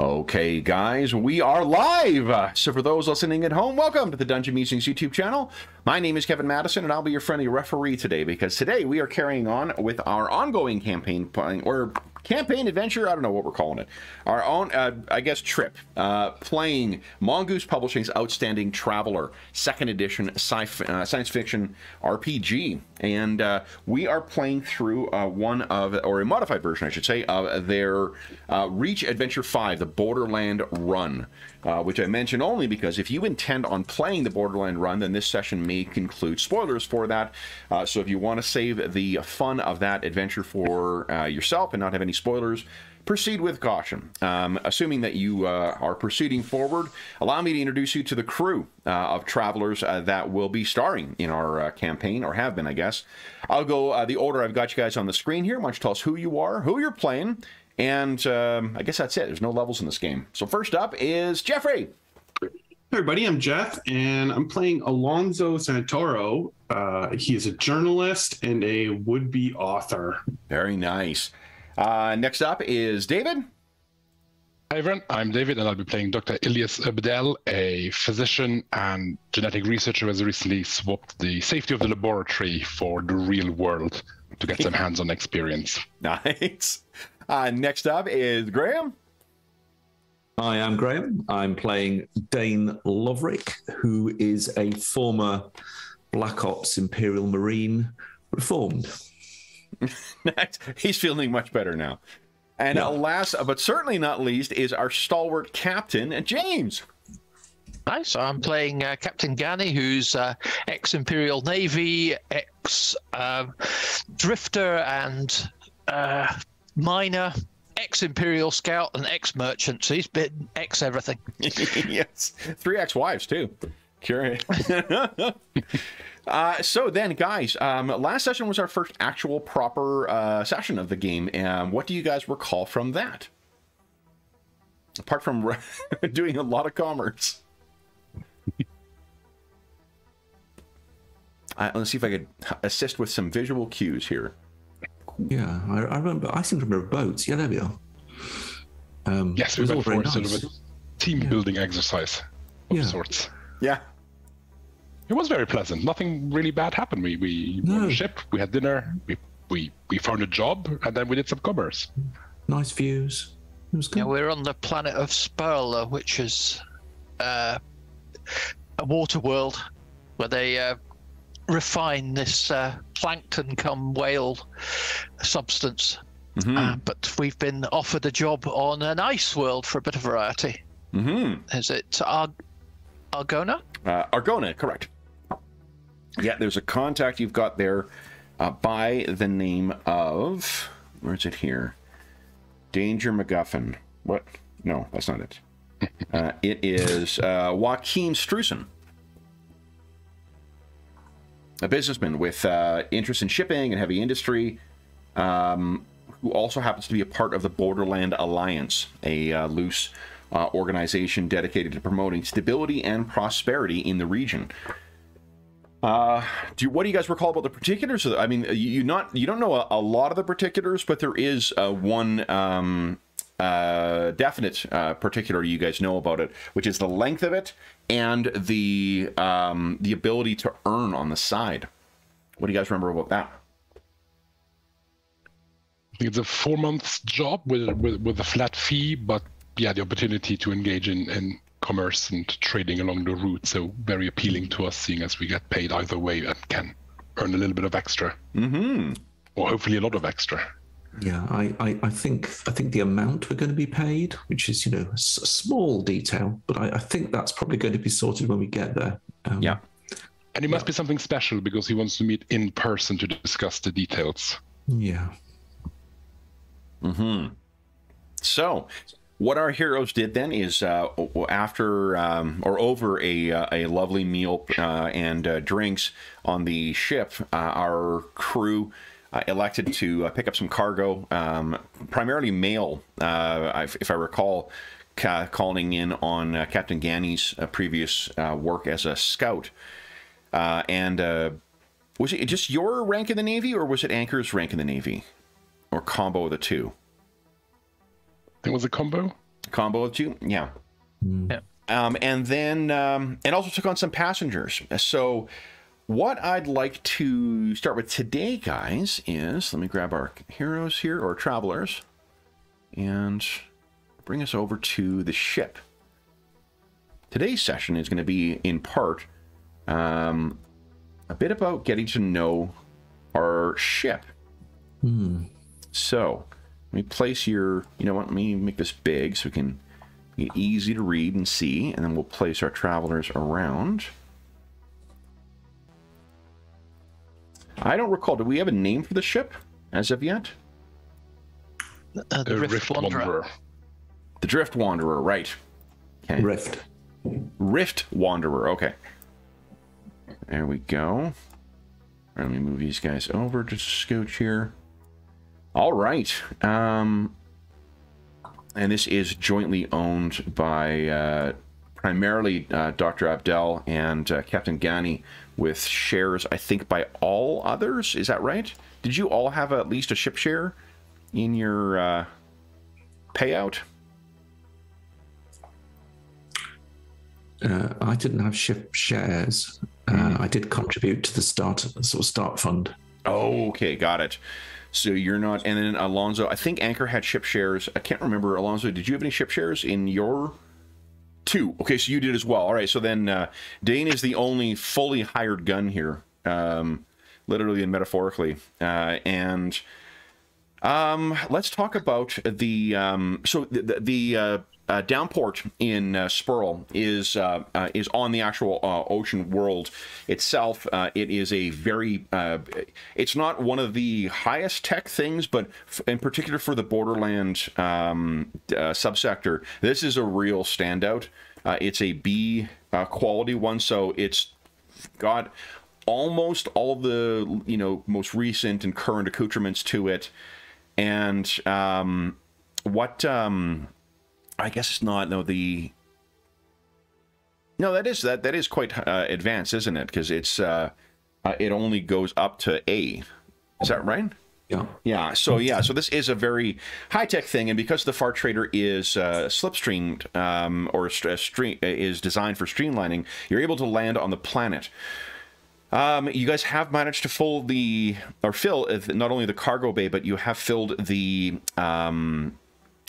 Okay, guys, we are live. Uh, so, for those listening at home, welcome to the Dungeon Musings YouTube channel. My name is Kevin Madison, and I'll be your friendly referee today because today we are carrying on with our ongoing campaign or campaign adventure. I don't know what we're calling it. Our own, uh, I guess, trip. Uh, playing Mongoose Publishing's Outstanding Traveller, second edition sci uh, science fiction RPG, and uh, we are playing through uh, one of, or a modified version, I should say, of their Reach Adventure Five, the Borderland Run. Uh, which I mention only because if you intend on playing the Borderland run, then this session may include spoilers for that. Uh, so if you want to save the fun of that adventure for uh, yourself and not have any spoilers, proceed with caution. Um, assuming that you uh, are proceeding forward, allow me to introduce you to the crew uh, of travelers uh, that will be starring in our campaign, or have been, I guess. I'll go the order I've got you guys on the screen here. Why don't you tell us who you are, who you're playing, and um, I guess that's it. There's no levels in this game. So first up is Jeffrey. Hey everybody, I'm Jeff, and I'm playing Alonso Santoro. Uh, he is a journalist and a would-be author. Very nice. Uh, next up is David. Hi everyone, I'm David, and I'll be playing Dr. Ilyas Abdel, a physician and genetic researcher who has recently swapped the safety of the laboratory for the real world to get some hands-on experience. Nice. Uh, next up is Graham. Hi, I'm Graham. I'm playing Dane Lovrick, who is a former Black Ops Imperial Marine reformed. He's feeling much better now. And no. last, but certainly not least, is our stalwart captain, James. Hi, so I'm playing uh, Captain Gani, who's uh, ex Imperial Navy, ex uh, drifter, and uh, miner, ex Imperial Scout, and ex merchant. So he's been ex everything. yes, three ex wives too. Curious. uh, so then, guys, um, last session was our first actual proper uh, session of the game. Um, what do you guys recall from that? Apart from doing a lot of commerce. Uh, let's see if I could assist with some visual cues here. Yeah, I, I, remember. I seem to remember boats. Yeah, there we are. Um, yes, we went for nice. sort of a team yeah. building exercise of yeah. sorts. Yeah. It was very pleasant. Nothing really bad happened. We we no. on a ship. We had dinner. We we we found a job, and then we did some commerce. Nice views. It was good. Yeah, we're on the planet of Sperla, which is uh, a water world where they uh, refine this uh, plankton come whale substance. Mm-hmm. Uh, but we've been offered a job on an ice world for a bit of variety. Mm-hmm. Is it Ar- Argona? Uh, Argona, correct. Yeah, there's a contact you've got there uh, by the name of. Where is it here? Danger MacGuffin. What? No, that's not it. Uh, it is uh, Joaquin Strusen a businessman with uh, interest in shipping and heavy industry, um, who also happens to be a part of the Borderland Alliance, a uh, loose uh, organization dedicated to promoting stability and prosperity in the region. Uh, do you, what do you guys recall about the particulars? I mean, you, you not you don't know a, a, lot of the particulars, but there is uh, one um, uh, definite uh, particular you guys know about it, which is the length of it and the um, the ability to earn on the side. What do you guys remember about that? I think it's a four months job with, with with a flat fee, but yeah, the opportunity to engage in, in commerce and trading along the route. So very appealing to us, seeing as we get paid either way and can earn a little bit of extra, mm-hmm. or hopefully a lot of extra. Yeah, I, I, I, think I think the amount we're going to be paid, which is you know a, small detail, but I, I, think that's probably going to be sorted when we get there. Um, yeah, and it must yeah. be something special because he wants to meet in person to discuss the details. Yeah. Hmm. So, what our heroes did then is uh, after um, or over a uh, a lovely meal uh, and uh, drinks on the ship, uh, our crew elected to pick up some cargo, um, primarily mail, if I recall, ca- calling in on Captain uh, previous work as a scout. and was it just your rank in the Navy, or was it Anchor's rank in the Navy, or combo of the two? It was a combo. combo of two. Yeah. Yeah. Um, and then um, and also took on some passengers. So what I'd like to start with today, guys, is let me grab our heroes here or travelers and bring us over to the ship. Today's session is going to be in part um, a bit about getting to know our ship. So let me place your, you know what, let me make this big so we can be easy to read and see, and then we'll place our travelers around. I don't recall, do we have a name for the ship as of yet? Uh, the A Rift, Rift Wanderer. Wanderer. The Drift Wanderer, right. Okay. Rift. Rift Wanderer, okay. There we go. Let me move these guys over to scooch here. All right. Um, and this is jointly owned by uh, primarily uh, Dr. Abdel and uh, Captain Ghani, with shares, I think, by all others. Is that right? Did you all have at least a ship share in your uh, payout? Uh, I didn't have ship shares. Uh, I did contribute to the start sort of start fund. Oh, okay, got it. So you're not, and then Alonso. I think Anchor had ship shares. I can't remember. Alonso, did you have any ship shares in your two? Okay, so you did as well. All right, so then uh, Dane is the only fully hired gun here, um, literally and metaphorically, uh, and um, let's talk about the um, so the the, the uh, uh, downport in uh, Spurl is uh, uh, is on the actual uh, ocean world itself. Uh, it is a very it's not one of the highest tech things, but in particular for the Borderland um, subsector, this is a real standout. It's a B quality one, so it's got almost all the you know most recent and current accoutrements to it and um what um i guess it's not no the no that is that that is quite uh, advanced isn't it because it's uh, uh it only goes up to a is that right Yeah. yeah, so yeah, so this is a very high tech thing, and because the Far Trader is uh, slipstreamed um, or st- stream is designed for streamlining, you're able to land on the planet. Um, you guys have managed to fill the or fill uh, not only the cargo bay, but you have filled the um,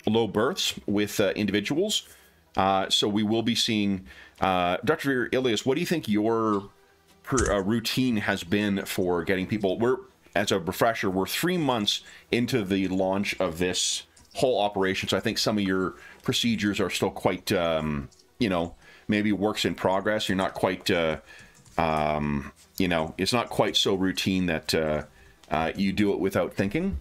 low berths with uh, individuals. Uh, so we will be seeing uh, Dr. Ilias. What do you think your per, uh, routine has been for getting people? We're as a refresher, we're three months into the launch of this whole operation. So I think some of your procedures are still quite, um, you know, maybe works in progress. You're not quite, uh, um, you know, it's not quite so routine that you do it without thinking.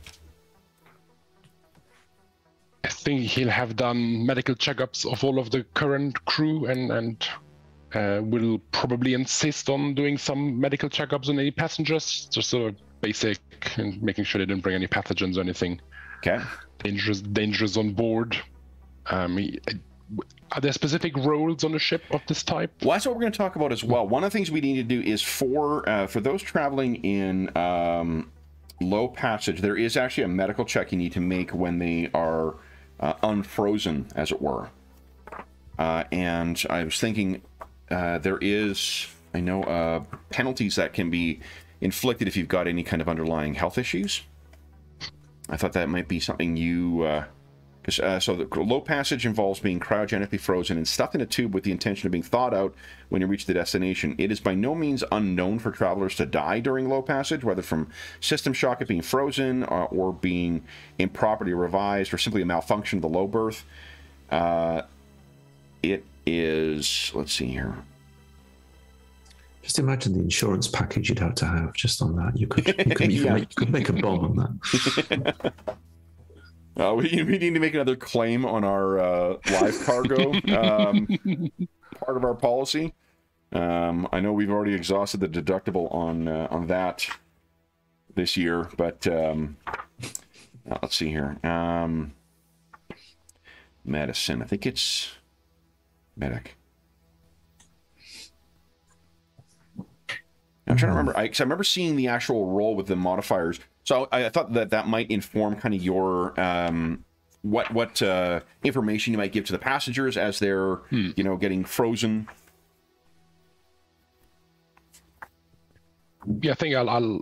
I think he'll have done medical checkups of all of the current crew and and uh, will probably insist on doing some medical checkups on any passengers, just sort of basic and making sure they didn't bring any pathogens or anything Okay. dangerous dangerous on board. Um, he- are there specific roles on a ship of this type? Well, that's what we're going to talk about as well. One of the things we need to do is for uh, for those traveling in um, low passage, there is actually a medical check you need to make when they are uh, unfrozen, as it were. Uh, and I was thinking uh, there is, I know, uh, penalties that can be inflicted if you've got any kind of underlying health issues. I thought that might be something you. Uh, uh, so the low passage involves being cryogenically frozen and stuffed in a tube with the intention of being thawed out when you reach the destination. It is by no means unknown for travelers to die during low passage, whether from system shock at being frozen or, or being improperly revised or simply a malfunction of the low berth. Uh, it is, let's see here. Just imagine the insurance package you'd have to have just on that. You could you could, even Yeah. make, you could make a bomb on that. Uh, we, we need to make another claim on our uh, live cargo um, part of our policy. Um, I know we've already exhausted the deductible on uh, on that this year, but um, uh, let's see here. Um, medicine. I think it's medic. I'm trying to remember. I, I remember seeing the actual roll with the modifiers. So I, I thought that that might inform kind of your um, what what uh, information you might give to the passengers as they're you know getting frozen. Yeah, I think I'll, I'll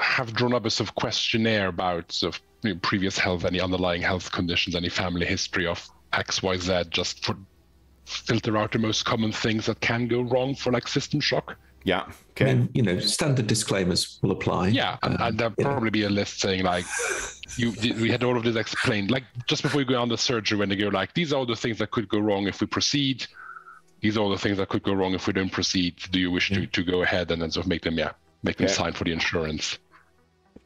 have drawn up a sort of questionnaire about sort of you know, previous health, any underlying health conditions, any family history of X, Y, Z, just for filter out the most common things that can go wrong for like system shock. Yeah. Okay. And, you know, standard disclaimers will apply. Yeah, and, Um, and there'll yeah. probably be a list saying like, you we had all of this explained, like just before you go on the surgery, when they go like, these are all the things that could go wrong if we proceed. These are all the things that could go wrong if we don't proceed. Do you wish to, to go ahead and then sort of make them yeah make them Okay. sign for the insurance?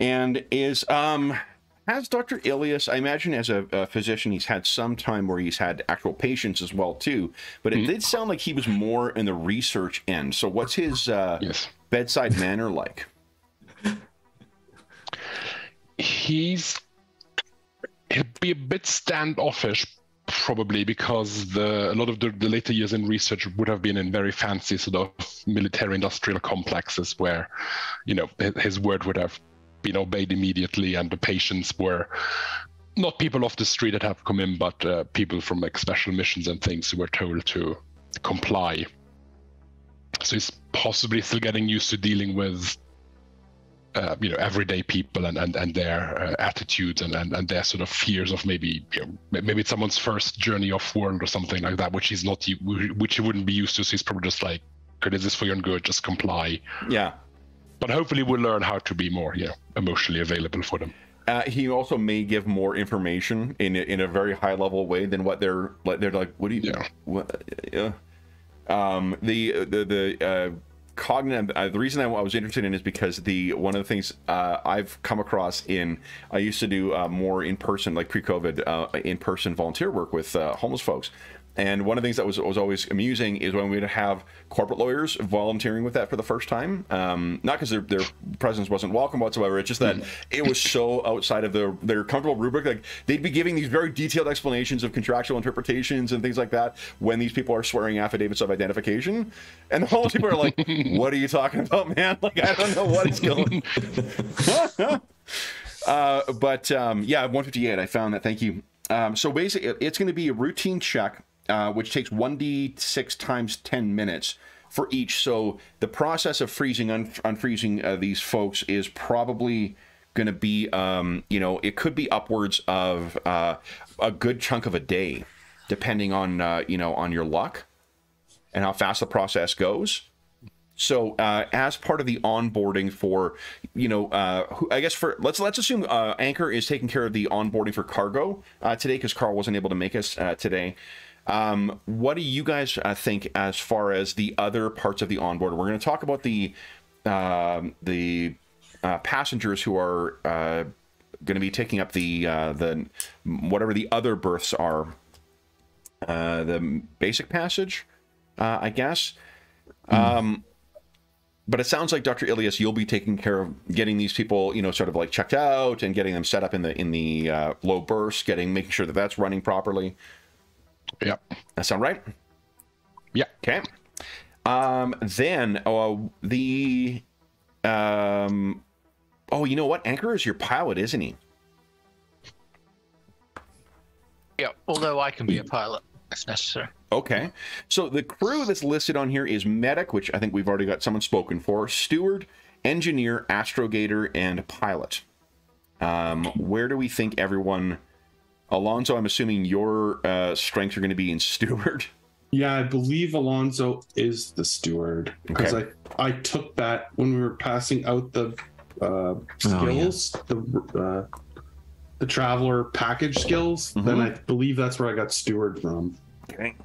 And is um has Dr. Ilias, I imagine as a, a physician, he's had some time where he's had actual patients as well too. But it did sound like he was more in the research end. So what's his uh, Yes. bedside manner like? he's he'll be a bit standoffish probably because the a lot of the, the later years in research would have been in very fancy sort of military industrial complexes where you know his, his word would have been obeyed immediately and the patients were not people off the street that have come in but uh, people from like special missions and things who were told to comply. So he's possibly still getting used to dealing with uh, you know everyday people and and, and their uh, attitudes and, and and their sort of fears of maybe you know, maybe it's someone's first journey off world or something like that which he's not which he wouldn't be used to. So he's probably just like okay this is for your own good just comply. Yeah. But hopefully we'll learn how to be more you know emotionally available for them Uh, he also may give more information in a, in a very high level way than what they're like. They're like, what do you? Yeah. What? Uh, um, the the the uh, cognitive. Uh, the reason I, I was interested in is because the one of the things uh, I've come across in I used to do uh, more in person, like pre COVID, uh, in person volunteer work with uh, homeless folks. And one of the things that was, was always amusing is when we'd have corporate lawyers volunteering with that for the first time. Um, not because their, their presence wasn't welcome whatsoever. It's just that it was so outside of their, their comfortable rubric. Like they'd be giving these very detailed explanations of contractual interpretations and things like that when these people are swearing affidavits of identification. And the homeless people are like, what are you talking about, man? Like, I don't know what is going uh, but um, yeah, 158. I found that. Thank you. Um, so basically, it's going to be a routine check, uh, which takes 1d6 times 10 minutes for each. So the process of freezing, un- unfreezing uh, these folks is probably going to be, um, you know, it could be upwards of uh, a good chunk of a day, depending on, uh, you know, on your luck and how fast the process goes. So, uh, as part of the onboarding for, you know, uh, I guess for let's let's assume uh, Anchor is taking care of the onboarding for cargo uh, today because Carl wasn't able to make us uh, today. Um, what do you guys uh, think as far as the other parts of the onboard? We're going to talk about the um, the uh, passengers who are uh, going to be taking up the uh, the whatever the other berths are. Uh, the basic passage, uh, I guess. Um, but it sounds like Dr. Ilias, you'll be taking care of getting these people, you know, sort of like checked out and getting them set up in the in the uh, low berths, getting making sure that that's running properly. Yeah That sound right? yeah Okay. Um, then uh, the um, oh, you know what? Anchor is your pilot, isn't he? Yeah, although I can be a pilot if necessary. Okay. So the crew that's listed on here is medic, which I think we've already got someone spoken for, steward, engineer, astrogator, and pilot. Um, where do we think everyone? Alonzo, I'm assuming your uh, strengths are going to be in steward. Yeah, I believe Alonzo is the steward because I I took that when we were passing out the uh, skills, the uh, the traveler package skills. Then I believe that's where I got steward from. Okay.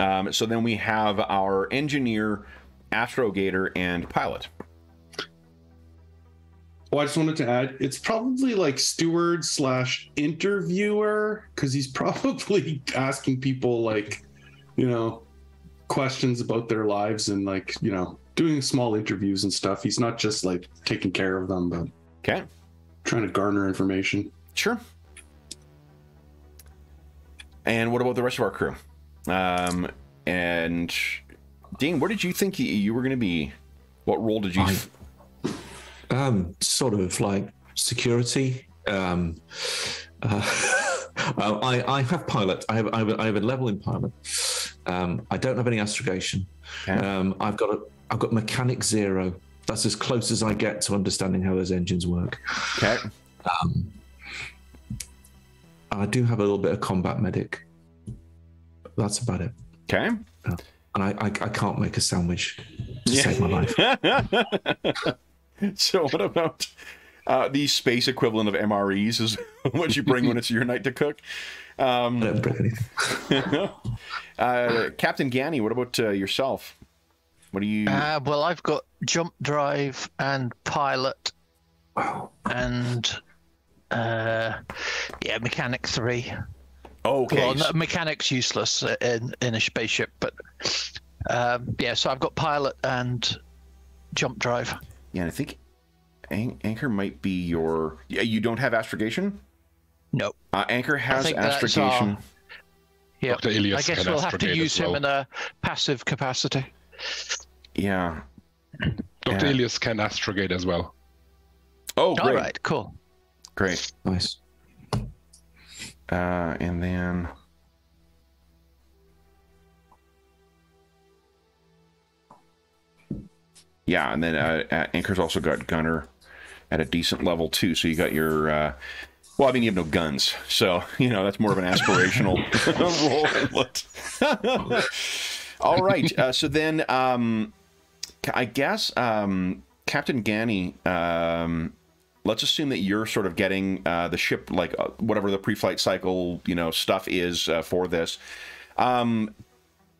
Um, so then we have our engineer, astrogator, and pilot. Oh, I just wanted to add, it's probably like steward slash interviewer because he's probably asking people like, you know, questions about their lives and like, you know, doing small interviews and stuff. He's not just like taking care of them, but Okay. trying to garner information. Sure. And what about the rest of our crew? Um, and Dean, where did you think you, you were going to be? What role did you? Um, sort of like security. Um, uh, I, I have pilot. I have, I have, a, I have a level in pilot. Um, I don't have any astrogation. Okay. Um, I've got a, I've got mechanic zero. That's as close as I get to understanding how those engines work. Okay. I do have a little bit of combat medic. That's about it. Okay. And I, I, I can't make a sandwich to save my life. so what about uh, the space equivalent of MREs is what you bring when it's your night to cook? Um, I don't bring anything. uh, Captain Ganny, what about uh, yourself? What do you? Uh, well, I've got jump drive and pilot Wow. and uh, yeah, mechanic three. okay. Well, no, mechanic's useless in in a spaceship, but um, yeah. So I've got pilot and jump drive. Yeah, and I think Anchor might be your. Yeah, you don't have astrogation. Nope. Uh, Anchor has think astrogation. Yeah. Dr. Ilias I guess can we'll have to astrogate use as him well. in a passive capacity. Yeah. Dr. Yeah. Ilias can astrogate as well. Oh, great. All right, cool. Great. Nice. Uh, and then. Yeah, and then uh, uh, Anchor's also got Gunner at a decent level too. So you got your. Uh, well, I mean, you have no guns, so you know that's more of an aspirational role. All right, uh, so then um, I guess um, Captain Ganny. Um, let's assume that you're sort of getting uh, the ship, like uh, whatever the pre-flight cycle, you know, stuff is uh, for this.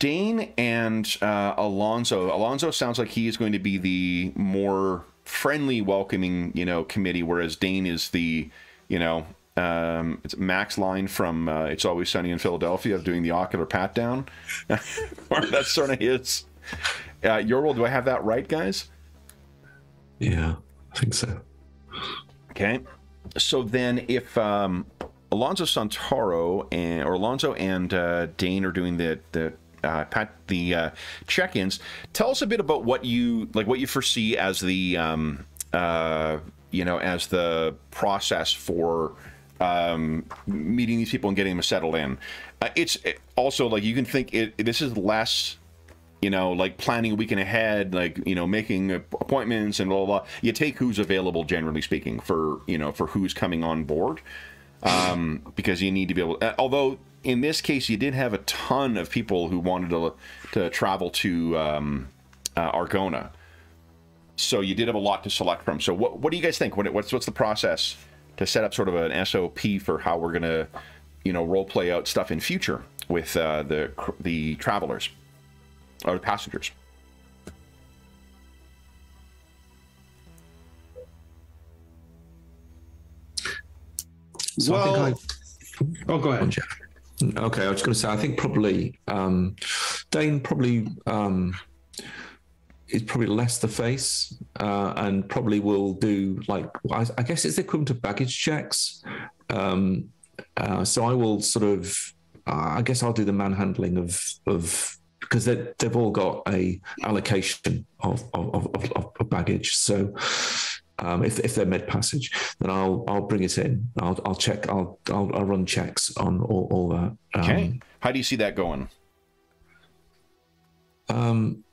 Dane and uh, Alonzo. Alonzo sounds like he is going to be the more friendly, welcoming, you know, committee, whereas Dane is the, you know, um, it's Mac's line from uh, "It's Always Sunny in Philadelphia" of doing the ocular pat down. that's sort of his. Uh, your role. Do I have that right, guys? Yeah, I think so. Okay. So then, if um, Alonso Santoro and or Alonso and uh, Dane are doing the the uh, pat the uh, check-ins, tell us a bit about what you like, what you foresee as the um, uh, you know as the process for um, meeting these people and getting them settled in. Uh, it's it, also like you can think it. This is less you know, like planning a weekend ahead, like you know, making appointments and blah blah. blah. You take who's available, generally speaking, for you know, for who's coming on board, um, because you need to be able. Uh, although in this case, you did have a ton of people who wanted to to travel to um, uh, Argona, so you did have a lot to select from. So what what do you guys think? What, what's what's the process to set up sort of an SOP for how we're gonna, you know, role play out stuff in future with uh, the the travelers? or the passengers. So well, I think oh, go ahead. Jeff. Okay, I was going to say, I think probably um, Dane probably um, is probably less the face uh, and probably will do like, I, I guess it's the equivalent of baggage checks. Um, uh, so I will sort of, uh, I guess I'll do the manhandling of, of because they, they've all got a allocation of, of, of, of, of baggage. So um, if, if they're mid passage, then I'll I'll bring it in. I'll I'll check. I'll I'll, I'll run checks on all, all that. Um, Okay. How do you see that going? Um,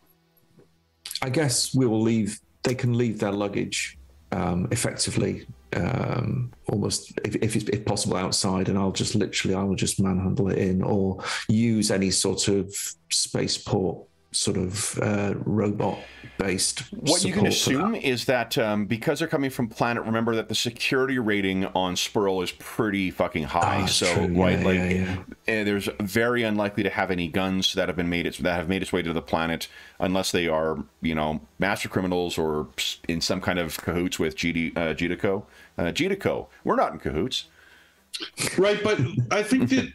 I guess we will leave. They can leave their luggage um, effectively, um, almost if, if it's if possible outside, and I'll just literally I will just manhandle it in or use any sort of spaceport sort of uh, robot based. What you can assume is that um, because they're coming from planet, remember that the security rating on Spurl is pretty fucking high. Ah, so, true. Yeah, right, like, yeah, yeah. eh, there's very unlikely to have any guns that have been made it that have made its way to the planet, unless they are, you know, master criminals or in some kind of cahoots with GD, uh, GDICO. Uh, GDICO, we're not in cahoots. Right but i think that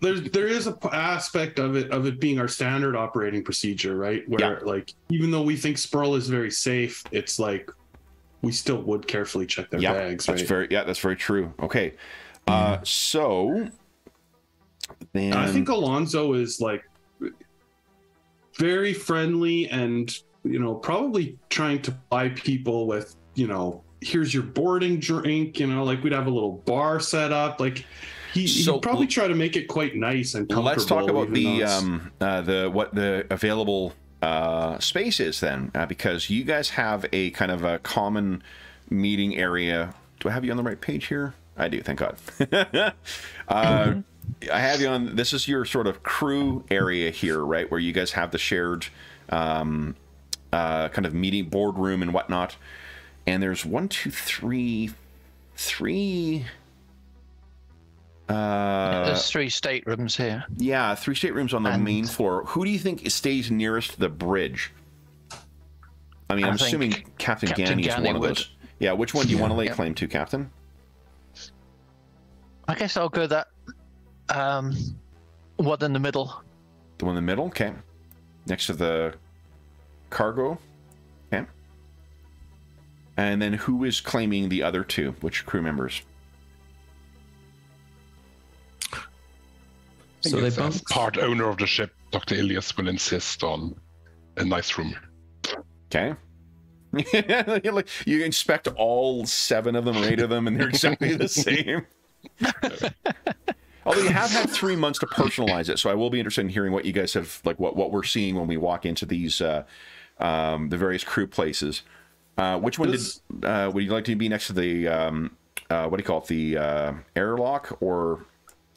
there's there is a p- aspect of it of it being our standard operating procedure right where Yeah. like even though we think Spurl is very safe it's like we still would carefully check their yeah, bags that's right very yeah, that's very true. Okay, uh, so then I think alonzo is like very friendly and you know probably trying to buy people with you know here's your boarding drink you know like we'd have a little bar set up like He, So- he'd probably try to make it quite nice and comfortable. Let's talk about the um, uh, the what the available uh, space is then, uh, because you guys have a kind of a common meeting area. Do I have you on the right page here? I do, thank God. uh, I have you on. This is your sort of crew area here, right, where you guys have the shared um, uh, kind of meeting boardroom and whatnot. And there's one, two, three, three. Uh, There's three staterooms here. yeah, three staterooms on the And- main floor. Who do you think stays nearest the bridge? I mean, I I'm assuming Captain, Captain Ganny is one of those. Yeah, which one do you want to lay Yeah. claim to, Captain? I guess I'll go that um, one in the middle. The one in the middle, okay. Next to the cargo. And then who is claiming the other two? Which crew members? So they both part owner of the ship, Dr. Ilias will insist on a nice room. Okay. You're you inspect all seven of them or eight of them, and they're exactly the same. Although you have had three months to personalize it, so I will be interested in hearing what you guys have, like what what we're seeing when we walk into these uh, um, the various crew places. Uh, which one This- did uh, would you like to be next to the um, uh, what do you call it the uh, airlock or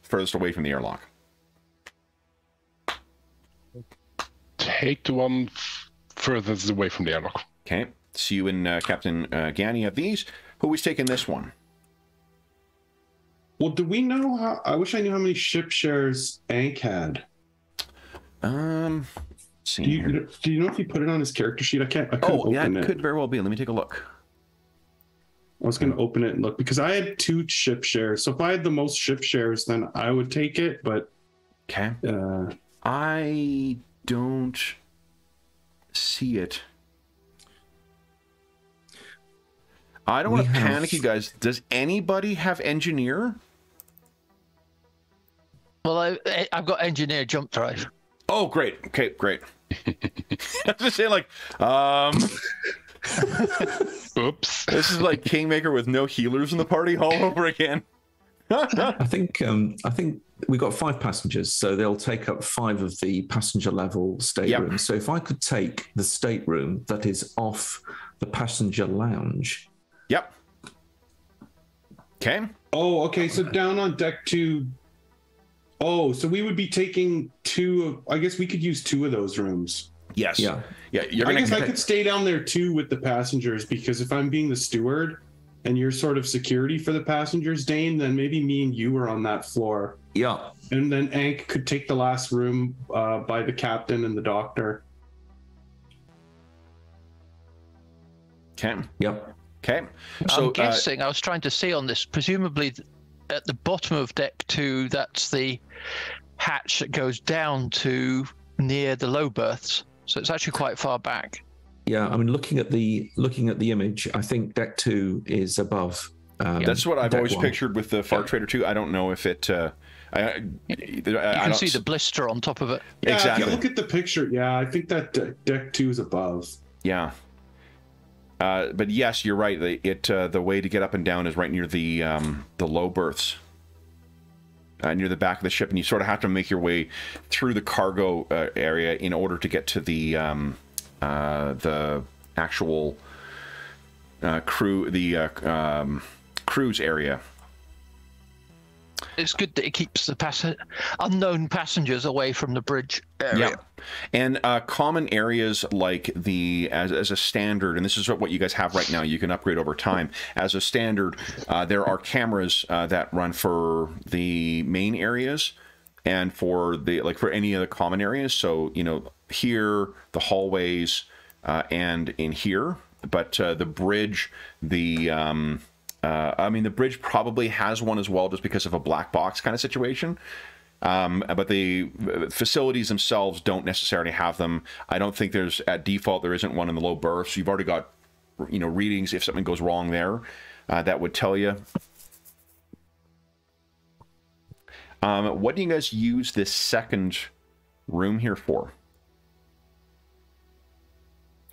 furthest away from the airlock? Take the one furthest away from the airlock. Okay, so you and uh, Captain uh, Ganny have these. Who was taking this one? Well, do we know how? I wish I knew how many ship shares Ank had. Um, let's see Do you, here. do you know if he put it on his character sheet? I can't. I couldn't Oh, yeah, open it it. could very well be. Let me take a look. I was going to open it and look because I had two ship shares. So if I had the most ship shares, then I would take it. But Okay. uh, I don't see it. I don't want We to have- panic you guys. Does anybody have engineer? Well, I, I- I've got engineer jump drive. Oh, great. Okay, great. I was just saying, like, um, Oops. this is like Kingmaker with no healers in the party all over again. I think um, I think we got five passengers, so they'll take up five of the passenger level staterooms. So if I could take the stateroom that is off the passenger lounge, Yep. Okay. oh, okay. So down on deck two. Oh, so we would be taking two of. I guess we could use two of those rooms. Yes. yeah, Yeah. You're I gonna. guess I could stay down there too with the passengers because if I'm being the steward and you're sort of security for the passengers, Dane, then maybe me and you are on that floor. yeah, And then Ank could take the last room uh, by the captain and the doctor. Okay. yep. Okay. So I'm uh, guessing, I was trying to say on this, presumably th- at the bottom of deck two, that's the hatch that goes down to near the low berths. So it's actually quite far back. Yeah, I mean, looking at the looking at the image, I think deck two is above. Um, That's what I've always one. pictured with the Far Trader 2. I don't know if it. Uh, I, I, You I can don't see the blister on top of it. Yeah, Exactly. If you look at the picture, yeah, I think that deck two is above. Yeah. Uh, but yes, you're right. The, it uh, the way to get up and down is right near the um, the low berths, uh, near the back of the ship, and you sort of have to make your way through the cargo uh, area in order to get to the um, uh, the actual uh, crew the uh, um, cruise area. It's good that it keeps the pass- unknown passengers away from the bridge area. Yeah, and uh, common areas like the as, as a standard, and this is what, you guys have right now. You can upgrade over time. As a standard, uh, there are cameras uh, that run for the main areas and for the like for any of the common areas. So you know here, the hallways, uh, and in here. But uh, the bridge, the um, uh, I mean, the bridge probably has one as well, just because of a black box kind of situation. Um, but the facilities themselves don't necessarily have them. I don't think there's at default there isn't one in the low berths. You've already got you know readings if something goes wrong there, uh, that would tell you. Um, what do you guys use this second room here for?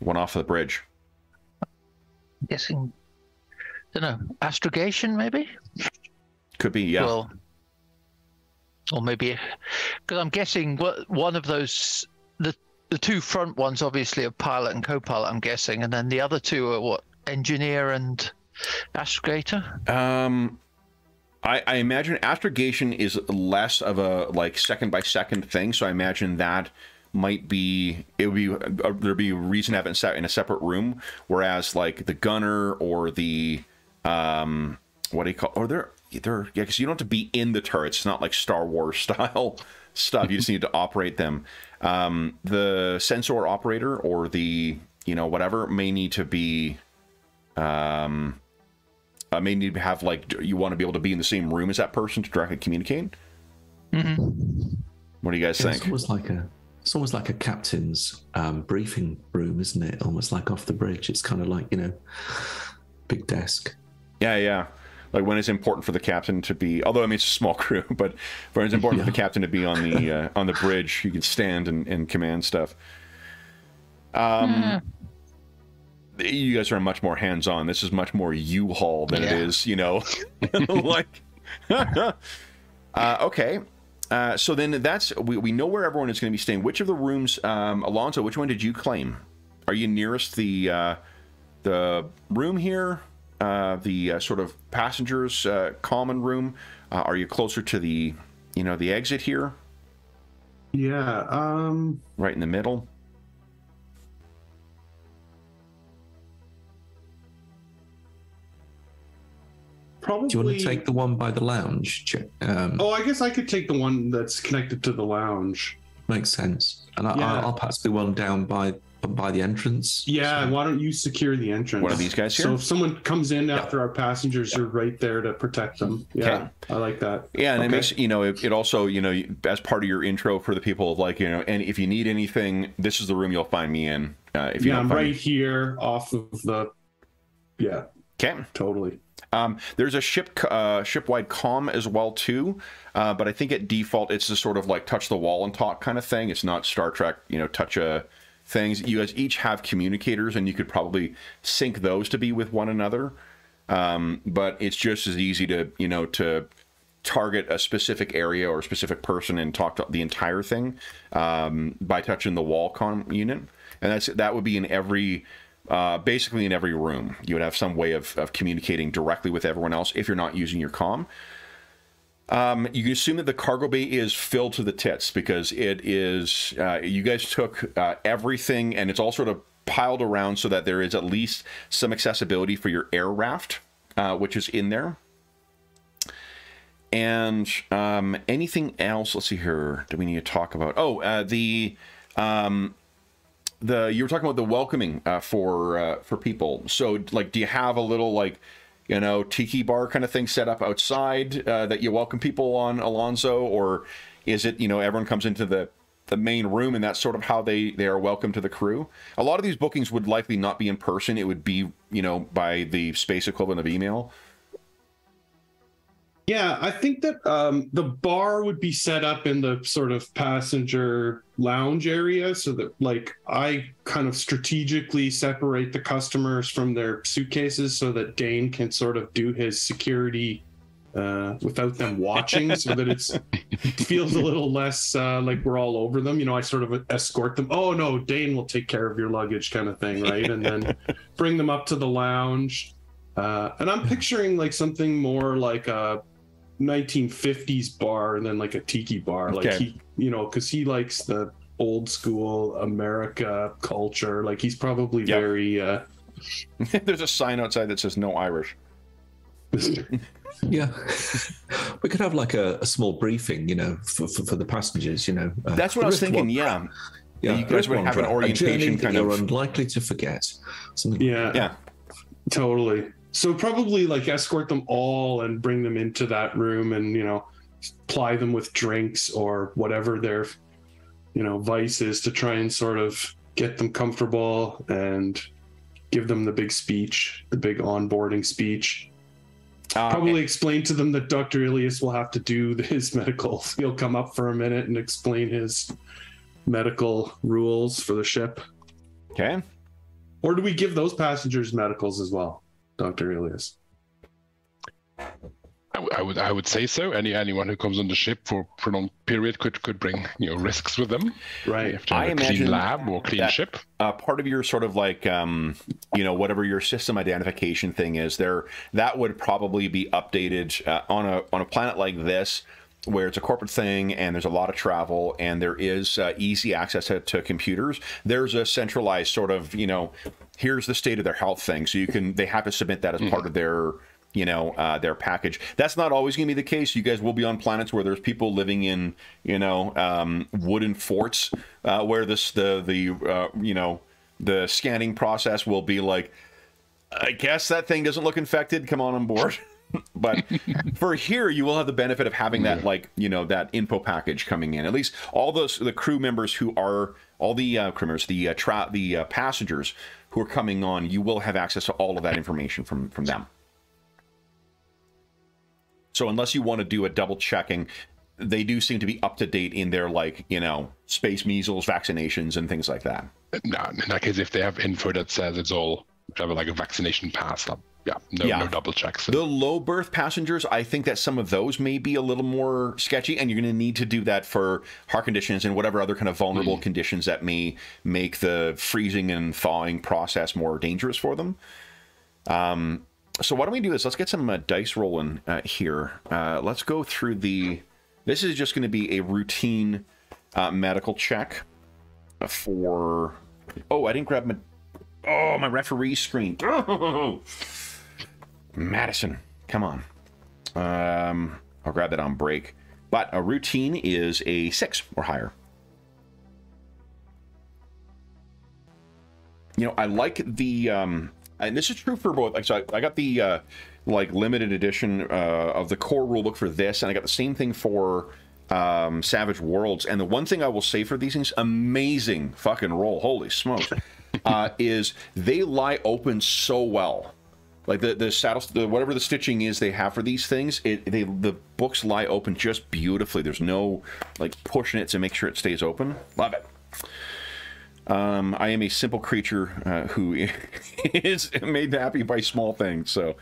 One off the bridge. guessing, don't know, astrogation maybe? Could be, yeah. Well, or maybe because I'm guessing what one of those the the two front ones obviously are pilot and co-pilot. I'm guessing, and then the other two are what engineer and astrogator. Um, I, I imagine astrogation is less of a like second by second thing, so I imagine that might be it would be uh, there'd be a reason to have it in, se- in a separate room, whereas like the gunner or the um what do you call or they're they're yeah because you don't have to be in the turrets. It's not like Star Wars style stuff. You just need to operate them. Um, the sensor operator or the you know whatever may need to be um uh, may need to have like you want to be able to be in the same room as that person to directly communicate. Mm-hmm. What do you guys It's think? almost like a it's almost like a captain's um, briefing room, isn't it? Almost like off the bridge. It's kind of like you know, big desk. Yeah, yeah. Like when it's important for the captain to be, although I mean it's a small crew, but when it's important for the captain to be on the uh, on the bridge, you can stand and, and command stuff. Um, you guys are much more hands on. This is much more U-Haul than it Yeah. is, you know, like. uh, okay. Uh, so then that's we, we know where everyone is going to be staying. Which of the rooms, um, Alonso? Which one did you claim? Are you nearest the uh, the room here, uh, the uh, sort of passengers' uh, common room? Uh, are you closer to the you know the exit here, Yeah. Um. right in the middle? Probably. Do you want to take the one by the lounge? Ch- Um, Oh, I guess I could take the one that's connected to the lounge. Makes sense. And I, Yeah. I'll, I'll perhaps do one down by by the entrance. Yeah. So- Why don't you secure the entrance? One of these guys here. So if someone comes in after our passengers are right there to protect them. Yeah. I like that. Yeah, and it makes you know it, it also you know as part of your intro for the people of like you know and if you need anything, this is the room you'll find me in. Uh, if you yeah, don't I'm find right here off of the. Yeah, okay. totally. Um, there's a ship uh, ship-wide comm as well too, uh, but I think at default it's the sort of like touch the wall and talk kind of thing. It's not Star Trek, you know, touch a things. You guys each have communicators, and you could probably sync those to be with one another. Um, but it's just as easy to you know to target a specific area or a specific person and talk to the entire thing um, by touching the wall com unit, and that's that would be in every uh, basically in every room. You would have some way of, of communicating directly with everyone else if you're not using your com. Um, you can assume that the cargo bay is filled to the tits because it is. Uh, you guys took uh, everything and it's all sort of piled around so that there is at least some accessibility for your air raft, uh, which is in there. And um, anything else? Let's see here. Do we need to talk about? Oh, uh, the um, the you were talking about the welcoming uh, for uh, for people. So, like, do you have a little like you know tiki bar kind of thing set up outside uh, that you welcome people on, Alonzo, or is it you know everyone comes into the the main room and that's sort of how they they are welcome to the crew? A lot of these bookings would likely not be in person. It would be you know by the space equivalent of email. Yeah, I think that um, the bar would be set up in the sort of passenger lounge area so that, like, I kind of strategically separate the customers from their suitcases so that Dane can sort of do his security uh, without them watching so that it's it feels a little less uh, like we're all over them. You know, I sort of escort them. Oh, no, Dane will take care of your luggage kind of thing, right? And then bring them up to the lounge. Uh, and I'm picturing like something more like a 1950s bar and then like a tiki bar like he you know because he likes the old school america culture like he's probably Yep. very uh There's a sign outside that says no Irish. Yeah, we could have like a, a small briefing, you know, for, for, for the passengers. You know, uh, That's what I was thinking. Wanderer. Yeah, you guys Rift would have an orientation journey that kind you're of- unlikely to forget. Something. yeah yeah. totally so probably like escort them all and bring them into that room and you know ply them with drinks or whatever their you know vice is to try and sort of get them comfortable and give them the big speech the big onboarding speech Uh, probably explain to them that Dr. Ilias will have to do his medical. He'll come up for a minute and explain his medical rules for the ship. okay. Or do we give those passengers medicals as well, Dr. Ilias? I, w- I would I would say so. Any anyone who comes on the ship for a prolonged period could could bring you know risks with them. You Right. have to have I a imagine clean lab or clean that- ship. uh, part of your sort of like um, you know whatever your system identification thing is there that would probably be updated uh, on a on a planet like this where it's a corporate thing and there's a lot of travel and there is uh, easy access to, to computers there's a centralized sort of you know here's the state of their health thing. So you can they have to submit that as part of their you know uh, their package. That's not always going to be the case. You guys will be on planets where there's people living in you know um, wooden forts uh, where this the the uh, you know the scanning process will be like i guess that thing doesn't look infected. Come on on board but for here you will have the benefit of having that like you know that info package coming in. At least all those the crew members who are all the uh, crew members the uh, tra- the uh, passengers who are coming on you will have access to all of that information from from them. So unless you want to do a double checking they do seem to be up to date in their like you know space measles vaccinations and things like that. No, in that case, if they have info that says it's all have like a vaccination pass, uh, yeah, no, Yeah. no double checks. The low berth passengers, I think that some of those may be a little more sketchy, and you're going to need to do that for heart conditions and whatever other kind of vulnerable conditions that may make the freezing and thawing process more dangerous for them. Um, so why don't we do this? Let's get some uh, dice rolling uh, here. Uh, let's go through the. This is just going to be a routine uh, medical check for. Oh, I didn't grab my. Oh, my referee screen. Madison, come on. Um, I'll grab that on break. But a routine is a six or higher. You know, I like the, um, and this is true for both. Like, so I, I got the uh, like limited edition uh, of the core rulebook for this, and I got the same thing for um, Savage Worlds. And the one thing I will say for these things, amazing fucking roll, holy smokes, uh, is they lie open so well like the the saddle the, whatever the stitching is they have for these things it they the books lie open just beautifully. There's no like pushing it to make sure it stays open. Love it. Um i am a simple creature uh, who is made happy by small things so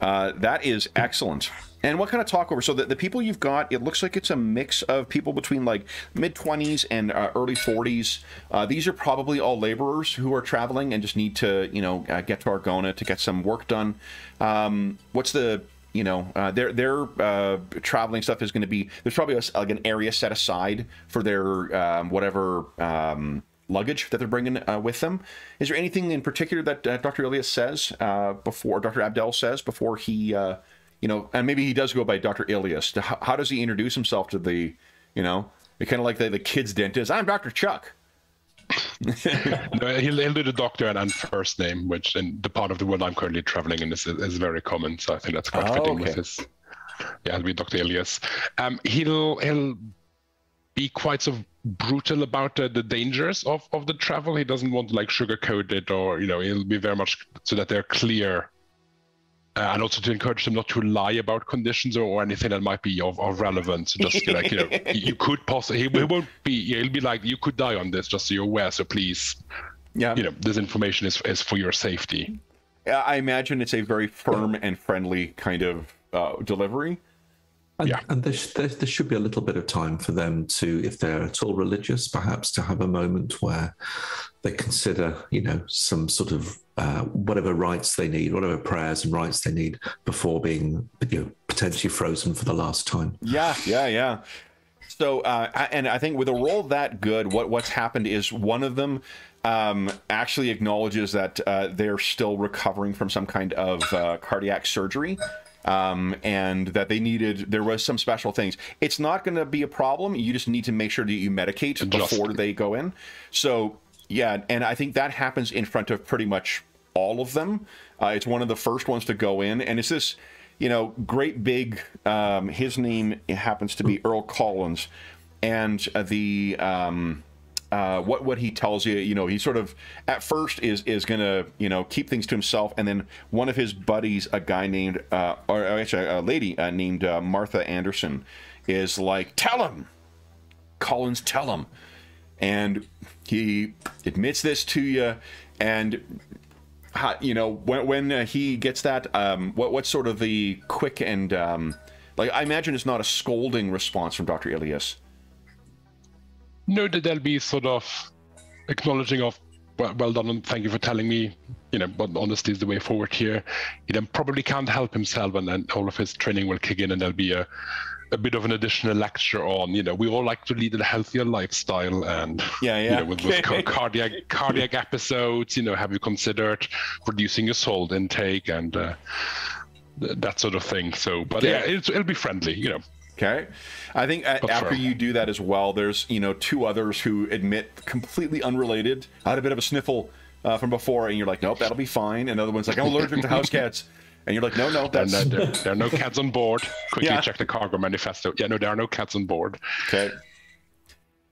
uh, that is excellent. And what kind of talk over? So the, the people you've got, it looks like it's a mix of people between like mid 20s and uh, early 40s. Uh, these are probably all laborers who are traveling and just need to, you know, uh, get to Argona to get some work done. Um, what's the, you know, uh, their their uh, traveling stuff is going to be. There's probably a, like an area set aside for their um, whatever. Um, luggage that they're bringing uh, with them. Is there anything in particular that uh, Dr. Elias says uh, before, Dr. Abdel says before he, uh, you know, and maybe he does go by Dr. Elias. How, how does he introduce himself to the, you know, kind of like the, the kid's dentist? I'm Dr. Chuck. no, he'll, he'll do the doctor and, and first name, which in the part of the world I'm currently traveling in is, is very common. So I think that's quite Oh, fitting okay. with his. Yeah, it'll be Dr. Elias. Um, he'll he'll be quite so brutal about the, the dangers of, of the travel. He doesn't want to like sugarcoat it, or you know, he'll be very much so that they're clear. Uh, and also to encourage them not to lie about conditions or, or anything that might be of, of relevance. So just like you know, you could possibly he, he won't be. He'll be like, you could die on this, just so you're aware. So please, Yeah. you know, this information is is for your safety. I imagine it's a very firm and friendly kind of uh, delivery. And, Yeah. and there, there, there should be a little bit of time for them to, if they're at all religious, perhaps to have a moment where they consider, you know, some sort of uh, whatever rites they need, whatever prayers and rites they need before being, you know, potentially frozen for the last time. Yeah, yeah, yeah. So, uh, I- and I think with a role that good, what what's happened is one of them um, actually acknowledges that uh, they're still recovering from some kind of uh, cardiac surgery. Um, and that they needed, there was some special things. It's not going to be a problem. You just need to make sure that you medicate Adjust. before they go in. So, yeah, and I think that happens in front of pretty much all of them. Uh, it's one of the first ones to go in, and it's this, you know, great big. Um, his name happens to be Earl Collins, and uh, the um, uh, what what he tells you, you know, he sort of at first is is gonna you know keep things to himself, and then one of his buddies, a guy named uh, or actually a lady uh, named uh, Martha Anderson, is like, tell him, Collins, tell him, and he admits this to you, and you know when when uh, he gets that, um, what what's sort of the quick and um, Like I imagine it's not a scolding response from Dr. Ilias. No, that there'll be sort of acknowledging of well, well done and thank you for telling me, you know, but honesty is the way forward here. He then probably can't help himself and then all of his training will kick in and there'll be a a bit of an additional lecture on, you know, we all like to lead a healthier lifestyle and Yeah, yeah. you know, with, with ca- cardiac cardiac episodes, you know, have you considered reducing your salt intake and uh, th- that sort of thing. So, but Yeah. yeah, it's, it'll be friendly, you know. Okay. I think But after you do that as well, there's, you know, two others who admit completely unrelated. I had a bit of a sniffle uh, from before, and you're like, nope, that'll be fine. And other one's like, I'm allergic to house cats. And you're like, no, no, There, there, there are no cats on board. Quickly Yeah. check the cargo manifesto. Yeah, no, there are no cats on board. okay.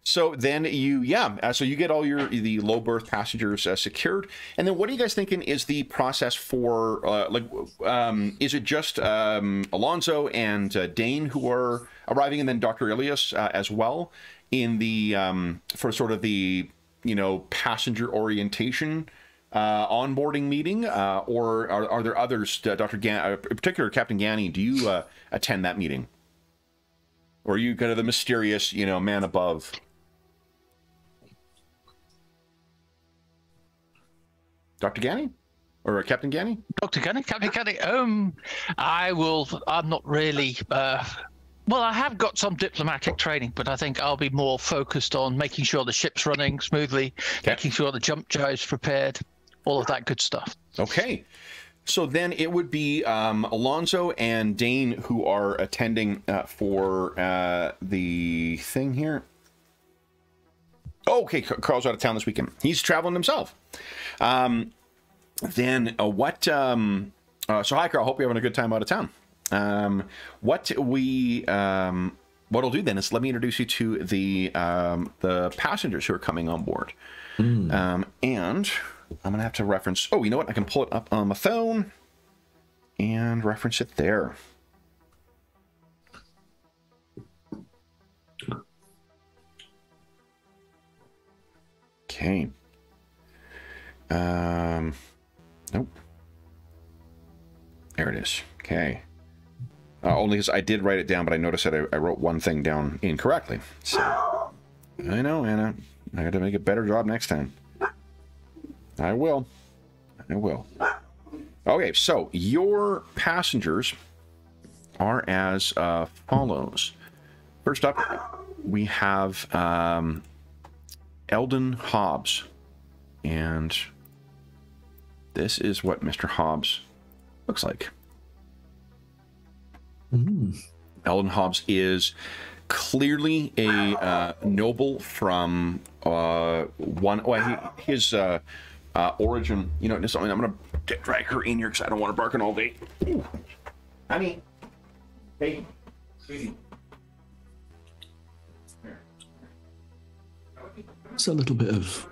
So then you, yeah, uh, so you get all your the low berth passengers uh, secured, and then what are you guys thinking is the process for uh, like, um, is it just um, Alonso and uh, Dane who are arriving, and then Dr. Ilias uh, as well in the um, for sort of the you know passenger orientation uh, onboarding meeting, or are, are there others? Dr. Gan, in particular, Captain Ganny, do you attend that meeting, or are you kind of the mysterious, you know, man above? Dr. Ganny, or uh, Captain Ganny? Dr. Gunny, Captain Gunny, um, I will, I'm not really, uh, well, I have got some diplomatic training, but I think I'll be more focused on making sure the ship's running smoothly, making sure the jump gyro's prepared, all of that good stuff. Okay. So then it would be um, Alonso and Dane who are attending uh, for uh, the thing here. Oh, okay, Carl's out of town this weekend. He's traveling himself. Um, then uh, what? Um, uh, so hi, Carl. Hope you're having a good time out of town. Um, what we um, what I'll do then is let me introduce you to the um, the passengers who are coming on board. Um, and I'm gonna have to reference. Oh, you know what? I can pull it up on my phone and reference it there. Okay. Um. Nope. There it is. Okay. Uh, only because I did write it down, but I noticed that I, I wrote one thing down incorrectly. So I know, Anna. I got to make a better job next time. I will. I will. Okay, so your passengers are as uh, follows. First up, we have um, Eldon Hobbs. And this is what Mr. Hobbs looks like. Eldon Hobbs is clearly a uh, noble from uh, one. Well, he, his uh, uh, origin. You know, something. I'm gonna drag her in here because I don't want her barking all day. Honey, hey, sweetie. There's a little bit of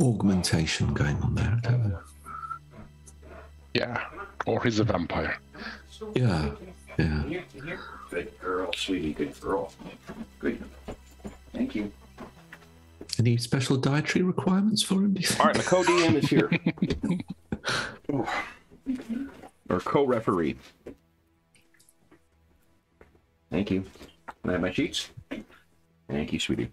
augmentation going on there. I don't know. Yeah, or he's a vampire. Yeah, yeah. Here, here. Good girl, sweetie. Good girl. Good. Thank you. Any special dietary requirements for him? do you think? All right, my co-DM is here. Or co-referee. Thank you. Can I have my sheets? Thank you, sweetie.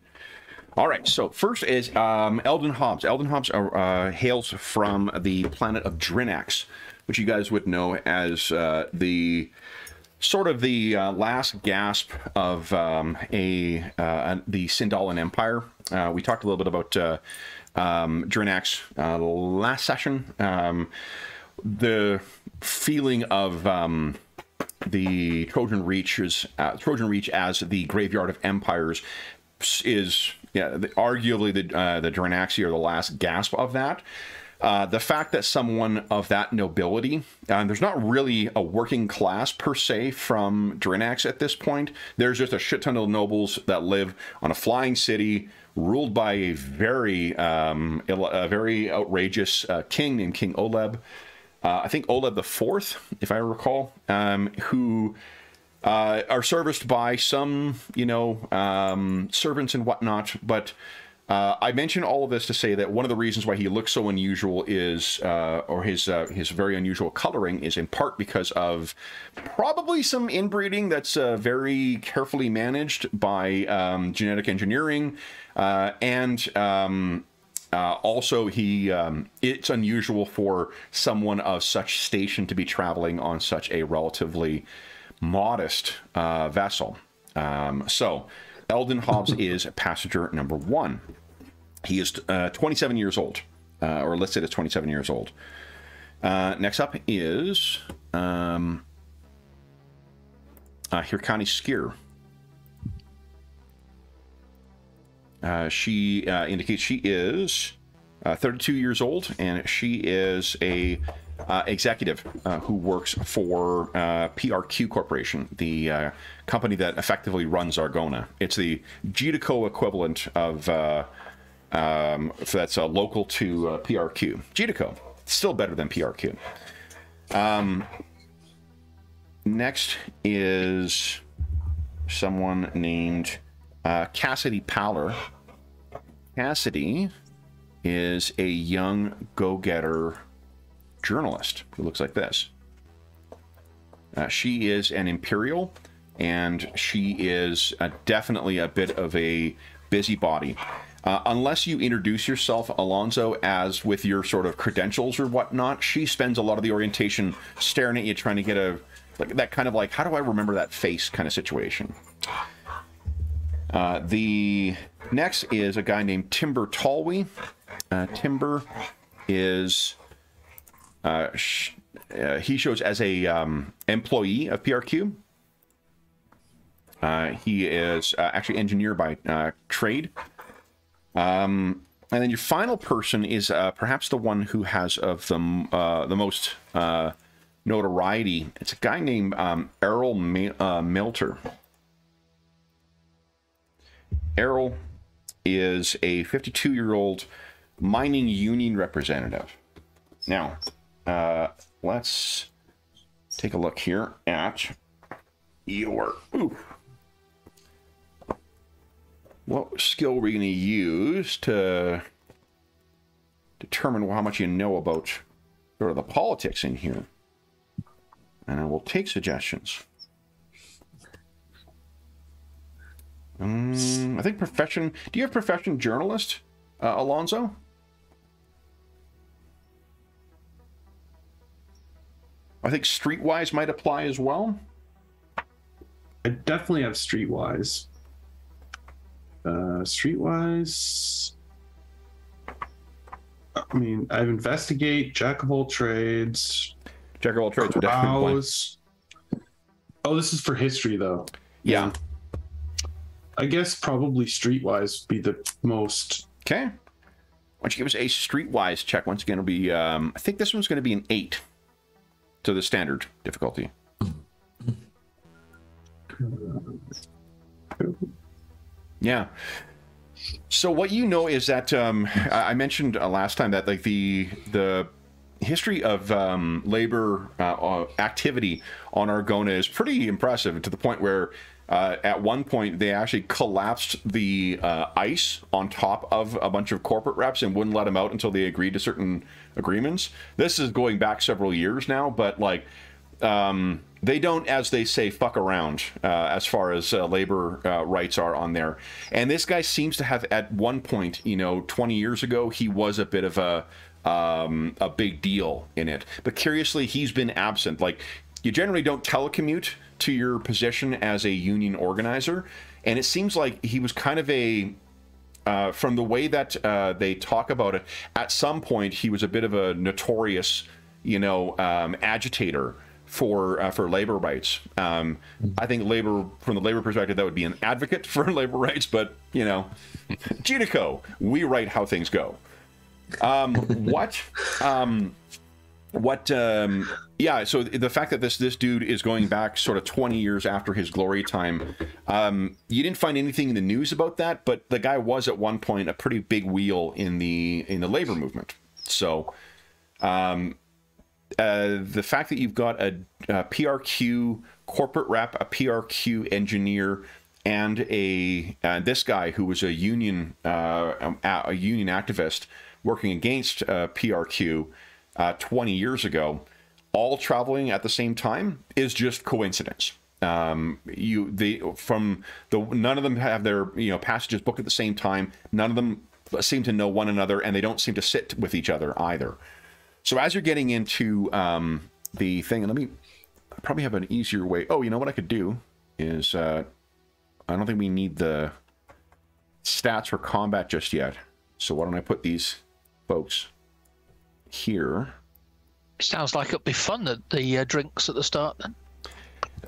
All right, so first is um, Eldon Hobbs. Eldon Hobbs uh, hails from the planet of Drinax, which you guys would know as uh, the sort of the uh, last gasp of um, a uh, the Sindalian Empire. Uh, we talked a little bit about uh, um, Drinax uh, last session. Um, the feeling of um, the Trojan Reach is uh, Trojan Reach as the graveyard of empires is yeah arguably the uh, the Drinaxi are the last gasp of that. Uh, the fact that someone of that nobility, uh, there's not really a working class per se from Drinax at this point. There's just a shit ton of nobles that live on a flying city ruled by a very, um, a very outrageous uh, king named King Oleb. Uh, I think Oleb the Fourth, if I recall, um, who uh, are serviced by some, you know, um, servants and whatnot, but Uh, I mention all of this to say that one of the reasons why he looks so unusual is, uh, or his uh, his very unusual coloring is in part because of probably some inbreeding that's uh, very carefully managed by um, genetic engineering, uh, and um, uh, also he um, it's unusual for someone of such station to be traveling on such a relatively modest vessel. Um, so. Eldon Hobbs is passenger number one. He is uh, 27 years old, uh, or listed as 27 years old. Uh, next up is um, uh, Hirkani Skier. Uh, she uh, indicates she is uh, 32 years old, and she is a uh, executive uh, who works for uh, PRQ Corporation, the uh, company that effectively runs Argona. It's the GeDeCo equivalent of um, that's local to PRQ. GeDeCo, still better than PRQ. Um, next is someone named Cassidy Powler. Cassidy is a young go-getter journalist who looks like this. Uh, she is an imperial, and she is uh, definitely a bit of a busybody. Uh, unless you introduce yourself, Alonzo, as with your sort of credentials or whatnot, she spends a lot of the orientation staring at you, trying to get a like that kind of like, how do I remember that face kind of situation. Uh, the next is a guy named Timber Tallwee. Uh, Timber is uh, sh- uh, he shows as a um, employee of PRQ. Uh, he is uh, actually engineer by uh, trade. Um, and then your final person is uh, perhaps the one who has of the the most notoriety. It's a guy named um, Errol Ma- Milter. Errol is a 52 year old mining union representative. Now, uh, let's take a look here at your. Ooh, what skill are we going to use to determine how much you know about sort of the politics in here? And I will take suggestions. Um, I think profession. Do you have profession journalist, uh, Alonzo? I think Streetwise might apply as well. I definitely have Streetwise. Uh, Streetwise. I mean, I have Investigate, Jack of all trades. Jack of all trades would definitely apply. Oh, this is for history, though. Yeah. I guess probably Streetwise would be the most. Okay. Why don't you give us a Streetwise check? Once again, it'll be, um, I think this one's going to be an 8 to the standard difficulty. Yeah. So what you know is that um, I mentioned uh, last time that like the the history of um, labor uh, uh, activity on Argona is pretty impressive to the point where uh, at one point they actually collapsed the uh, ice on top of a bunch of corporate reps and wouldn't let them out until they agreed to certain agreements. This is going back several years now, but like um, they don't, as they say, fuck around uh, as far as uh, labor uh, rights are on there. And this guy seems to have, at one point, you know, 20 years ago, he was a bit of a um, a big deal in it. But curiously, he's been absent. Like you generally don't telecommute to your position as a union organizer, and it seems like he was kind of a uh, from the way that uh, they talk about it, at some point he was a bit of a notorious, you know, um, agitator for uh, for labor rights. Um, I think labor, from the labor perspective, that would be an advocate for labor rights. But you know, GeDeCo, we write how things go. Um, what? Um, what? Um, yeah. So the fact that this this dude is going back sort of 20 years after his glory time, um, you didn't find anything in the news about that, but the guy was at one point a pretty big wheel in the in the labor movement. So. Um, uh, the fact that you've got a, a, PRQ corporate rep, a PRQ engineer, and a uh, this guy who was a union uh, a, a union activist working against uh, PRQ uh, 20 years ago, all traveling at the same time is just coincidence. Um, you they from the none of them have their you know passages booked at the same time. None of them seem to know one another, and they don't seem to sit with each other either. So as you're getting into um, the thing, and let me I probably have an easier way. Oh, you know what I could do is uh, I don't think we need the stats for combat just yet. So why don't I put these folks here? Sounds like it'll be fun at the uh, drinks at the start then.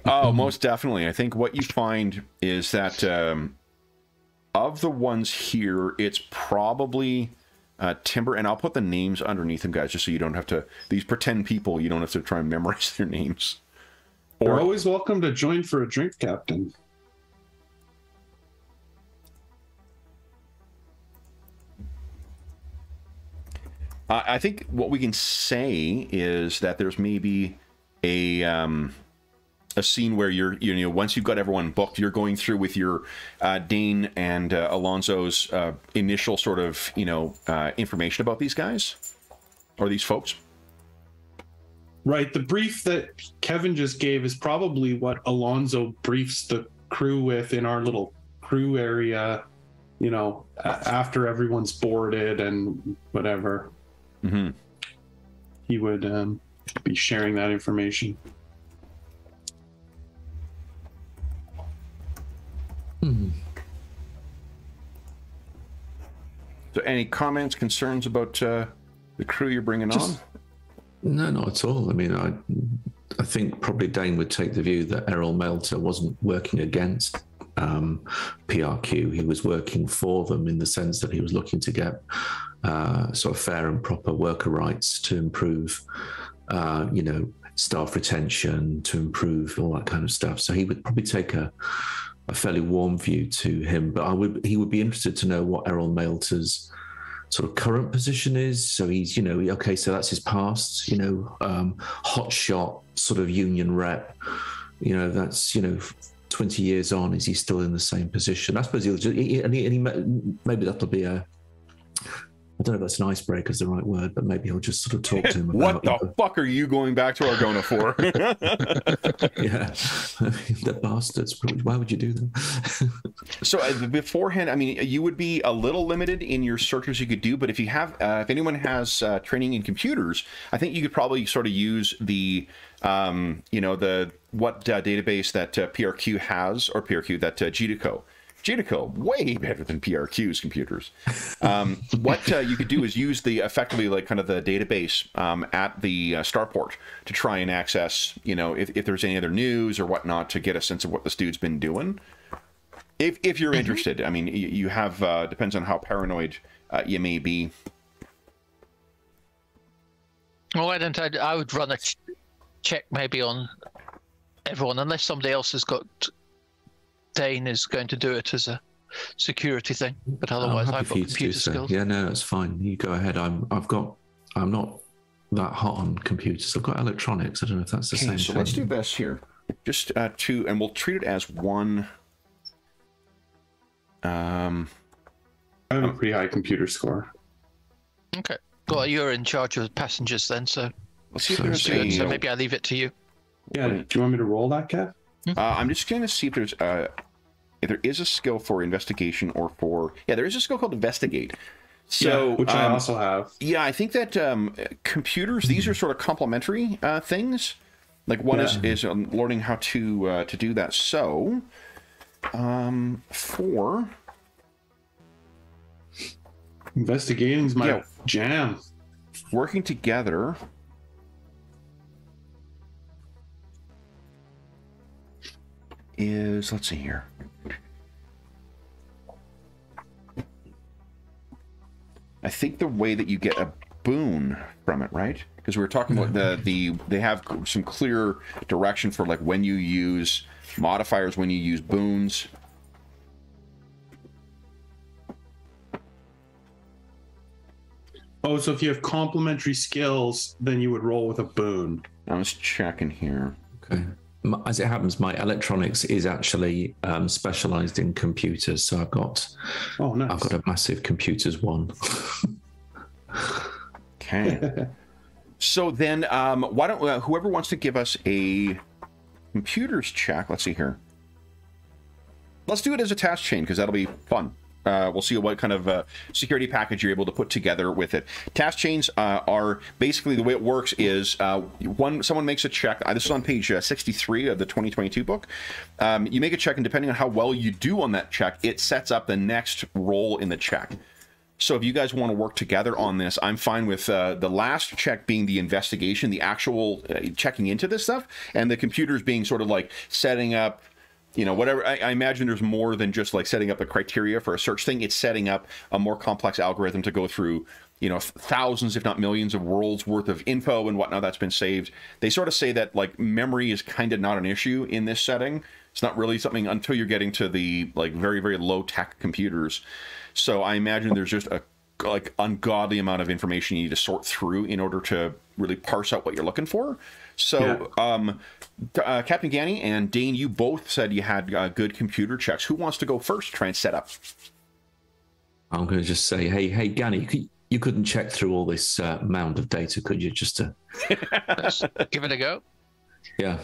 Oh, most definitely. I think what you find is that um, of the ones here, it's probably uh, Timber, and I'll put the names underneath them, guys, just so you don't have to. These pretend people, you don't have to try and memorize their names. You're always welcome to join for a drink, Captain. I think what we can say is that there's maybe a um, a scene where you're you know once you've got everyone booked, you're going through with your uh, Dane and uh, Alonso's uh, initial sort of you know uh, information about these guys or these folks. Right. The brief that Kevin just gave is probably what Alonzo briefs the crew with in our little crew area, you know, after everyone's boarded and whatever. Hmm He would um, be sharing that information. Hmm. So, any comments, concerns about uh, the crew you're bringing Just- No, not at all. I mean, I I think probably Dane would take the view that Errol Melter wasn't working against um, PRQ. He was working for them in the sense that he was looking to get uh, sort of fair and proper worker rights to improve, uh, you know, staff retention, to improve all that kind of stuff. So he would probably take a a fairly warm view to him. But I would he would be interested to know what Errol Melter's sort of current position is. So he's, you know, okay, so that's his past, you know, um, hot shot sort of union rep. You know, that's, you know, 20 years on, is he still in the same position? I suppose he'll just, he, and he, and he, maybe that'll be a, I don't know if that's an icebreaker is the right word, but maybe he'll just sort of talk to him What about, the fuck are you going back to Argona for? yeah, the bastards. Why would you do that? So uh, beforehand, I mean, you would be a little limited in your searches you could do, but if you have, uh, if anyone has uh, training in computers, I think you could probably sort of use the, um, you know, the what uh, database that uh, PRQ has or PRQ that uh, GeDeCo. GeDeCo way better than PRQ's computers. Um, what uh, you could do is use the effectively like kind of the database um, at the uh, starport to try and access, you know, if, if there's any other news or whatnot to get a sense of what this dude's been doing if if you're interested i mean you, you have uh depends on how paranoid uh, you may be Well, why don't I? I would run a check maybe on everyone, unless somebody else has got. Dane is going to do it as a security thing, but otherwise I'm happy I've for got you to do computer so. skills. Yeah, no, that's fine. You go ahead. I'm. I've got. I'm not that hot on computers. I've got electronics. I don't know if that's the okay, same so thing. let's do this here just uh two and we'll treat it as one um I have a pretty high computer score. Okay. Well, you're in charge of passengers then, so, let's see if there's good, a, so maybe I leave it to you. Yeah. Do you want me to roll that, Kev? uh, i'm just going to see if there's uh if there is a skill for investigation or for yeah there is a skill called investigate so yeah, which I um, also have. Yeah, I think that um, computers these are sort of complementary uh, things. Like one is Yeah. is um, learning how to uh, to do that. So, um, for Investigating's my Yeah. jam. working together. Is let's see here. I think the way that you get a boon from it, right? Because we were talking about the the they have some clear direction for like when you use modifiers, when you use boons. Oh, so if you have complementary skills, then you would roll with a boon. I was checking here. Okay. M- as it happens, my electronics is actually um, specialized in computers. So I've got Oh, nice. I've got a massive computers one. Okay. so then, um, why don't uh, whoever wants to give us a computers check? Let's see here. Let's do it as a task chain because that'll be fun. Uh, we'll see what kind of uh, security package you're able to put together with it. Task chains uh, are basically the way it works is uh, one someone makes a check. Uh, this is on page uh, 63 of the 2022 book. Um, you make a check, and depending on how well you do on that check, it sets up the next role in the check. So if you guys want to work together on this, I'm fine with uh, the last check being the investigation, the actual uh, checking into this stuff, and the computers being sort of like setting up, you know, whatever. I, I imagine there's more than just like setting up a criteria for a search thing. It's setting up a more complex algorithm to go through, you know, thousands, if not millions, of worlds worth of info and whatnot that's been saved. They sort of say that like memory is kind of not an issue in this setting. It's not really something until you're getting to the like very very low tech computers. So I imagine there's just a like ungodly amount of information you need to sort through in order to really parse out what you're looking for. So, um, uh, Captain Ganny and Dane, you both said you had uh, good computer checks. Who wants to go first? Try and set up. I'm going to just say, hey, hey, Ganny, you, could, you couldn't check through all this uh, mound of data, could you? Just to, give it a go. yeah.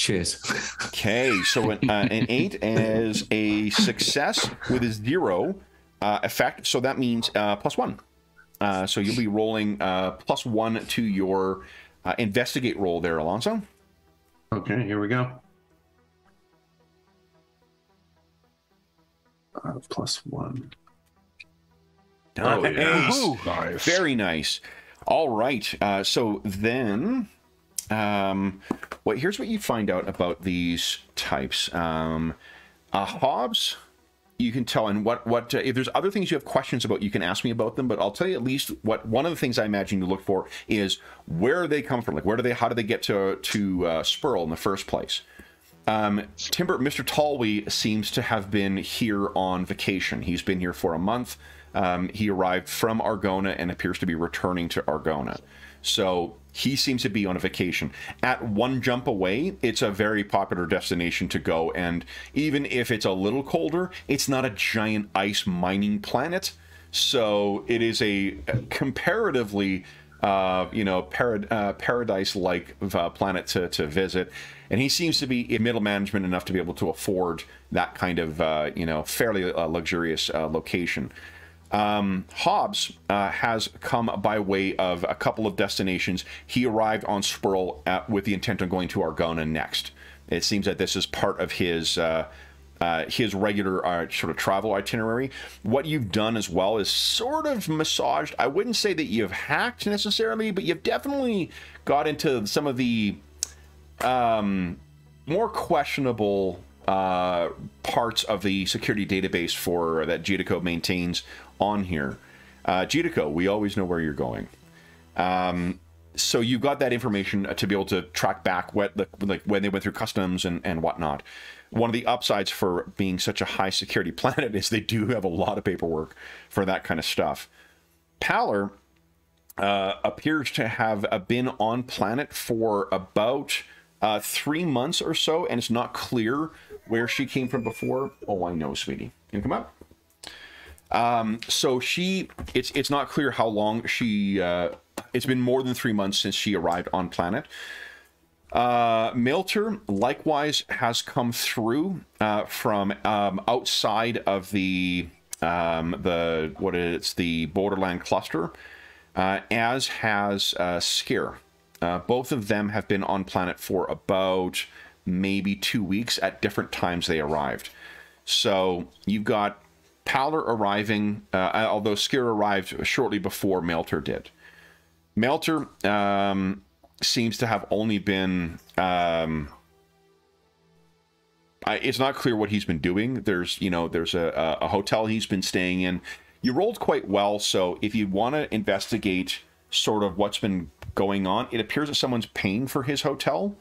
Cheers. Okay, so an, uh, an eight is a success with a zero uh, effect. So that means uh, plus one. Uh, so you'll be rolling uh, plus one to your uh, investigate roll there, Alonso. Okay, here we go. Uh, plus one. Oh, yeah. Nice. Nice. Very nice. All right. Uh, so then, um, well, here's what you find out about these types. Um, uh, Hobbs, you can tell, and what what uh, if there's other things you have questions about, you can ask me about them. But I'll tell you at least what one of the things I imagine you look for is where they come from. Like where do they? How do they get to to uh, Spurl in the first place? Um, Timber, Mr. Talwy seems to have been here on vacation. He's been here for a month. Um, he arrived from Argona and appears to be returning to Argona. So he seems to be on a vacation. At one jump away, it's a very popular destination to go. And even if it's a little colder, it's not a giant ice mining planet. So it is a comparatively uh, you know, parad- uh, paradise-like uh, planet to, to visit, and he seems to be in middle management enough to be able to afford that kind of, uh, you know, fairly uh, luxurious uh, location. Um, Hobbs uh, has come by way of a couple of destinations. He arrived on Spurl at, with the intent of going to Argona next. It seems that this is part of his uh, uh, his regular uh, sort of travel itinerary. What you've done as well is sort of massaged. I wouldn't say that you've hacked necessarily, but you've definitely got into some of the um, more questionable uh, parts of the security database for that GeDeCo maintains on here. Uh, GeDeCo, we always know where you're going. Um, so you've got that information to be able to track back what the, like when they went through customs and, and whatnot. One of the upsides for being such a high security planet is they do have a lot of paperwork for that kind of stuff. Paler uh, appears to have uh, been on planet for about uh, three months or so, and it's not clear where she came from before. Oh, I know, sweetie. Can you come up. Um, so she, it's it's not clear how long she. Uh, it's been more than three months since she arrived on planet. Uh, Milter likewise has come through uh, from um, outside of the um, the what is it's the Borderland cluster, uh, as has uh, Skir. Uh, both of them have been on planet for about maybe two weeks at different times they arrived. So you've got Paler arriving, uh, although Skir arrived shortly before Melter did. Melter um, seems to have only been. Um, I, it's not clear what he's been doing. There's, you know, there's a, a hotel he's been staying in. You rolled quite well, so if you want to investigate sort of what's been going on, it appears that someone's paying for his hotel.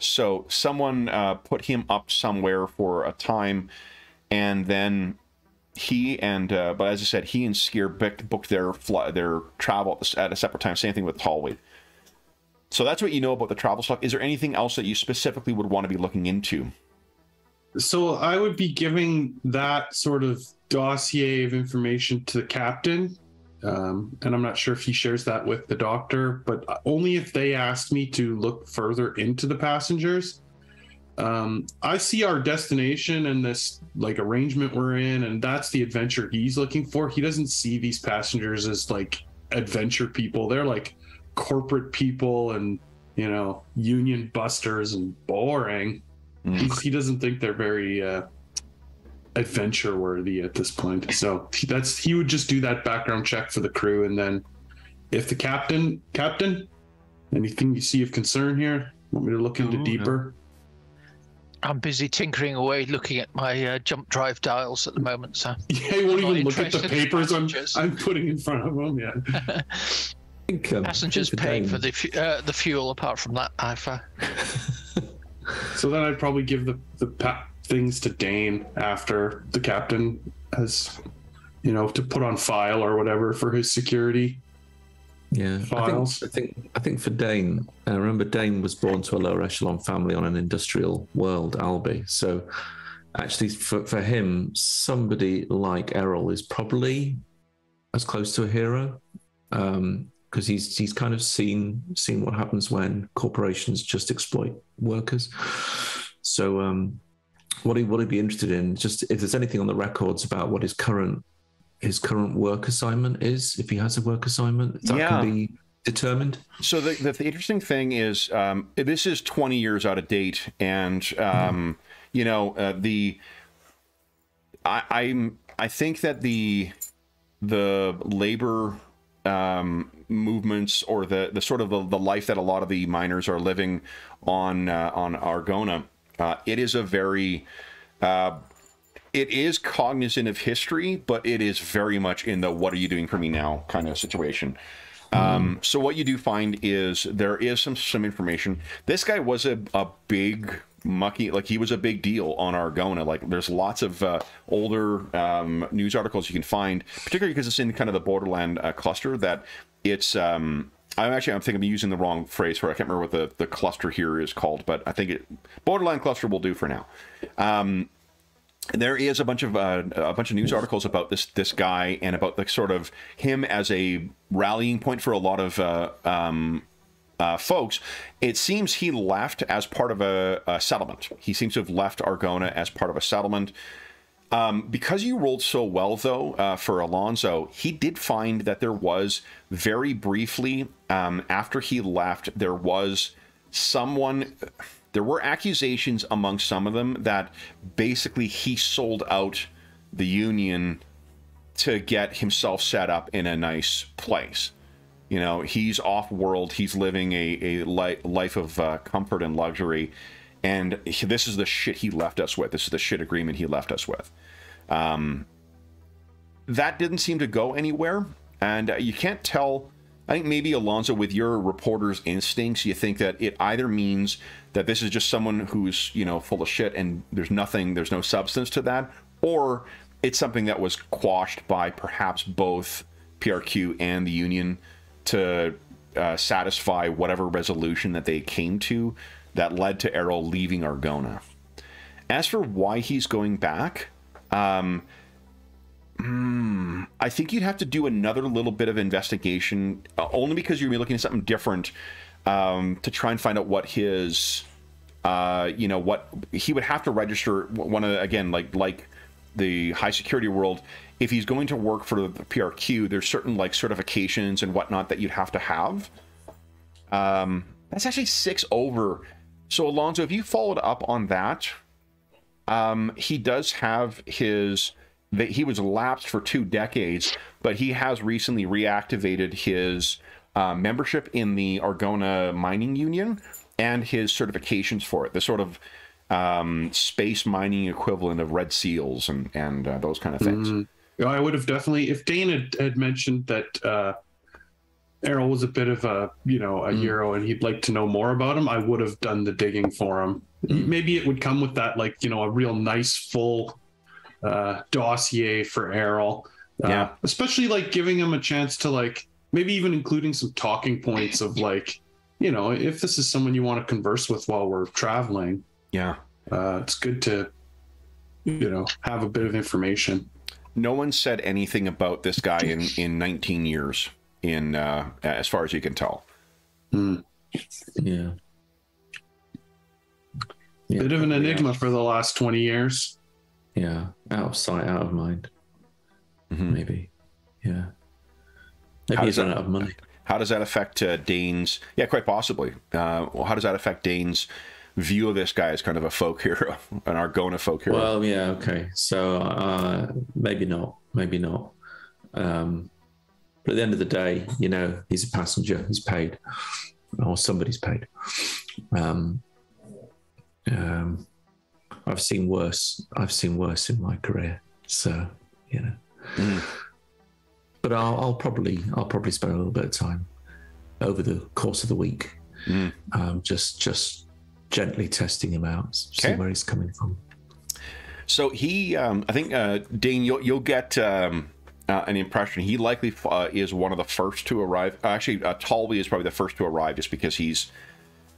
So someone uh, put him up somewhere for a time, and then he and but as I said, he and Skier booked, booked their fly, their travel at a separate time. Same thing with Hallway. so that's what you know about the travel stuff. Is there anything else that you specifically would want to be looking into? So I would be giving that sort of dossier of information to the captain. Um, and I'm not sure if he shares that with the doctor, but only if they ask me to look further into the passengers. Um, I see our destination and this like arrangement we're in, and that's the adventure he's looking for. He doesn't see these passengers as like adventure people. They're like corporate people and you know union busters and boring. Mm. He's, he doesn't think they're very uh, adventure worthy at this point. So that's he would just do that background check for the crew, and then if the captain, captain, anything you see of concern here, want me to look into Oh, no. deeper? I'm busy tinkering away, looking at my uh, jump drive dials at the moment. So Yeah, he won't I'm even look at the papers I'm, passengers. I'm putting in front of him. Yeah. I think, um, passengers think paying for the uh, the fuel. Apart from that, I've uh, So then I'd probably give the the pa- things to Dane after the captain has, you know, to put on file or whatever for his security. Yeah, files. I think, I think I think for Dane, I remember Dane was born to a lower echelon family on an industrial world, Albi. So actually, for for him, somebody like Errol is probably as close to a hero because he's he's kind of seen seen what happens when corporations just exploit workers. So um, what he he'd be interested in just if there's anything on the records about what his current his current work assignment is, if he has a work assignment, that Yeah. can be determined. So the, the, the interesting thing is, um, this is 20 years out of date, and um, you know uh, the I, I'm I think that the the labor um, movements or the the sort of the, the life that a lot of the miners are living on uh, on Argona, uh, it is a very uh, it is cognizant of history, but it is very much in the "what are you doing for me now" kind of situation. Um, so what you do find is there is some some information. This guy was a, a big mucky, like he was a big deal on Argona. Like there's lots of uh, older um, news articles you can find, particularly because it's in kind of the borderland uh, cluster. That it's um, I'm actually I'm thinking I'm using the wrong phrase for. I can't remember what the, the cluster here is called, but I think it borderland cluster will do for now. Um, there is a bunch of uh, a bunch of news articles about this this guy and about the sort of him as a rallying point for a lot of uh, um, uh, folks. It seems he left as part of a, a settlement. He seems to have left Argona as part of a settlement. Um, because you rolled so well, though, uh, for Alonzo, he did find that there was very briefly um, after he left, there was someone. There were accusations among some of them that basically he sold out the union to get himself set up in a nice place. You know, he's off world. He's living a, a li- life of uh, comfort and luxury. And this is the shit he left us with. This is the shit agreement he left us with. Um, that didn't seem to go anywhere. And uh, you can't tell. I think maybe Alonzo, with your reporter's instincts, you think that it either means that this is just someone who's, you know, full of shit and there's nothing, there's no substance to that, or it's something that was quashed by perhaps both PRQ and the union to uh, satisfy whatever resolution that they came to that led to Errol leaving Argona. As for why he's going back, um, hmm, I think you'd have to do another little bit of investigation, uh, only because you're be looking at something different um, to try and find out what his, uh, you know, what he would have to register. One of again, like like the high security world, if he's going to work for the PRQ, there's certain like certifications and whatnot that you'd have to have. Um, that's actually six over. So Alonzo, if you followed up on that, um, he does have his that he was lapsed for two decades, but he has recently reactivated his uh, membership in the Argona Mining Union and his certifications for it. The sort of um, space mining equivalent of red seals and and uh, those kind of things. Yeah, I would have definitely if Dane had, had mentioned that uh Errol was a bit of a you know a Euro and he'd like to know more about him, I would have done the digging for him. Maybe it would come with that like you know a real nice full uh, dossier for Errol. Uh, Yeah. especially like giving him a chance to like maybe even including some talking points of like you know, if this is someone you want to converse with while we're traveling, Yeah. uh, it's good to, you know, have a bit of information. No one said anything about this guy in in 19 years, in uh, as far as you can tell. Hmm. Yeah. Yeah, Bit of an enigma out- for the last 20 years. Yeah, out of sight, out of mind. Mhm. Maybe. Yeah. Maybe How he's does run that- out of money. How does that affect uh, Dane's? Yeah, quite possibly. Uh, well, how does that affect Dane's view of this guy as kind of a folk hero, an Argona folk hero? Well, yeah, okay. So uh, maybe not. Maybe not. Um, but at the end of the day, you know, he's a passenger. He's paid, or somebody's paid. Um, um, I've seen worse. I've seen worse in my career. So you know. Mm. But I'll, I'll probably I'll probably spend a little bit of time over the course of the week, Mm. um, just just gently testing him out, see where he's coming from. So he, um, I think, uh, Dane, you'll you'll get um, uh, an impression. He likely uh, is one of the first to arrive. Actually, uh, Talby is probably the first to arrive, just because he's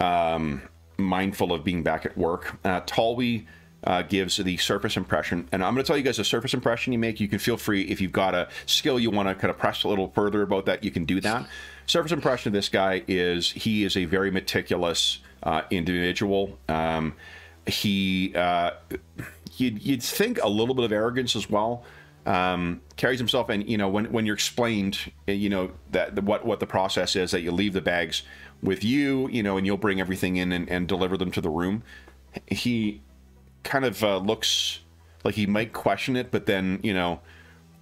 um, mindful of being back at work. Uh, Talby uh, gives the surface impression, and I'm going to tell you guys the surface impression you make. You can feel free if you've got a skill you want to kind of press a little further about that. You can do that. Surface impression of this guy is he is a very meticulous uh, individual. Um, he uh, you'd, you'd think a little bit of arrogance as well. Um, carries himself, and you know when when you're explained, uh, you know that the, what what the process is that you leave the bags with you, you know, and you'll bring everything in and, and deliver them to the room. He kind of uh, looks like he might question it, but then you know,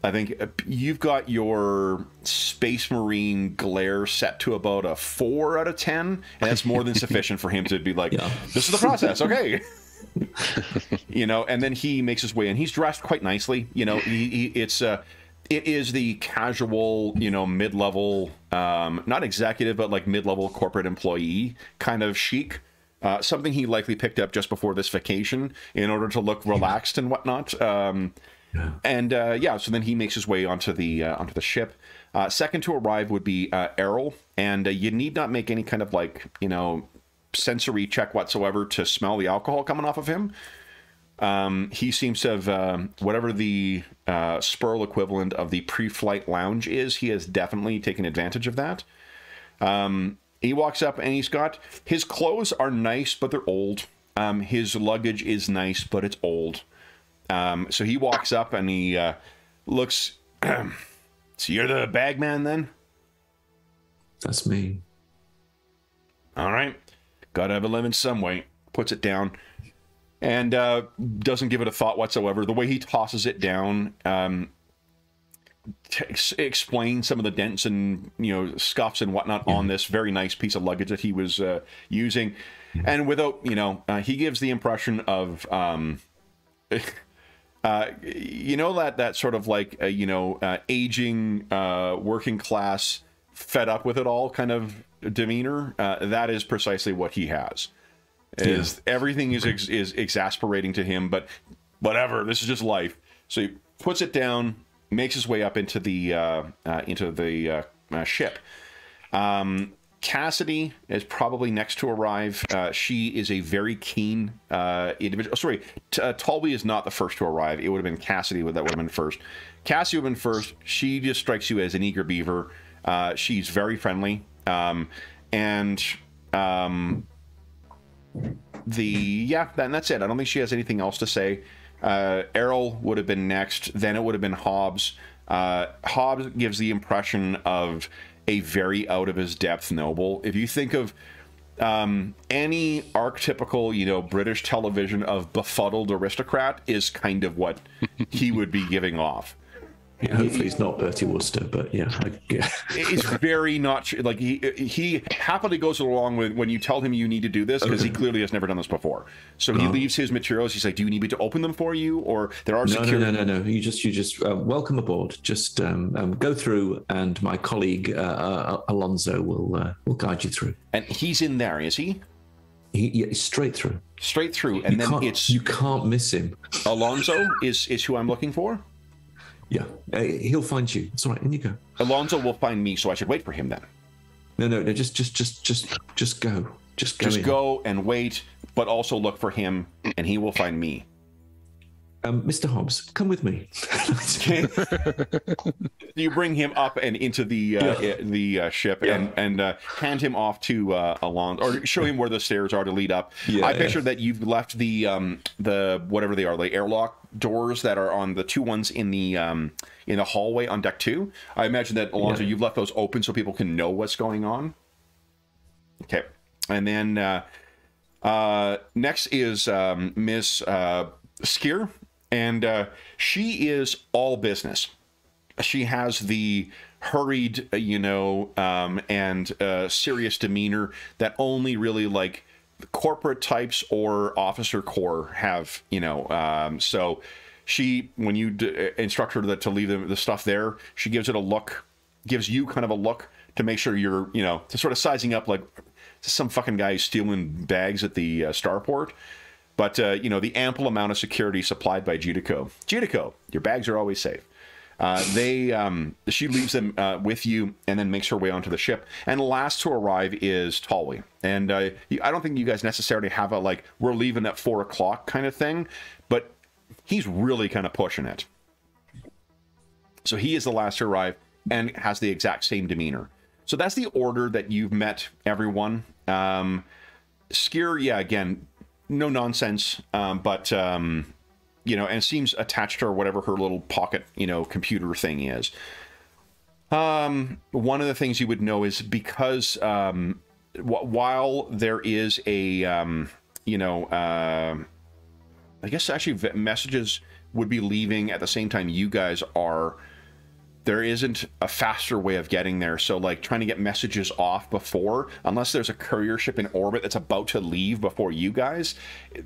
I think uh, you've got your Space Marine glare set to about a four out of ten, and that's more than sufficient for him to be like, Yeah. "This is the process, okay." you know, and then he makes his way in. He's dressed quite nicely. You know, he, he it's uh, it is the casual, you know, mid-level, um, not executive, but like mid-level corporate employee kind of chic. Uh, something he likely picked up just before this vacation in order to look relaxed and whatnot. Um, and uh, yeah, so then he makes his way onto the uh, onto the ship. Uh, second to arrive would be uh, Errol, and uh, you need not make any kind of like you know sensory check whatsoever to smell the alcohol coming off of him. Um, he seems to have um, whatever the uh, Spurl equivalent of the pre-flight lounge is. He has definitely taken advantage of that. Um, he walks up and he's got his clothes are nice, but they're old. Um, his luggage is nice, but it's old. Um, so he walks up and he uh, looks. so you're the bag man then? That's me. All right. Gotta have a lemon some way. Puts it down and uh, doesn't give it a thought whatsoever. The way he tosses it down um, t- ex- explains some of the dents and you know scuffs and whatnot on this very nice piece of luggage that he was uh, using, and without you know uh, he gives the impression of. Um, uh, you know that that sort of like uh, you know uh, aging uh, working class fed up with it all kind of demeanor uh, that is precisely what he has is everything is ex- is exasperating to him but whatever this is just life so he puts it down makes his way up into the uh, uh, into the uh, uh, ship um, Cassidy is probably next to arrive. Uh, she is a very keen uh, individual. Oh, sorry, T- uh, Talby is not the first to arrive. It would have been Cassidy that would have been first. Cassidy would have been first. She just strikes you as an eager beaver. Uh, she's very friendly. Um, and um, the yeah, and that's it. I don't think she has anything else to say. Uh, Errol would have been next. Then it would have been Hobbs. Uh, Hobbs gives the impression of a very out of his depth noble. If you think of um, any archetypical, you know, British television of befuddled aristocrat, is kind of what he would be giving off. Yeah, hopefully he's not Bertie Wooster, but yeah, I, yeah. It's very not like he he happily goes along with when you tell him you need to do this because he clearly has never done this before. So he leaves his materials. He's like, "Do you need me to open them for you?" Or there are No, security. no, no, no, no. You just, you just uh, welcome aboard. Just um, um, go through, and my colleague uh, uh, Alonso will uh, will guide you through. And he's in there, is he? He, yeah, straight through. Straight through, and you then it's you can't miss him. Alonso is is who I'm looking for. Yeah, uh, he'll find you. It's all right. In you go. Alonso will find me, so I should wait for him then. No, no, no. Just, just, just, just, just go. Just go. Just in. go and wait, but also look for him, and he will find me. Um, Mr. Hobbs, come with me. you bring him up and into the uh, Yeah. the uh, ship Yeah. and and uh, hand him off to uh, Alon or show him where the stairs are to lead up. Yeah, I picture that you've left the um, the whatever they are, the airlock doors that are on the two ones in the um, in the hallway on deck two. I imagine that Alonzo, you've left those open so people can know what's going on. Okay, and then uh, uh, next is um, Miss uh, Skier, and uh, she is all business she has the hurried, uh, you know, um, and uh, serious demeanor that only really like corporate types or officer corps have, you know. Um, so she, when you d- instruct her that to leave the, the stuff there, she gives it a look, gives you kind of a look to make sure you're, you know, to sort of sizing up like some fucking guy stealing bags at the uh, starport. But uh, you know the ample amount of security supplied by GeDeCo. GeDeCo, your bags are always safe. Uh, they um, she leaves them uh, with you and then makes her way onto the ship. And last to arrive is Talwi. And uh, I don't think you guys necessarily have a like we're leaving at four o'clock kind of thing, but he's really kind of pushing it. So he is the last to arrive and has the exact same demeanor. So that's the order that you've met everyone. Um, Skier, yeah, again, no nonsense, um, but um, you know, and seems attached to her whatever her little pocket, you know, computer thing is. Um, one of the things you would know is because um, wh- while there is a, um, you know, uh, I guess actually messages would be leaving at the same time you guys are. There isn't a faster way of getting there. So, like trying to get messages off before, unless there's a courier ship in orbit that's about to leave before you guys,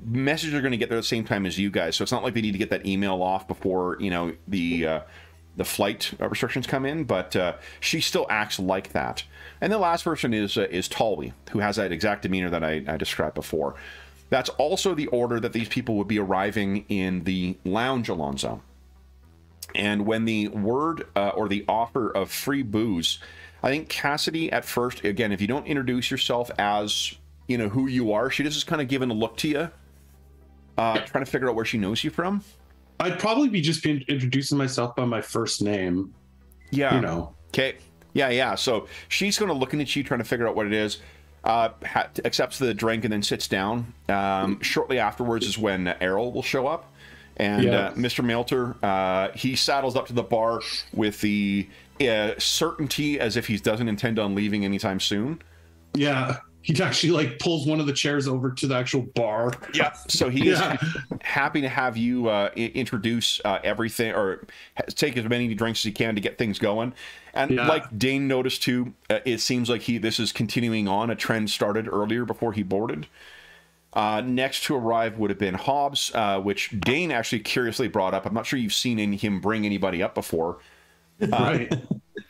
messages are going to get there at the same time as you guys. So it's not like they need to get that email off before you know the uh, the flight restrictions come in. But uh, she still acts like that. And the last person is uh, is Talwi, who has that exact demeanor that I, I described before. That's also the order that these people would be arriving in the lounge, Alonzo. And when the word uh, or the offer of free booze, I think Cassidy at first, again, if you don't introduce yourself as you know who you are, she just is kind of giving a look to you, uh, trying to figure out where she knows you from. I'd probably be just introducing myself by my first name. Yeah, You know. Okay. Yeah, yeah. So she's going to looking at you, trying to figure out what it is. Uh, ha- accepts the drink and then sits down. Um, shortly afterwards is when Errol will show up, and Yeah. uh, Mr. Melter uh, he saddles up to the bar with the uh, certainty as if he doesn't intend on leaving anytime soon. Yeah. He actually like pulls one of the chairs over to the actual bar. Yeah. So he is happy to have you uh, introduce uh, everything or take as many drinks as he can to get things going. And Yeah. like Dane noticed too, uh, it seems like he this is continuing on a trend started earlier before he boarded. Uh, next to arrive would have been Hobbs, uh, which Dane actually curiously brought up. I'm not sure you've seen any, him bring anybody up before. right.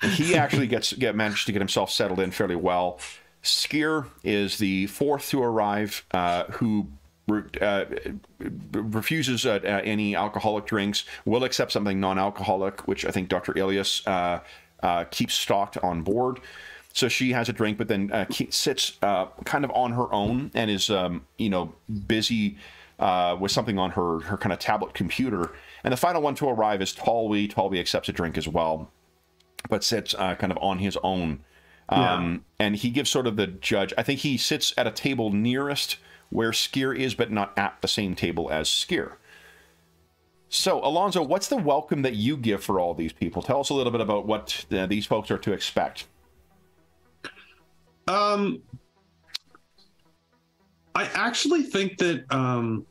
He actually gets get managed to get himself settled in fairly well. Skier is the fourth to arrive, uh, who uh, refuses uh, uh, any alcoholic drinks. Will accept something non-alcoholic, which I think Dr. Ilias uh, uh, keeps stocked on board. So she has a drink, but then uh, sits uh, kind of on her own and is, um, you know, busy uh, with something on her her kind of tablet computer. And the final one to arrive is Talwi. Talwi accepts a drink as well but sits uh, kind of on his own. Um, And he gives sort of the judge. I think he sits at a table nearest where Skier is, but not at the same table as Skier. So, Alonzo, what's the welcome that you give for all these people? Tell us a little bit about what uh, these folks are to expect. Um, I actually think that um,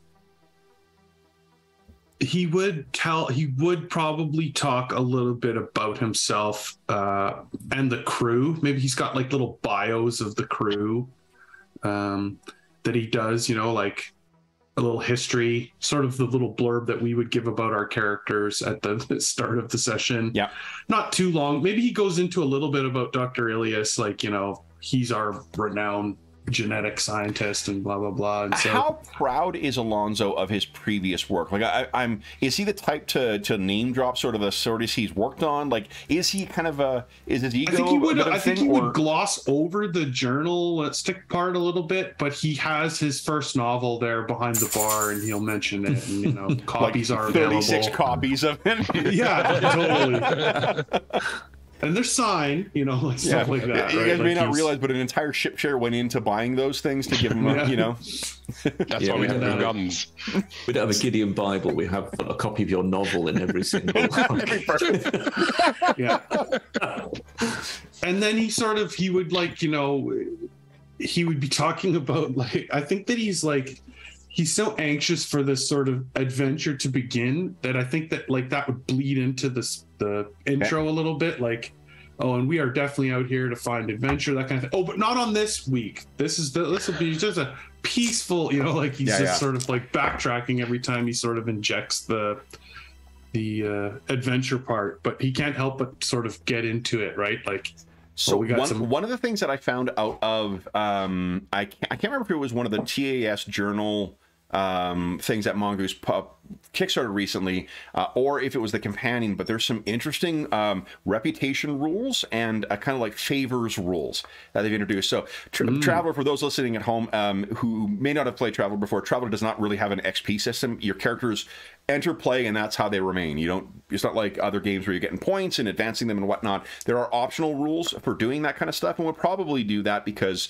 he would tell. He would probably talk a little bit about himself uh, and the crew. Maybe he's got like little bios of the crew um, that he does. You know, like a little history, sort of the little blurb that we would give about our characters at the start of the session. Yeah. Not too long. Maybe he goes into a little bit about Dr. Ilias, like, you know, he's our renowned genetic scientist and blah blah blah. And so How proud is Alonso of his previous work? Like, I, I'm is he the type to to name drop sort of the stories he's worked on? Like, is he kind of a is his ego? I think he would. bit of a I think thing, he or- would gloss over the journalistic part a little bit, but he has his first novel there behind the bar, and he'll mention it. And you know, like copies are available. 36 copies of it. Yeah, totally. and they're you know, like stuff like that. you right? guys may Like not he's- realize, but an entire ship share went into buying those things to give him, a, you know. That's Yeah, why we we have don't the guns. We don't have a Gideon Bible. We have a copy of your novel in every single. yeah and then he sort of he would like you know he would be talking about like i think that he's like he's so anxious for this sort of adventure to begin that i think that like that would bleed into this the intro a little bit like oh and we are definitely out here to find adventure that kind of thing oh but not on this week this is the this will be just a peaceful you know like he's Yeah, just yeah. sort of like backtracking every time he sort of injects the the uh, adventure part, but he can't help but sort of get into it, right? Like, So Oh, we got one, some- one of the things that I found out of, um, I, can't, I can't remember if it was one of the TAS journal um, things that Mongoose kickstarted recently, uh, or if it was the companion. But there's some interesting um, reputation rules and uh, kind of like favors rules that they've introduced. So, tra- Mm. Traveller, for those listening at home um, who may not have played Traveller before, Traveller does not really have an XP system. Your characters enter play and that's how they remain you don't it's not like other games where you're getting points and advancing them and whatnot there are optional rules for doing that kind of stuff and we'll probably do that because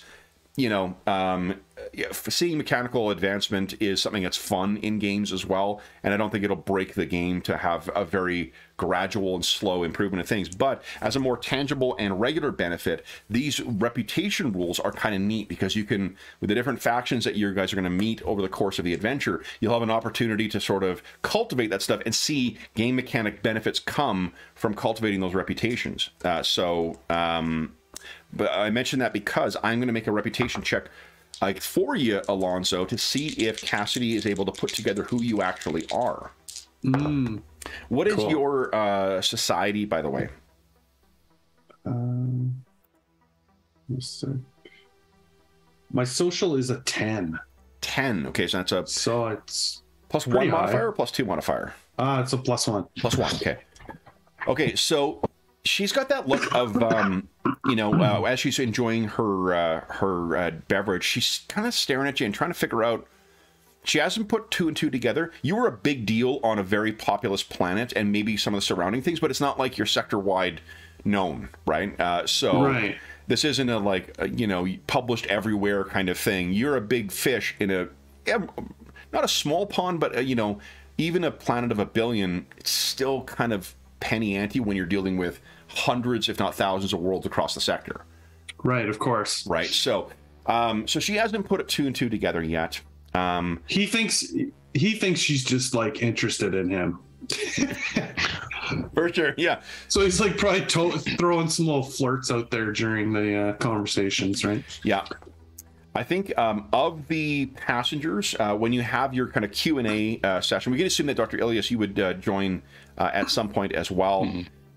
you know um seeing mechanical advancement is something that's fun in games as well and i don't think it'll break the game to have a very gradual and slow improvement of things. But as a more tangible and regular benefit these reputation rules are kind of neat because you can with the different factions that you guys are going to meet over the course of the adventure you'll have an opportunity to sort of cultivate that stuff and see game mechanic benefits come from cultivating those reputations. Uh, so um but I mentioned that because I'm going to make a reputation check like for you, Alonso, to see if Cassidy is able to put together who you actually are. mm, What is Cool. your uh, society, by the way? um, my social is a 10. 10. Okay, so that's a so it's plus one high. modifier or plus two modifier? ah, it's a plus one. Plus one. Okay. Okay, so she's got that look of, um, you know, uh, as she's enjoying her uh, her uh, beverage, she's kind of staring at you and trying to figure out. She hasn't put two and two together. You were a big deal on a very populous planet and maybe some of the surrounding things, but it's not like you're sector wide known, right? Uh, so Right. this isn't a like a, you know published everywhere kind of thing. You're a big fish in a not a small pond, but uh you know even a planet of a billion. It's still kind of penny ante when you're dealing with hundreds, if not thousands, of worlds across the sector, Right, of course. right? So, um, so she hasn't put two and two together yet. Um, He thinks he thinks she's just like interested in him. for sure, yeah. So he's like probably to- throwing some little flirts out there during the uh, conversations, right? Yeah. I think um, of the passengers, uh, when you have your kind of Q and A uh, session, we can assume that Dr. Ilias, you would uh, join uh, at some point as well.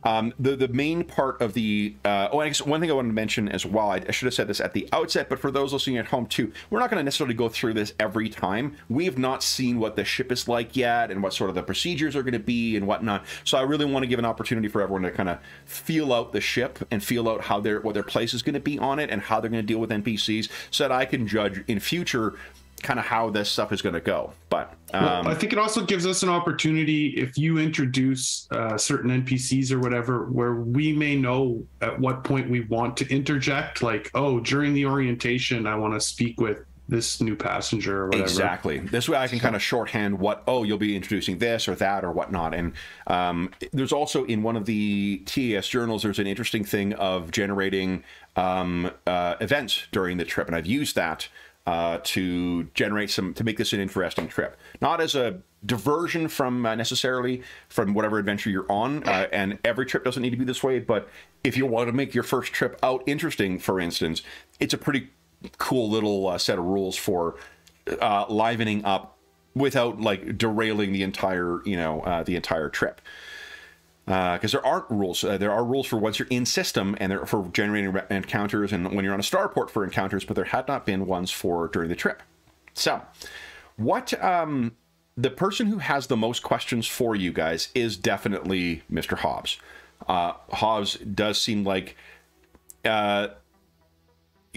Um, the the main part of the uh, oh, I guess one thing I wanted to mention as well. I, I should have said this at the outset, but for those listening at home too, we're not going to necessarily go through this every time. We have not seen what the ship is like yet, and what sort of the procedures are going to be and whatnot. So I really want to give an opportunity for everyone to kind of feel out the ship and feel out how their what their place is going to be on it and how they're going to deal with NPCs, so that I can judge in future kind of how this stuff is going to go. But um, Well, I think it also gives us an opportunity if you introduce uh, certain NPCs or whatever, where we may know at what point we want to interject. Like, oh, during the orientation, I want to speak with this new passenger or whatever. Exactly. This way, I can kind of shorthand what oh you'll be introducing this or that or whatnot. And um, there's also in one of the TAS journals there's an interesting thing of generating um, uh, events during the trip, and I've used that uh, to generate some to make this an interesting trip, not as a diversion from uh, necessarily from whatever adventure you're on. Uh, and every trip doesn't need to be this way, but if you want to make your first trip out interesting, for instance, it's a pretty cool little uh, set of rules for uh, livening up without like derailing the entire you know the entire trip because there aren't rules. Uh, there are rules for once you're in system and for generating encounters and when you're on a starport for encounters, but there had not been ones for during the trip. So, what um, the person who has the most questions for you guys is definitely Mr. Hobbs. Uh, Hobbs does seem like. Uh,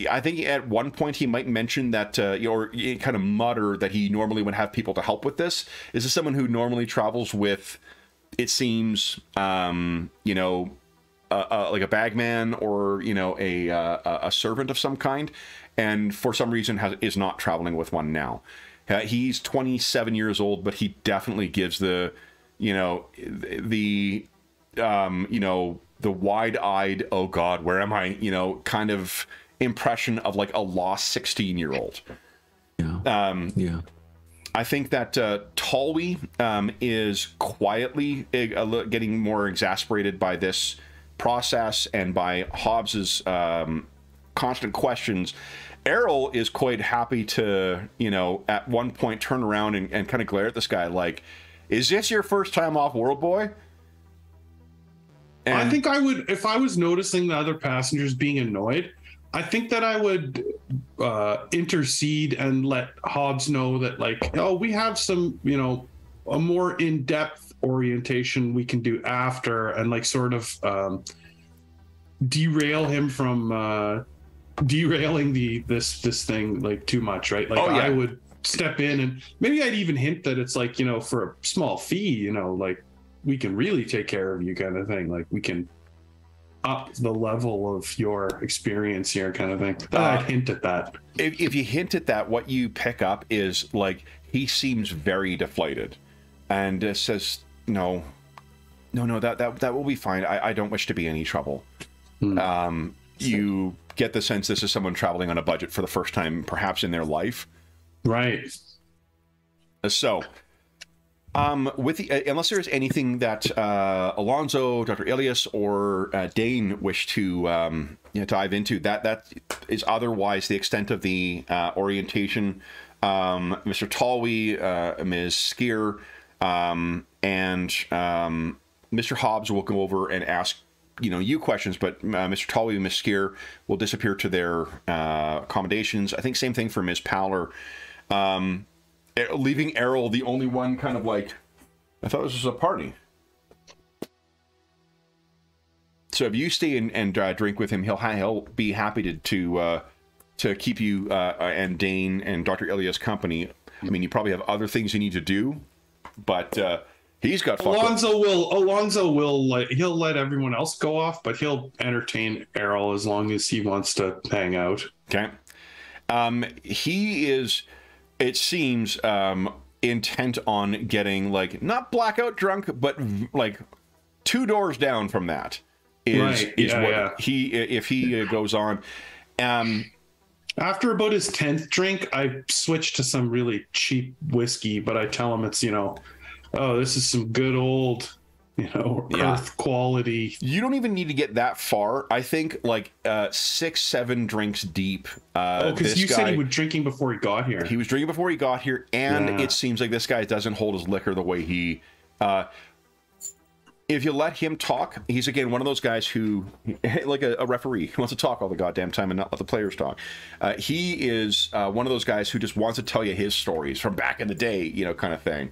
I think at one point he might mention that, uh, or kind of mutter that he normally would have people to help with this. Is this someone who normally travels with, it seems, um, you know, uh, uh, like a bagman or you know a uh, a servant of some kind, and for some reason has, is not traveling with one now. Uh, he's 27 years old, but he definitely gives the, you know, the, um, you know, the wide-eyed, oh God, where am I? You know, kind of impression of like a lost 16 year old. Yeah. Um, yeah. I think that uh, um, is quietly uh, getting more exasperated by this process and by Hobbs's um, constant questions. Errol is quite happy to, you know, at one point turn around and, and kind of glare at this guy like, "Is this your first time off World Boy?" And I think I would, if I was noticing the other passengers being annoyed, I think that I would uh, intercede and let Hobbs know that, like, oh, we have some, you know, a more in depth orientation we can do after, and like sort of um, derail him from uh, derailing the this this thing like too much, right? Like, Oh, yeah. I would step in and maybe I'd even hint that it's like, you know, for a small fee, you know, like we can really take care of you, kind of thing. Like, we can up the level of your experience here kind of thing. Uh, hint at that. if, if you hint at that, what you pick up is like he seems very deflated, and uh, says, "No, no, no, that that that will be fine. I, I don't wish to be any trouble." Hmm. Um, you get the sense this is someone traveling on a budget for the first time, perhaps in their life. Right. So, um, with the uh, unless there's anything that uh, Alonzo, Dr. Ilias, or uh, Dane wish to um, you know, dive into, that that is otherwise the extent of the uh, orientation. Um, Mr. Tolwe, uh, Ms. Skier, um, and um, Mr. Hobbs will go over and ask you know you questions, but uh, Mr. Tolwe and Ms. Skier will disappear to their accommodations. I think same thing for Ms. Powler. Um, leaving Errol the only one kind of like I thought this was a party. So if you stay and, and uh, drink with him, he'll ha- he'll be happy to to uh, to keep you uh, and Dane and Dr. Elias company. I mean, you probably have other things you need to do, but uh, he's got Alonzo will Alonzo will like he'll let everyone else go off, but he'll entertain Errol as long as he wants to hang out. Okay. Um, he is, it seems, um, intent on getting like not blackout drunk, but like two doors down from that is Right, is yeah, what yeah. he if he uh, goes on. Um, After about his tenth drink, I switch to some really cheap whiskey, but I tell him it's you know, oh, this is some good old, you know, Yeah. earth quality. you don't even need to get that far. I think like uh, six, seven drinks deep. Uh, Oh, because you guy, said he was drinking before he got here. He was drinking before he got here, and Yeah. it seems like this guy doesn't hold his liquor the way he. Uh, if you let him talk, he's again one of those guys who, like a, a referee, he wants to talk all the goddamn time and not let the players talk. Uh, he is uh, one of those guys who just wants to tell you his stories from back in the day, you know, kind of thing.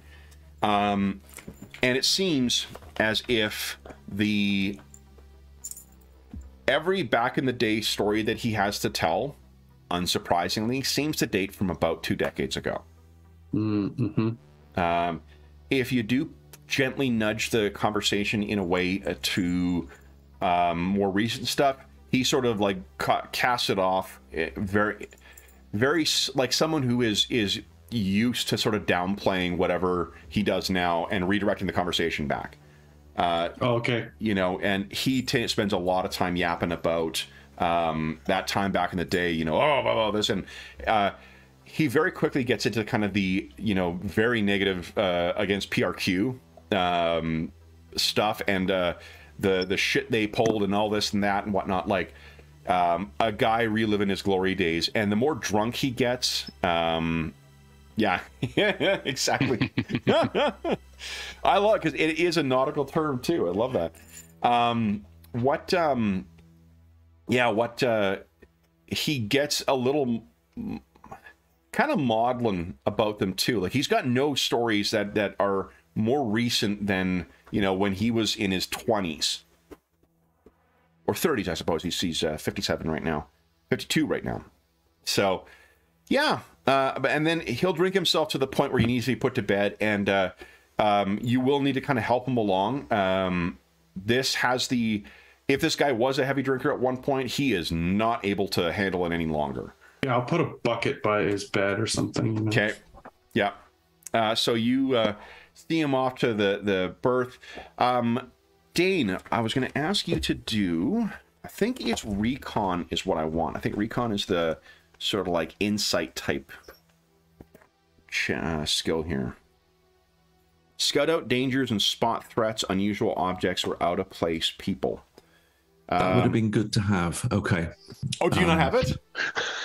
Um, and it seems as if the every back in the day story that he has to tell, unsurprisingly, seems to date from about two decades ago. Mm-hmm. Um, if you do gently nudge the conversation in a way uh, to um, more recent stuff, he sort of like ca- casts it off eh, very, very like someone who is is used to sort of downplaying whatever he does now and redirecting the conversation back Oh, okay. you know, and he t- spends a lot of time yapping about um, that time back in the day, you know, oh, blah, blah, this, and uh, he very quickly gets into kind of the, you know, very negative uh, against PRQ um, stuff and uh, the the shit they pulled and all this and that and whatnot, like. Um, a guy reliving his glory days, and the more drunk he gets, um, Yeah, exactly. I love it because it is a nautical term too. I love that. Um, what? Um, yeah, what? Uh, he gets a little kind of maudlin about them too. Like he's got no stories that that are more recent than you know when he was in his twenties or thirties, I suppose. He's he's uh, fifty seven right now, fifty two right now. So yeah, uh, and then he'll drink himself to the point where he needs to be put to bed, and uh, um, you will need to kind of help him along. Um, this has the if this guy was a heavy drinker at one point, he is not able to handle it any longer. Yeah, I'll put a bucket by his bed or something. You know? Okay. Yeah. Uh, so you uh, see him off to the the berth. Um, Dane, I was going to ask you to do. I think it's recon is what I want. I think recon is the sort of like insight type uh, skill here. Scout out dangers and spot threats, unusual objects, or out of place people. That would have been good to have. Okay. Oh, do you not have it?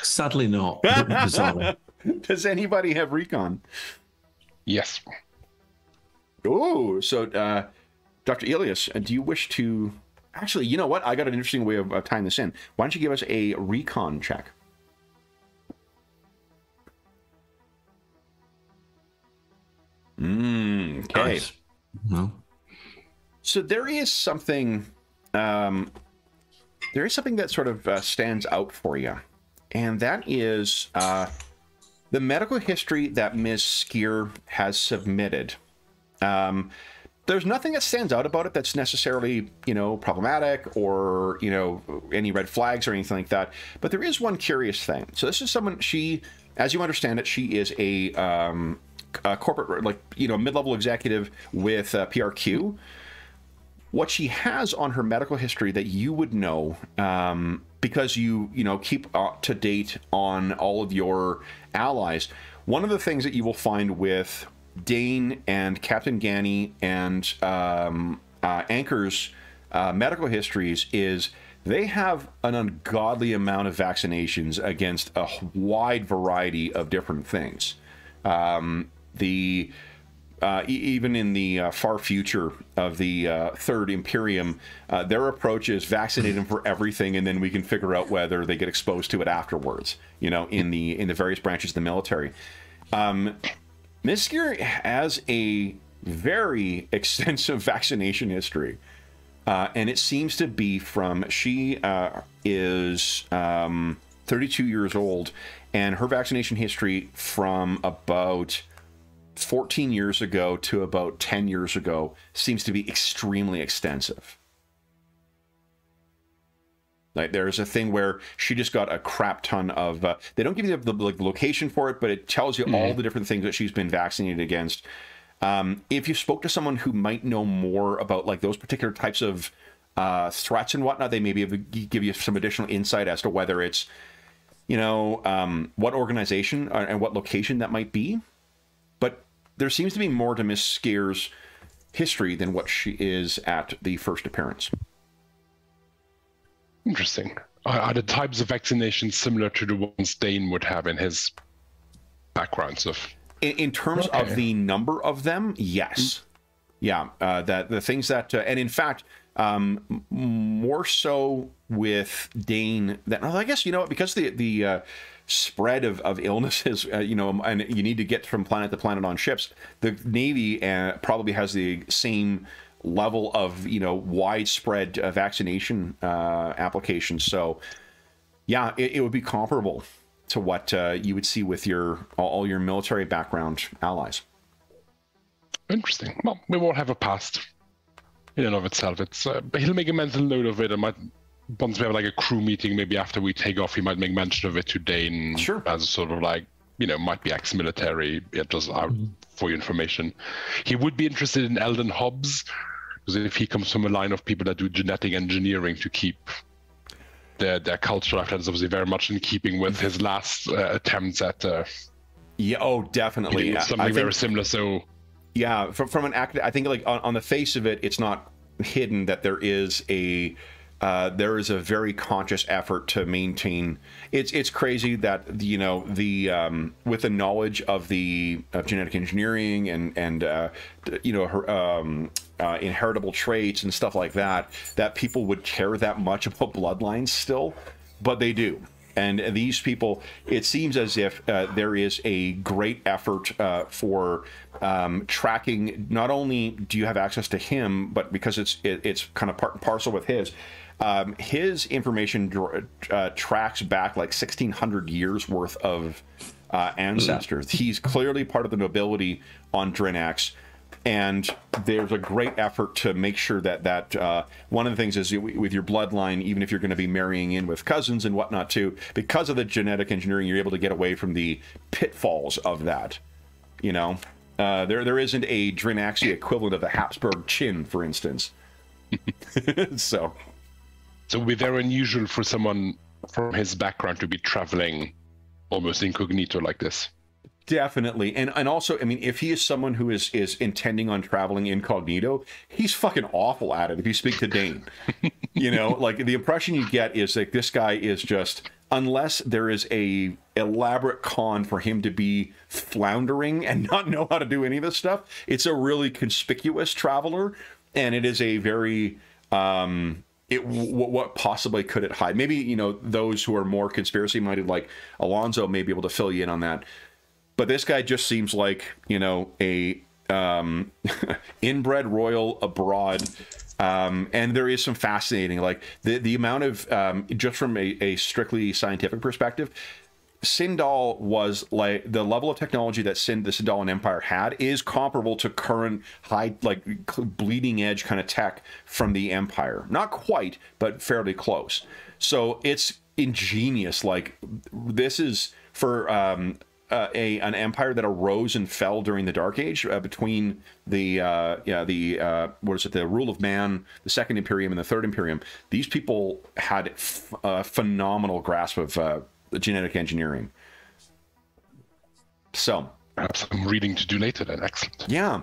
Sadly not. Does anybody have recon? Yes. Oh, so uh, Dr. Elias, uh, do you wish to? Actually, you know what? I got an interesting way of, of tying this in. Why don't you give us a recon check? Mm, okay. Nice. Well, So there is something, um, there is something that sort of uh, stands out for you, and that is uh, the medical history that Ms. Skier has submitted. Um, there's nothing that stands out about it that's necessarily, you know, problematic or, you know, any red flags or anything like that. But there is one curious thing. So this is someone she, as you understand it, she is a, um, a corporate, like, you know, mid-level executive with uh, PRQ what she has on her medical history that you would know um, because you you know keep up to date on all of your allies one of the things that you will find with dane and captain ganny and um, uh, anchor's uh, medical histories is they have an ungodly amount of vaccinations against a wide variety of different things. Um, the uh, even in the uh, far future of the uh, third Imperium, uh, their approach is vaccinate them for everything, and then we can figure out whether they get exposed to it afterwards. You know, in the in the various branches of the military. Um, Miskier has a very extensive vaccination history. Uh, and it seems to be from she uh, is um, 32 years old, and her vaccination history from about 14 years ago to about 10 years ago seems to be extremely extensive. Like there's a thing where she just got a crap ton of. Uh, they don't give you the, the, like, location for it, but it tells you all the different things that she's been vaccinated against. Um, if you spoke to someone who might know more about like those particular types of uh, threats and whatnot, they may be able to give you some additional insight as to whether it's, you know, um, what organization and what location that might be. There seems to be more to Miss Skier's history than what she is at the first appearance. Interesting. Are, the types of vaccinations similar to the ones Dane would have in his backgrounds of? In, in terms Okay. of the number of them, yes, yeah. Uh, that the things that, uh, and in fact, um, more so with Dane than I guess you know what, because the the uh, spread of, of illnesses, uh, you know, and you need to get from planet to planet on ships. The Navy uh, probably has the same level of you know widespread uh, vaccination uh, applications. So yeah, it, it would be comparable to what uh, you would see with your all, your military background allies. Interesting. Well, we won't have a past in and of itself. It's uh, he'll make a mental note of it. And might once we have like a crew meeting, maybe after we take off, he might make mention of it to Dane Sure. as sort of like you know might be ex-military. It just out for your information. He would be interested in Eldon Hobbs because if he comes from a line of people that do genetic engineering to keep their their culture life, that's obviously very much in keeping with his last uh, attempts at uh, Yeah. Oh, definitely. doing I something think- very similar. So yeah from, from an act i think like on, on the face of it it's not hidden that there is a uh, there is a very conscious effort to maintain. It's it's crazy that you know the um, with the knowledge of the of genetic engineering and and uh, you know her, um, uh, inheritable traits and stuff like that that people would care that much about bloodlines still, but they do. And these people, it seems as if uh, there is a great effort uh, for um, tracking. Not only do you have access to him, but because it's it, it's kind of part and parcel with his, um, his information uh, tracks back like 1600 years worth of uh, ancestors. He's clearly part of the nobility on Drinax and there's a great effort to make sure that that uh, one of the things is with your bloodline, even if you're going to be marrying in with cousins and whatnot too, because of the genetic engineering, you're able to get away from the pitfalls of that. You know, uh, there there isn't a Drinaxi equivalent of the Habsburg chin, for instance. so, so it would be very unusual for someone from his background to be traveling almost incognito like this. Definitely. And and also, I mean, if he is someone who is is intending on traveling incognito, he's fucking awful at it if you speak to Dane. you know, like the impression you get is like this guy is just unless there is a elaborate con for him to be floundering and not know how to do any of this stuff, it's a really conspicuous traveler and it is a very um it, what possibly could it hide? Maybe you know those who are more conspiracy minded, like Alonzo, may be able to fill you in on that. But this guy just seems like, you know, a um, inbred royal abroad. Um, and there is some fascinating, like the, the amount of, um, just from a, a strictly scientific perspective, Sindal was like the level of technology that Sind, the Sindalian Empire had is comparable to current high, like bleeding edge kind of tech from the Empire. Not quite, but fairly close. So it's ingenious. Like this is for um, uh, a an empire that arose and fell during the Dark Age uh, between the uh, yeah the uh, what is it the rule of man, the Second Imperium, and the Third Imperium. These people had a phenomenal grasp of uh, genetic engineering. So perhaps I'm reading to do later. Then excellent. Yeah.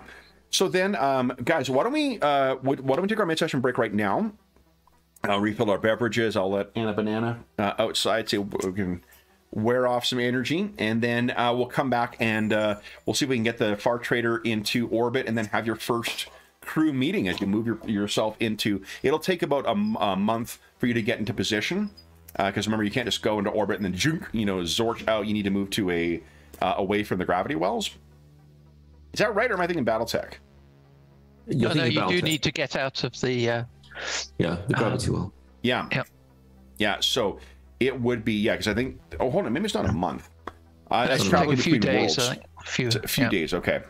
So then, um, guys, why don't we uh, why don't we take our mid session break right now? I'll refill our beverages. I'll let Anna Banana outside so we can wear off some energy, and then uh, we'll come back and uh, we'll see if we can get the Far Trader into orbit, and then have your first crew meeting as you move your, yourself into. It'll take about a, a, month for you to get into position, because uh, remember you can't just go into orbit and then junk, you know, zort out. You need to move to a uh, away from the gravity wells. Is that right, or am I thinking BattleTech? no, no, you do need to get out of the. Uh, yeah, the gravity um, well. Yeah. Yeah. Yeah. So it would be yeah, because I think oh hold on, maybe it's not a month. Uh, that's probably a few days. A few, a few yeah. days. Okay.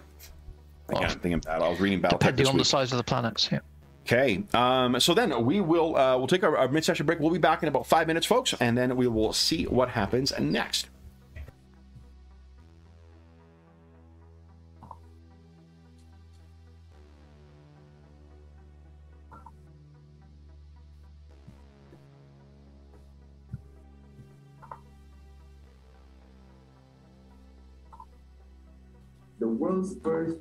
Yeah, I'm thinking about. I was reading about depending on week. the size of the planets. Yeah. Okay. Um, so then we will uh, we'll take our, our mid-session break. We'll be back in about five minutes, folks, and then we will see what happens next. the world's first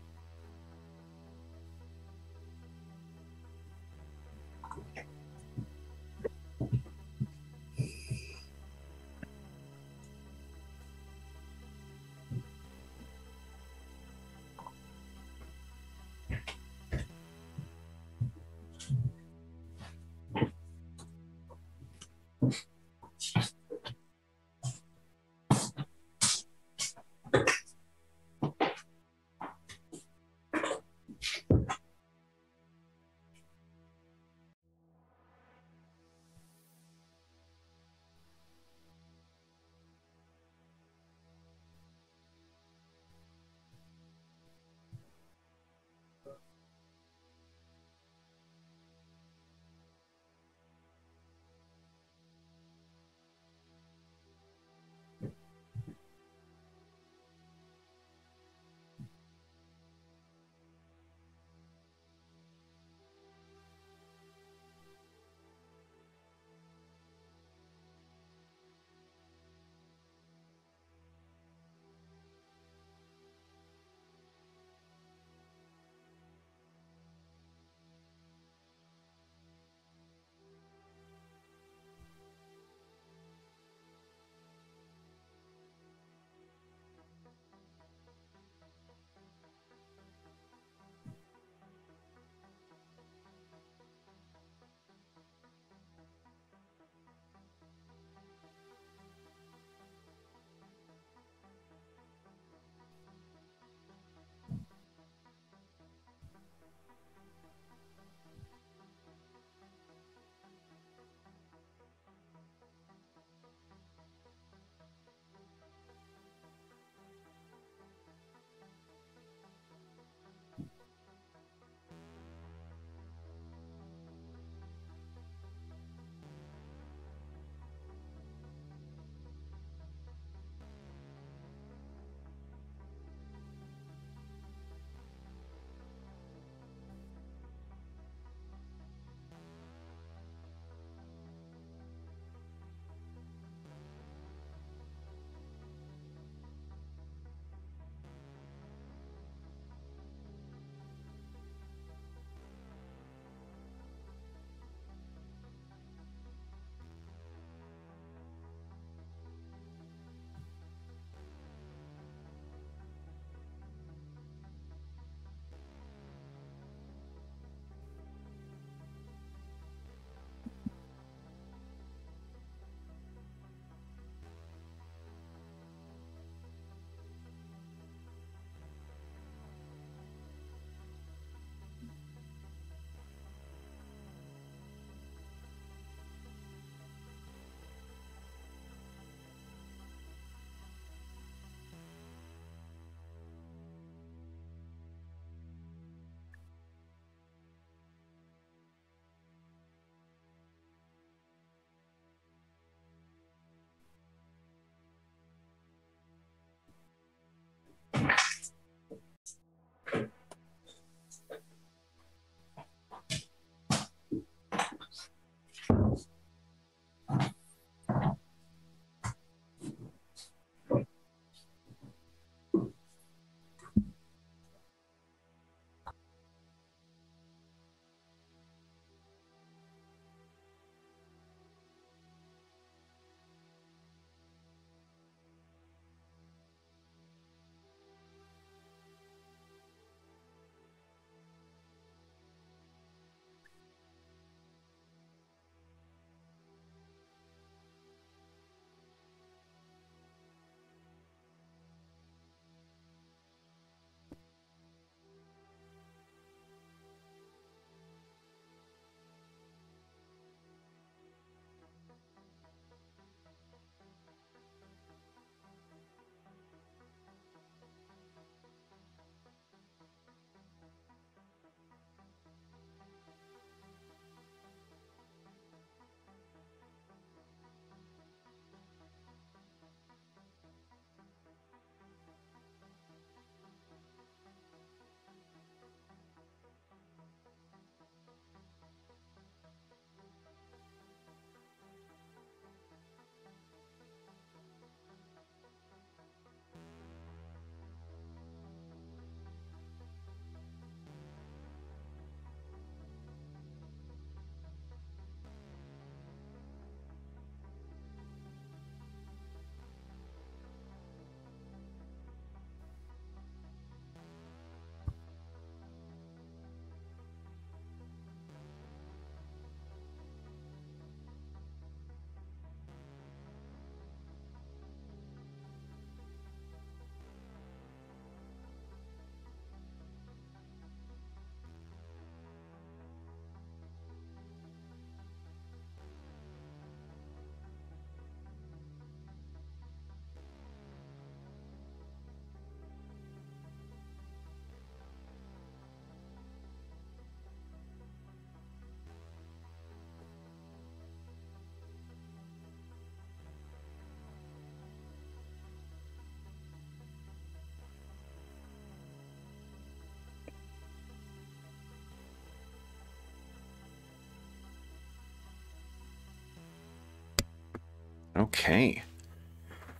Okay.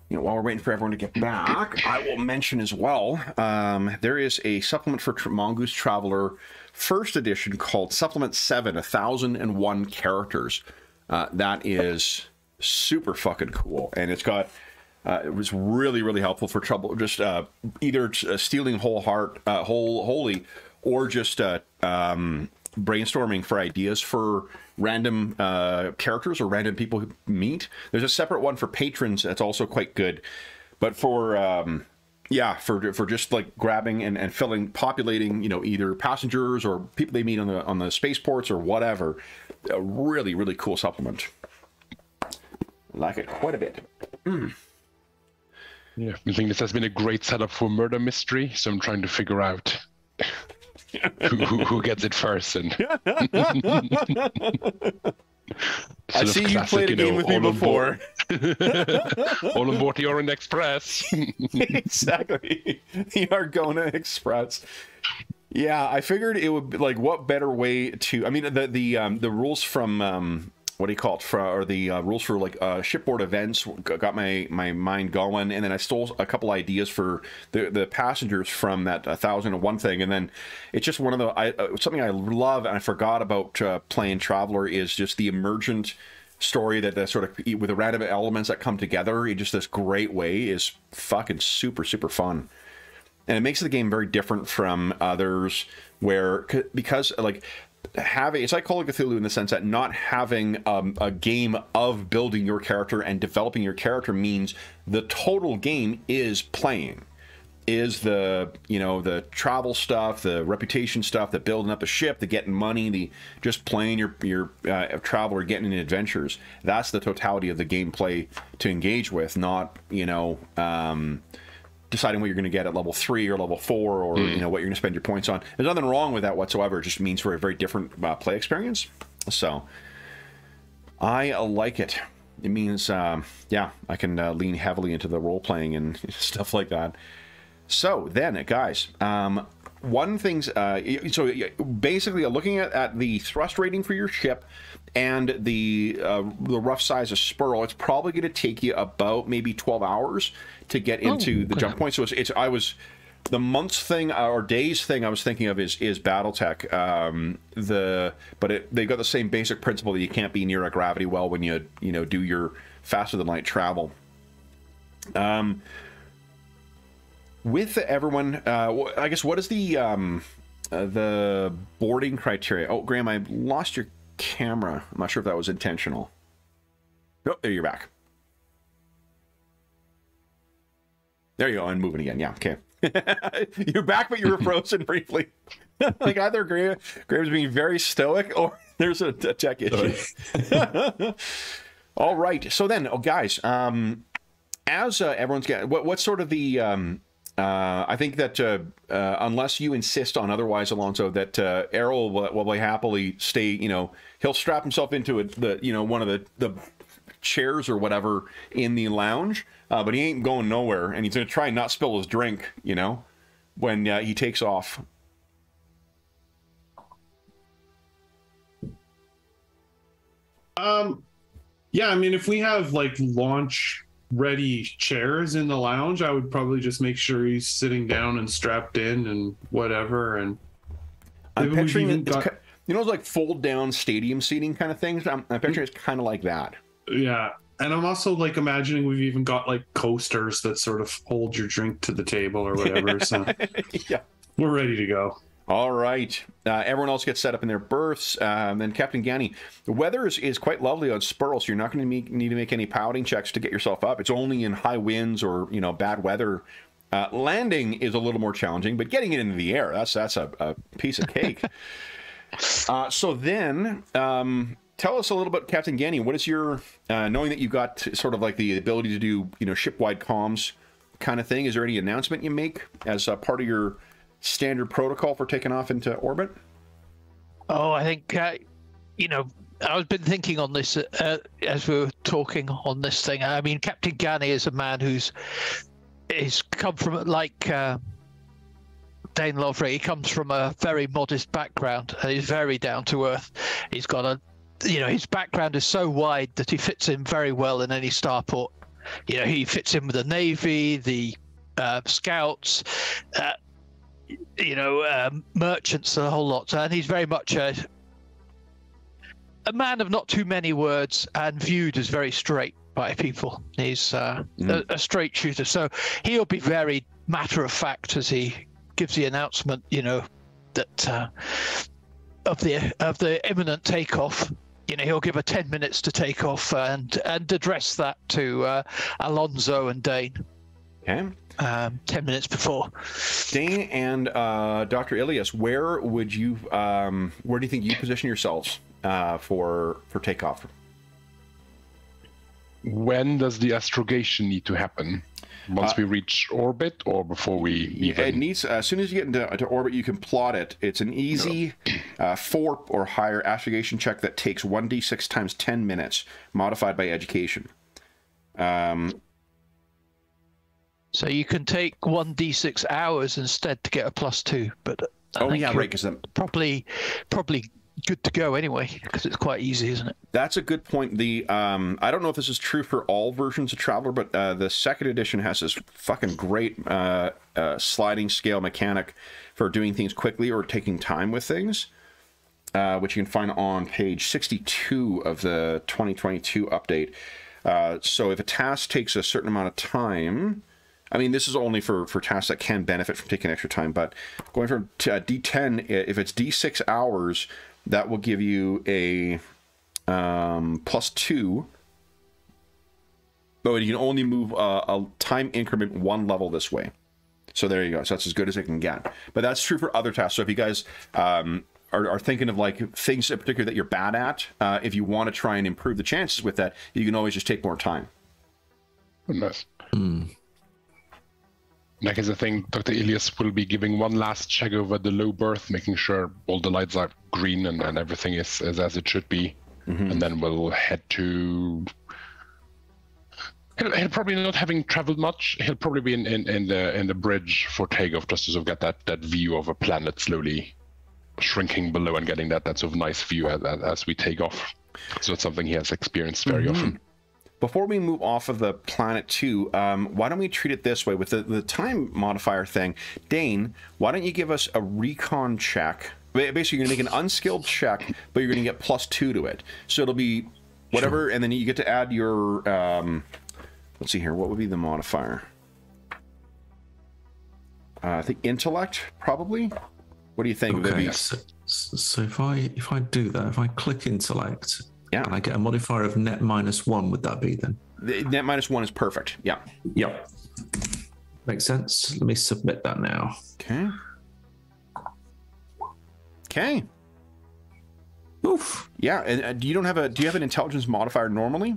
You know, while we're waiting for everyone to get back, I will mention as well. Um, there is a supplement for Mongoose Traveller, first edition called Supplement Seven: A Thousand and One Characters. Uh, that is super fucking cool, and it's got. Uh, it was really, really helpful for trouble, just uh, either uh, stealing whole heart, uh, whole, holy, or just uh, um, brainstorming for ideas for random uh, characters or random people who meet. There's a separate one for patrons that's also quite good, but for um, yeah, for for just like grabbing and, and filling, populating, you know, either passengers or people they meet on the on the spaceports or whatever. A really, really cool supplement. Like it quite a bit. Yeah, I think this has been a great setup for murder mystery. So I'm trying to figure out who, who, who gets it first. And I see you classic, played a know, game with me before. all on board the Orient Express. exactly. The Argona Express. Yeah, I figured it would be like what better way to. I mean, the the um, the rules from um, what do you call it? For, or the uh, rules for like uh, shipboard events got my my mind going, and then I stole a couple ideas for the the passengers from that a thousand and one thing, and then it's just one of the I, uh, something I love and I forgot about uh, playing Traveller is just the emergent story that the sort of with the random elements that come together in just this great way is fucking super super fun and it makes the game very different from others where because like having it's like Call of Cthulhu in the sense that not having um, a game of building your character and developing your character means the total game is playing. Is the you know the travel stuff the reputation stuff the building up a ship the getting money the just playing your your uh, travel or getting in adventures. That's the totality of the gameplay to engage with not you know um, deciding what you're going to get at level three or level four or you know what you're going to spend your points on. There's nothing wrong with that whatsoever. It just means for a very different uh, play experience. So I like it. It means, um, yeah, I can uh, lean heavily into the role playing and stuff like that. So then, guys, um, one thing's uh, so basically looking at, at the thrust rating for your ship and the uh, the rough size of Spurl, it's probably going to take you about maybe 12 hours to get into the jump point. So it's, it's I was the months thing uh, or days thing I was thinking of is is BattleTech. Um, the but it, they got the same basic principle that you can't be near a gravity well when you you know do your faster than light travel. Um, with everyone, uh, I guess what is the um, uh, the boarding criteria? Oh, Graham, I lost your camera. I'm not sure if that was intentional. Oh, there you're back. There you go, and moving again. Yeah, okay. you're back, but you were frozen briefly. like either Graham, Graham's being very stoic, or there's a, a tech issue. All right. So then, oh, guys, um, as uh, everyone's getting, what, what's sort of the um, uh, I think that uh, uh, unless you insist on otherwise, Alonso, that uh, Errol will, will happily stay. You know, he'll strap himself into a, the you know one of the the chairs or whatever in the lounge, uh, but he ain't going nowhere, and he's gonna try and not spill his drink. You know, when uh, he takes off. Um, yeah, I mean, if we have like launch ready chairs in the lounge, I would probably just make sure he's sitting down and strapped in and whatever. And I'm picturing even it, it's got- ki- you know, those like fold down stadium seating kind of things. I'm, I'm picturing it's kind of like that. yeah, and I'm also like imagining we've even got like coasters that sort of hold your drink to the table or whatever. so yeah. we're ready to go. All right. Uh, everyone else gets set up in their berths. Um, then Captain Gani, the weather is, is quite lovely on Spurl, so you're not going to need to make any pouting checks to get yourself up. It's only in high winds or you know bad weather. Uh, landing is a little more challenging, but getting it into the air that's that's a, a piece of cake. uh, so then, um, tell us a little bit, Captain Gani. What is your uh, knowing that you got sort of like the ability to do you know shipwide comms kind of thing? Is there any announcement you make as part of your standard protocol for taking off into orbit? Oh, I think uh, you know. I've been thinking on this uh, as we were talking on this thing. I mean, Captain Gani is a man who's he's come from like uh, Dane Lovray. He comes from a very modest background he's very down to earth. He's got a you know, his background is so wide that he fits in very well in any starport. You know, he fits in with the Navy, the uh, Scouts, uh, you know, um, merchants, a whole lot. And he's very much a a man of not too many words and viewed as very straight by people. He's uh, Mm. a, a straight shooter, so he'll be very matter of fact as he gives the announcement. You know that uh, of the of the imminent takeoff. You know he'll give her ten minutes to take off and and address that to uh, Alonso and Dane Okay. um, ten minutes before. Dane and uh, Dr. Ilias, where would you, um, where do you think you position yourselves uh, for for takeoff? When does the astrogation need to happen? Once Uh, we reach orbit or before we Yeah, it needs as soon as you get into, into orbit, you can plot it. It's an easy uh, four or higher astrogation check that takes one d six times ten minutes, modified by education. Um, So you can take one d6 hours instead to get a plus two, but I oh yeah, right. Because Probably, probably good to go anyway because it's quite easy, isn't it? That's a good point. The um, I don't know if this is true for all versions of Traveller, but uh, the second edition has this fucking great uh, uh, sliding scale mechanic for doing things quickly or taking time with things, uh, which you can find on page 62 of the 2022 update. Uh, so if a task takes a certain amount of time, I mean, this is only for, for tasks that can benefit from taking extra time, but going from uh, D10, if it's D6 hours, that will give you a um, plus two. But you can only move uh, a time increment one level this way. So there you go. So that's as good as it can get. But that's true for other tasks. So if you guys um, are, are thinking of like things in particular that you're bad at, uh, if you want to try and improve the chances with that, you can always just take more time. Nice. Like as I think Dr. Elias will be giving one last check over the low berth, making sure all the lights are green and, and everything is, is as it should be. Mm-hmm. And then we'll head to. He'll, he'll probably not having traveled much. He'll probably be in, in, in the in the bridge for takeoff, just to sort of get that, that view of a planet slowly shrinking below and getting that, that sort of nice view as, as, as we take off. So it's something he has experienced very mm-hmm. often. Before we move off of the planet two, um, why don't we treat it this way with the, the time modifier thing? Dane, why don't you give us a recon check? Basically, you're going to make an unskilled check, but you're going to get plus two to it. So it'll be whatever, and then you get to add your. Um, let's see here. What would be the modifier? Uh, I think intellect, probably. What do you think? Okay, so, so if I if I do that, if I click intellect, Yeah. and I get a modifier of net minus one, would that be then? the net minus one is perfect. Yeah. Yep. Makes sense. Let me submit that now. Okay. Okay. Oof. Yeah, and uh, you don't have a. Do you have an intelligence modifier normally?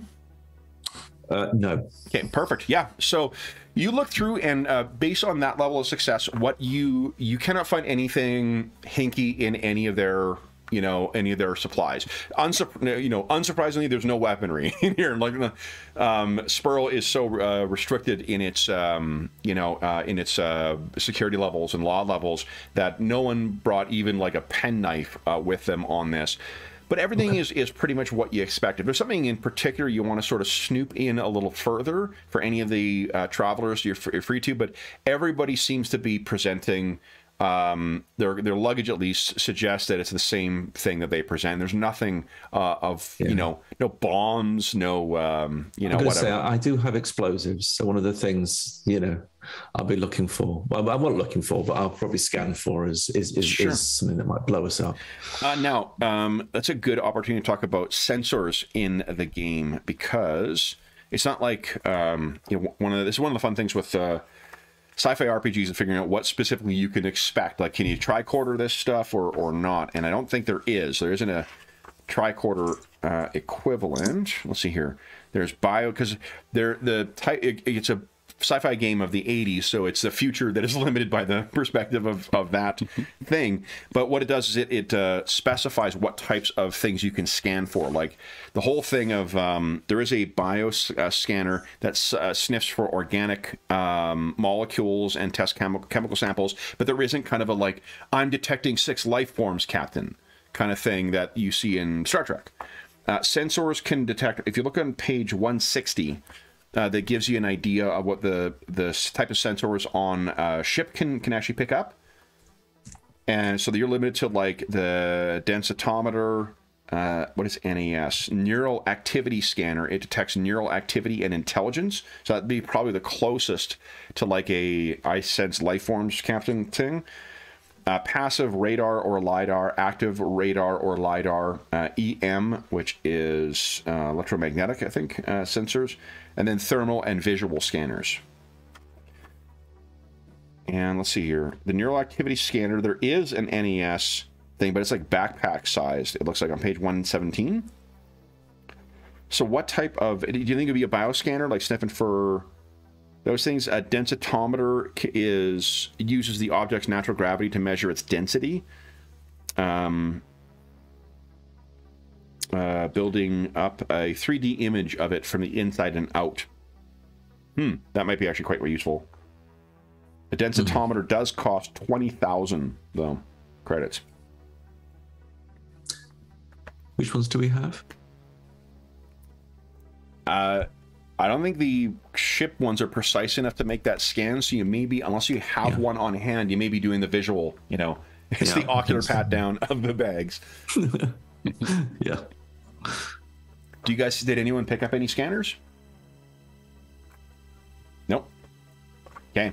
Uh, no. Okay, perfect. Yeah. So you look through, and uh, based on that level of success, what you you cannot find anything hinky in any of their you know any of their supplies. Unsup- you know, unsurprisingly, there's no weaponry in here. Like, um, Spurl is so uh, restricted in its um, you know uh, in its uh, security levels and law levels that no one brought even like a penknife uh, with them on this. But everything is, is pretty much what you expect. If there's something in particular you want to sort of snoop in a little further for any of the uh, travelers, you're, f- you're free to. But everybody seems to be presenting um, their their luggage at least suggests that it's the same thing that they present. There's nothing uh, of you know no bombs, no um, you know I'm whatever. say I do have explosives. So one of the things you know I'll be looking for. Well, I'm not looking for, but I'll probably scan for is is is, Sure. is something that might blow us up. Uh, now, um, that's a good opportunity to talk about sensors in the game because it's not like um, you know one of the, this is one of the fun things with uh, sci-fi RPGs and figuring out what specifically you can expect. Like, can you tricorder this stuff or or not? And I don't think there is. There isn't a tricorder uh, equivalent. Let's see here. There's bio because they're the type. It, it's a sci-fi game of the 80s so it's the future that is limited by the perspective of, of that thing but what it does is it, it uh, specifies what types of things you can scan for like the whole thing of um, there is a bio uh, scanner that s- uh, sniffs for organic um, molecules and tests chemi- chemical samples but there isn't kind of a like i'm detecting six life forms captain kind of thing that you see in star trek Uh, sensors can detect. If you look on page 160, uh, that gives you an idea of what the the type of sensors on a ship can can actually pick up. And so you're limited to like the densitometer. Uh, what is NAS? Neural activity scanner. It detects neural activity and intelligence. So that'd be probably the closest to like a I sense life forms captain thing uh, passive radar or lidar, active radar or lidar, uh, EM, which is uh, electromagnetic, I think, uh, sensors, and then thermal and visual scanners. And let's see here. The neural activity scanner, there is an NES thing, but it's like backpack sized. It looks like on page 117. So, what type of do you think it'd be a bioscanner, like sniffing for those things? A densitometer is uses the object's natural gravity to measure its density. Um, uh, building up a 3D image of it from the inside and out. Hmm, that might be actually quite useful. A densitometer does cost 20,000 though credits. Which ones do we have? Uh, I don't think the ship ones are precise enough to make that scan. So you may be, unless you have Yeah. one on hand, you may be doing the visual. You know, it's Yeah, the ocular pat down of the bags. Yeah. Do you guys? Did anyone pick up any scanners? Nope. Okay.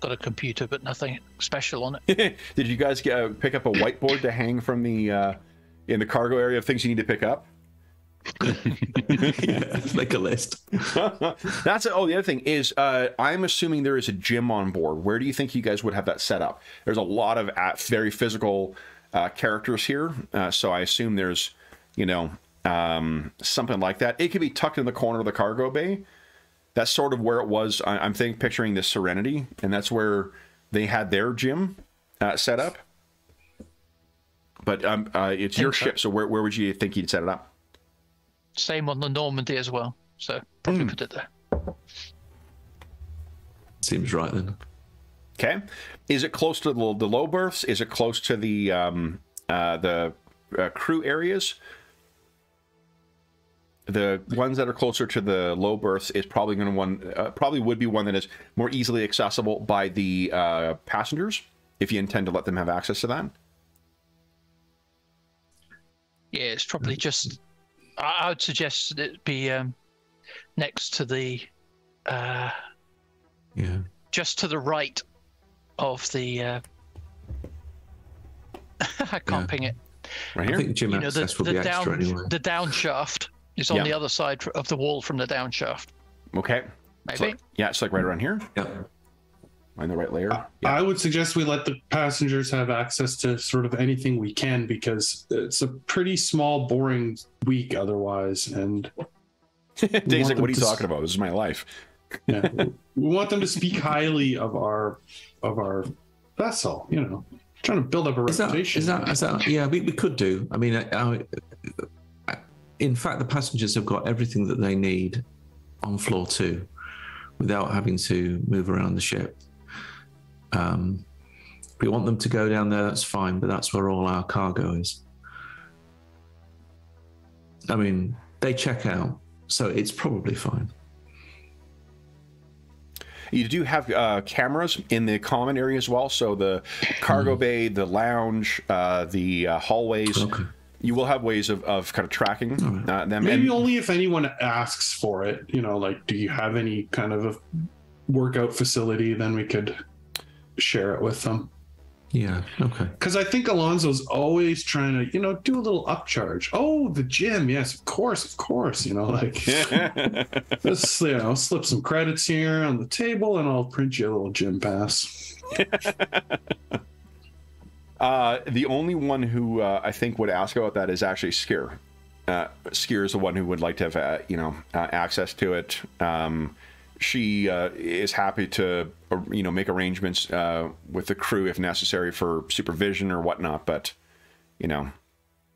Got a computer, but nothing special on it. Did you guys get, uh, pick up a whiteboard to hang from the uh, in the cargo area of things you need to pick up? yeah. Make a list. That's oh the other thing is uh, I'm assuming there is a gym on board. Where do you think you guys would have that set up? There's a lot of very physical uh, characters here, uh, so I assume there's you know um, something like that. It could be tucked in the corner of the cargo bay. That's sort of where it was. I, I'm think picturing the Serenity, and that's where they had their gym uh, set up. But um, uh, it's your so. ship, so where, where would you think you'd set it up? Same on the Normandy as well. So probably Hmm. put it there. Seems right then. Okay. Is it close to the, the low berths? Is it close to the um, uh, the uh, crew areas? The ones that are closer to the low berths is probably going to one uh, probably would be one that is more easily accessible by the uh, passengers if you intend to let them have access to that. Yeah, it's probably just. I, I would suggest it be um, next to the, uh, Yeah. just to the right of the. Uh, I can't Yeah. ping it. Right here. I think gym You know, the, access will the be extra down anyway. the down shaft is on Yeah. the other side of the wall from the down shaft. Okay. It's Maybe. like- yeah, it's like right around here. Yeah. On the right layer. Yeah. I would suggest we let the passengers have access to sort of anything we can because it's a pretty small, boring week otherwise. And Dave's like, what are you to- talking about? This is my life. yeah, we want them to speak highly of our of our vessel. You know, trying to build up a reputation. is that, is that, yeah, we, we could do. I mean, I, I, in fact, the passengers have got everything that they need on floor two without having to move around the ship. Um, if we want them to go down there, that's fine, but that's where all our cargo is. I mean, they check out, so it's probably fine. You do have uh, cameras in the common area as well. So the cargo bay, the lounge, uh, the uh, hallways. Okay. You will have ways of, of kind of tracking uh, them. Maybe and- only if anyone asks for it. You know, like, do you have any kind of a workout facility? Then we could share it with them. Yeah. Okay. Because I think Alonso's always trying to, you know, do a little upcharge. Oh, the gym, yes, of course, of course. You know, like let's you know slip some credits here on the table, and I'll print you a little gym pass. Uh, the only one who uh, I think would ask about that is actually Skier. Uh, Skier is the one who would like to have, uh, you know, uh, access to it. Um, she uh, is happy to, you know, make arrangements with the crew if necessary for supervision or whatnot. But, you know,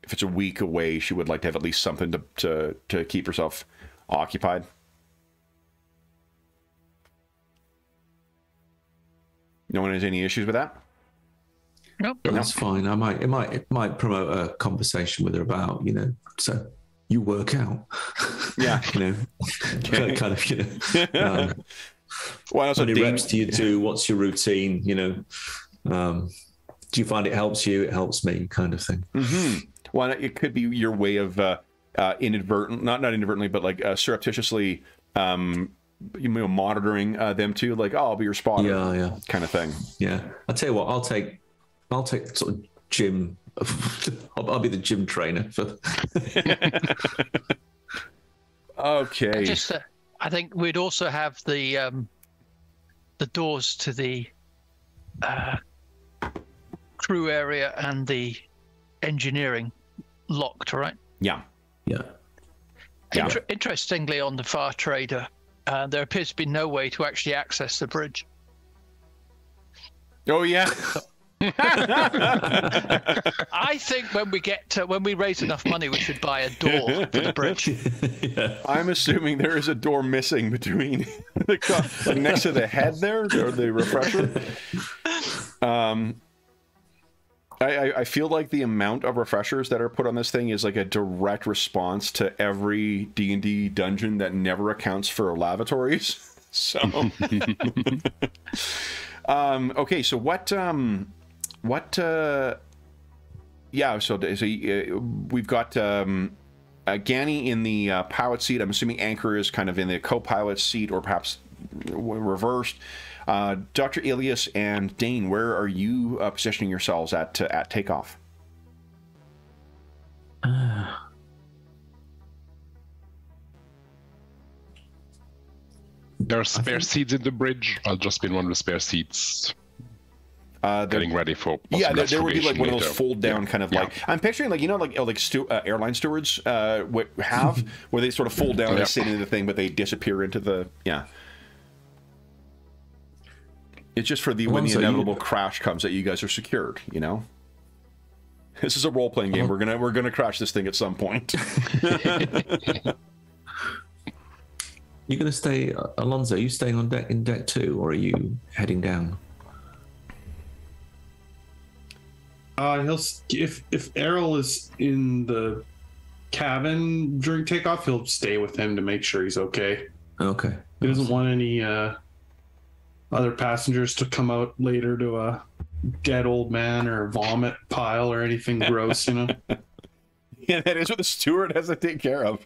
if it's a week away, she would like to have at least something to to, to keep herself occupied. No one has any issues with that. Nope. That's fine. I might it might it might promote a conversation with her about you know. So you work out. Yeah. you know, kind kind of, you know, um, Well, also how many Dane, reps do you do? What's your routine? You know, um, do you find it helps you? It helps me, kind of thing. Mm-hmm. Why not? it could be your way of uh, uh, inadvertent, not not inadvertently, but like uh, surreptitiously, um, you know, monitoring uh, them too. Like, oh, I'll be your spotter, Yeah, yeah, kind of thing. yeah. I'll tell you what. I'll take, I'll take sort of gym. I'll, I'll be the gym trainer for. Okay. Just, uh, I think we'd also have the um, the doors to the uh, crew area and the engineering locked, right? Yeah. Yeah. Yeah. Inter- interestingly, on the Far Trader, uh, there appears to be no way to actually access the bridge. Oh yeah. I think when we get to, when we raise enough money, we should buy a door for the bridge. yeah. I'm assuming there is a door missing between the co- like next to the head there, or the refresher. Um, I, I I feel like the amount of refreshers that are put on this thing is like a direct response to every D and D dungeon that never accounts for lavatories. So, um, okay, so what um, what uh, yeah, so, so uh, we've got um, uh, Ganny in the uh, pilot seat. I'm assuming Anchor is kind of in the co-pilot seat, or perhaps reversed. Uh, Dr. Ilias and Dane, where are you uh, positioning yourselves at uh, at takeoff? There are spare seats in the bridge. I'll just be in one of the spare seats, Uh, there- getting ready for. yeah, there, there would be like exploration one of those fold down Yeah. kind of Yeah. like I'm picturing like you know like uh, like stu- uh, airline stewards uh, what have where they sort of fold down Yeah. and sit into the thing, but they disappear into the yeah. It's just for the when the Alonso, you- inevitable crash comes that you guys are secured. You know, this is a role playing game. We're gonna we're gonna crash this thing at some point. You're going to stay, uh, Alonso? Are you staying on deck in deck two, or are you heading down? Uh, he'll if if Errol is in the cabin during takeoff, he'll stay with him to make sure he's okay. Okay. He doesn't want any uh, other passengers to come out later to a dead old man or vomit pile or anything gross, you know. yeah, that is what the steward has to take care of.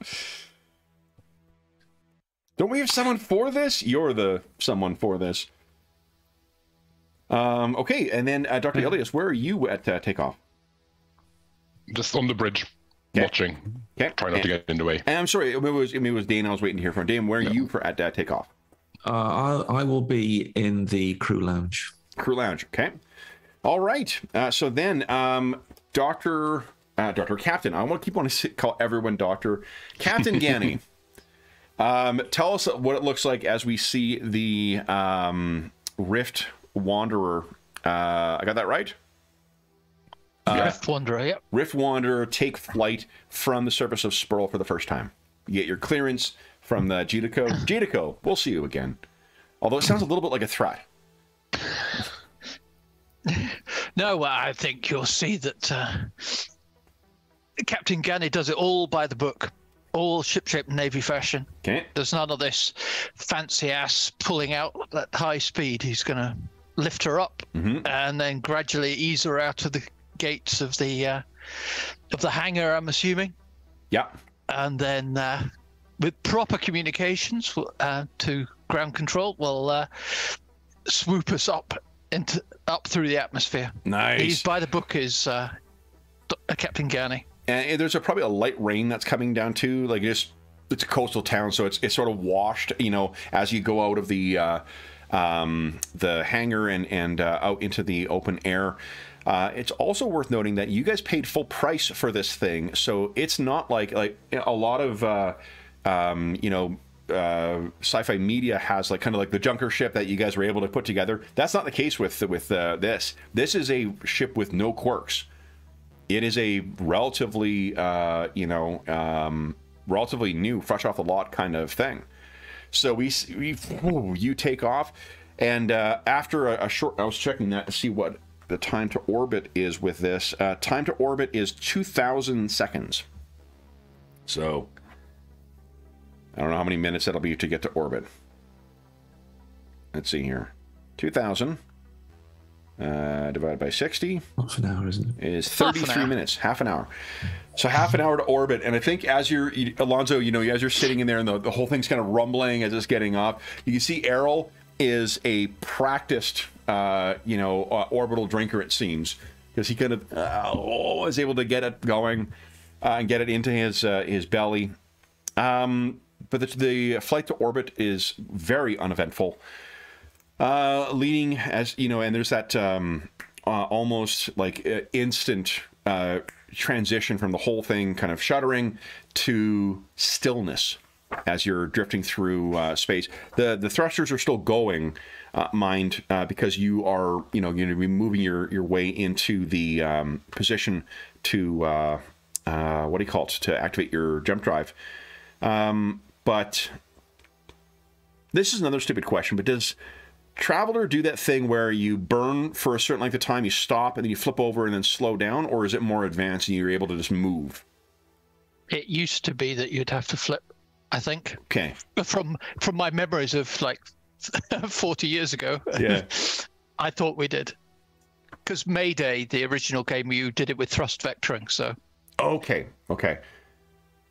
Don't we have someone for this? You're the someone for this. Um, okay, and then uh, Dr. Elias, where are you at uh, takeoff? Just on the bridge, Okay. watching. Okay. Try not to get in the way. And I'm sorry, it was it was Dane. I was waiting to hear from Dane. Where are you for at uh, takeoff? Uh, I, I will be in the crew lounge. Crew lounge. Okay. All right. Uh, so then, um, Doctor uh, Doctor Captain. I want to keep on to call everyone Doctor Captain Ganny. um, tell us what it looks like as we see the um, Rift Wanderer. Uh, I got that right. Rift Wanderer, yep. Rift Wanderer take flight from the surface of Spurl for the first time. You get your clearance from the GeDeCo. GeDeCo, we'll see you again. Although it sounds a little bit like a threat. No, I think you'll see that uh, Captain Ganny does it all by the book, all shipshape Navy fashion. Okay. There's none of this fancy ass pulling out at high speed. He's going to lift her up Mhm. and then gradually ease her out of the gates of the uh, of the hangar. I'm assuming, Yeah. and then uh, with proper communications uh, to ground control, we'll uh, swoop us up into up through the atmosphere. Nice. He's by the book is uh, Captain Garney. And there's a, probably a light rain that's coming down too. Like it's it's a coastal town, so it's it's sort of washed. You know, as you go out of the uh, um, the hangar and and uh, out into the open air. Uh, it's also worth noting that you guys paid full price for this thing, so it's not like like a lot of uh, um, you know uh, sci-fi media has like kind of like the junker ship that you guys were able to put together. That's not the case with with uh, this. This is a ship with no quirks it is a relatively uh, you know um, relatively new fresh off the lot kind of thing so we, we you take off and uh, after a, a short i was checking that to see what the time to orbit is with this uh, time to orbit is 2000 seconds So I don't know how many minutes that'll be to get to orbit. Let's see here. 2,000 uh, divided by 60 Half an hour, isn't it? is 33 hour. minutes, half an hour. So half an hour to orbit. And I think as you're, you- Alonzo, you know, as you're sitting in there and the, the whole thing's kind of rumbling as it's getting up, you can see Errol is a practiced, uh, you know, uh, orbital drinker, it seems, because he kind of uh, oh, is able to get it going uh, and get it into his, uh, his belly. Um, but the, the flight to orbit is very uneventful uh, leading as you know, and there's that um, uh, almost like uh, instant uh, transition from the whole thing kind of shuddering to stillness as you're drifting through uh, space. The the thrusters are still going, uh, mind, uh, because you are you know going to be moving your your way into the um, position to uh, uh, what do you call it to activate your jump drive. Um, but this is another stupid question, but does Traveller do that thing where you burn for a certain length of time, you stop, and then you flip over and then slow down, or is it more advanced and you're able to just move? It used to be that you'd have to flip. I think Okay. from from my memories of like 40 years ago. Yeah. I thought we did. Because Mayday, the original game, you did it with thrust vectoring. So Okay. Okay.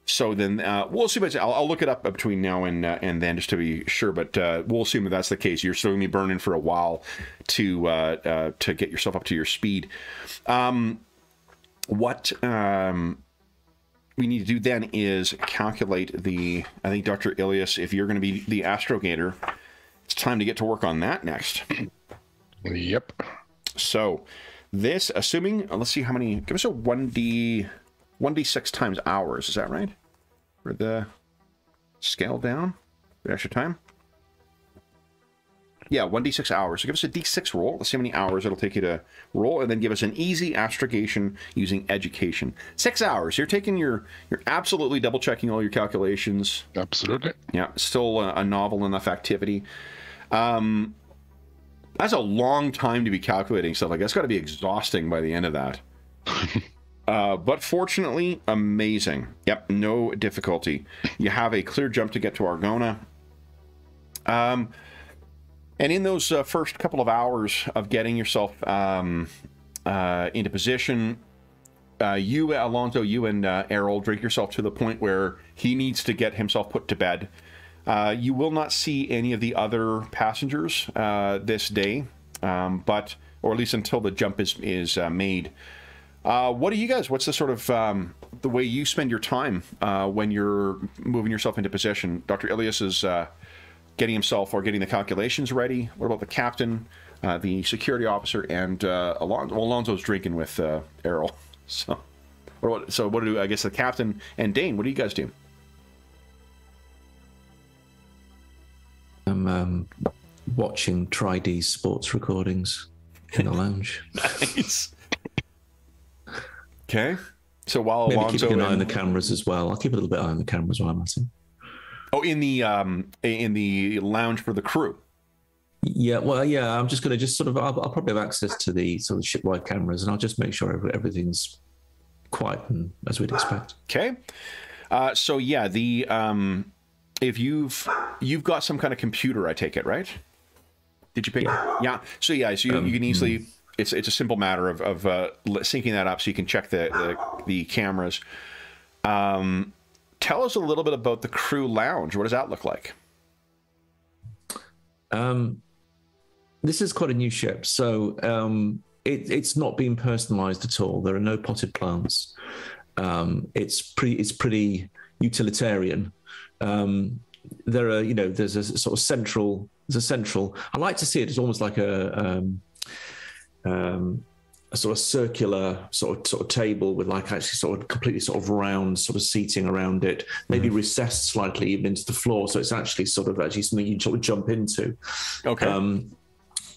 So then uh, we'll see. But I'll, I'll look it up between now and uh, and then just to be sure. But uh, we'll assume that that's the case. You're still going to be burning for a while to uh, uh, to get yourself up to your speed. Um, what um, we need to do then is calculate the. I think Dr. Ilias, if you're going to be the astrogator, it's time to get to work on that next. Yep. So this, assuming, uh, let's see how many. Give us a one d, one d six times hours. Is that right? For the scale down, the extra time. Yeah, one d six hours. So give us a d six roll. Let's see how many hours it'll take you to roll, and then give us an easy astrogation using education. Six hours. You're taking your, you're absolutely double checking all your calculations. Absolutely. Yeah, still a, a novel enough activity. Um, that's a long time to be calculating stuff like that's got to be exhausting by the end of that. uh, but fortunately, amazing. Yep, no difficulty. You have a clear jump to get to Argona. Um, and in those uh, first couple of hours of getting yourself um, uh, into position, uh, you, Alonso, you and uh, Errol drink yourself to the point where he needs to get himself put to bed. Uh, you will not see any of the other passengers this day, um, but or at least until the jump is is made. Uh, what do you guys? What's the sort of um, the way you spend your time uh, when you're moving yourself into position? Dr. Ilias is uh, getting himself or getting the calculations ready. What about the captain, uh, the security officer, and uh, Alonso? Well, Alonso's drinking with uh, Errol. So, what about, so what do I guess the captain and Dane? What do you guys do? I'm um, watching Tri-D sports recordings in the lounge. Nice. Okay. So while Maybe Alonso keeping an eye on the cameras as well. I'll keep a little bit eye on the cameras while I'm at it. oh in the um in the lounge for the crew. Yeah, well, yeah. I'm just going to just sort of. I'll, I'll probably have access to the sort of shipwide cameras, and I'll just make sure everything's quiet and as we'd expect. Okay. Uh, so yeah, the um, if you've you've got some kind of computer, I take it, right? Did you pick? Yeah. So yeah, so you, you can easily. It's it's a simple matter of of uh, syncing that up so you can check the the, the cameras. Um, tell us a little bit about the crew lounge. What does that look like? Um, this is quite a new ship, so um, it, it's not being personalised at all. There are no potted plants. Um, it's pretty. It's pretty utilitarian. Um, there are, you know, there's a sort of central. There's a central. I like to see it as almost like a. Um, um, a sort of circular sort of sort of table with like actually sort of completely sort of round sort of seating around it, maybe recessed slightly even into the floor, so it's actually sort of actually something you sort of jump into. Okay. Um,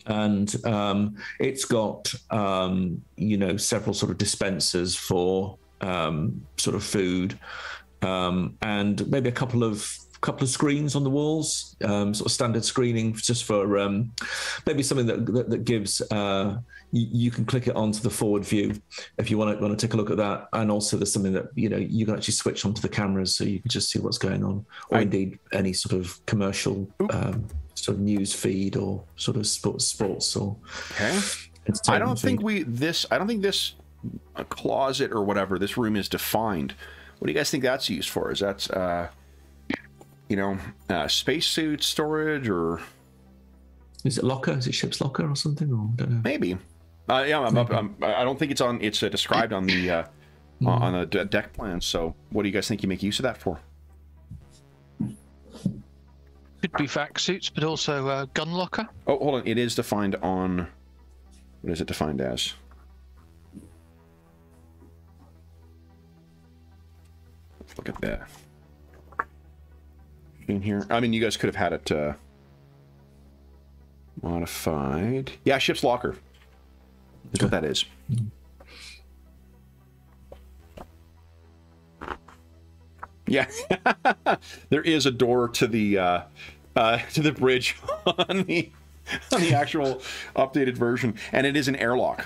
and um, it's got um, you know several sort of dispensers for um, sort of food, um, and maybe a couple of couple of screens on the walls, um, sort of standard screening just for um, maybe something that that, that gives uh, you, you can click it onto the forward view if you want to want to take a look at that. And also, there's something that you know you can actually switch onto the cameras so you can just see what's going on, or I- indeed any sort of commercial um, sort of news feed or sort of sports, sports or Okay. I don't think we this. I don't think this closet or whatever this room is defined. What do you guys think that's used for? Is that uh, you know uh, spacesuit storage or Is it locker? Is it ship's locker or something? Or I don't know. maybe? Uh, yeah, I'm up, I'm, I don't think it's on. It's uh, described on the uh, on the deck plan. So, what do you guys think you make use of that for? Could be vac suits, but also uh, gun locker. Oh, hold on. It is defined on. What is it defined as? Let's look at that. In here. I mean, you guys could have had it uh, modified. Yeah, ship's locker. Is what that is. Yeah, there is a door to the uh, uh, to the bridge on the on the actual updated version, and it is an airlock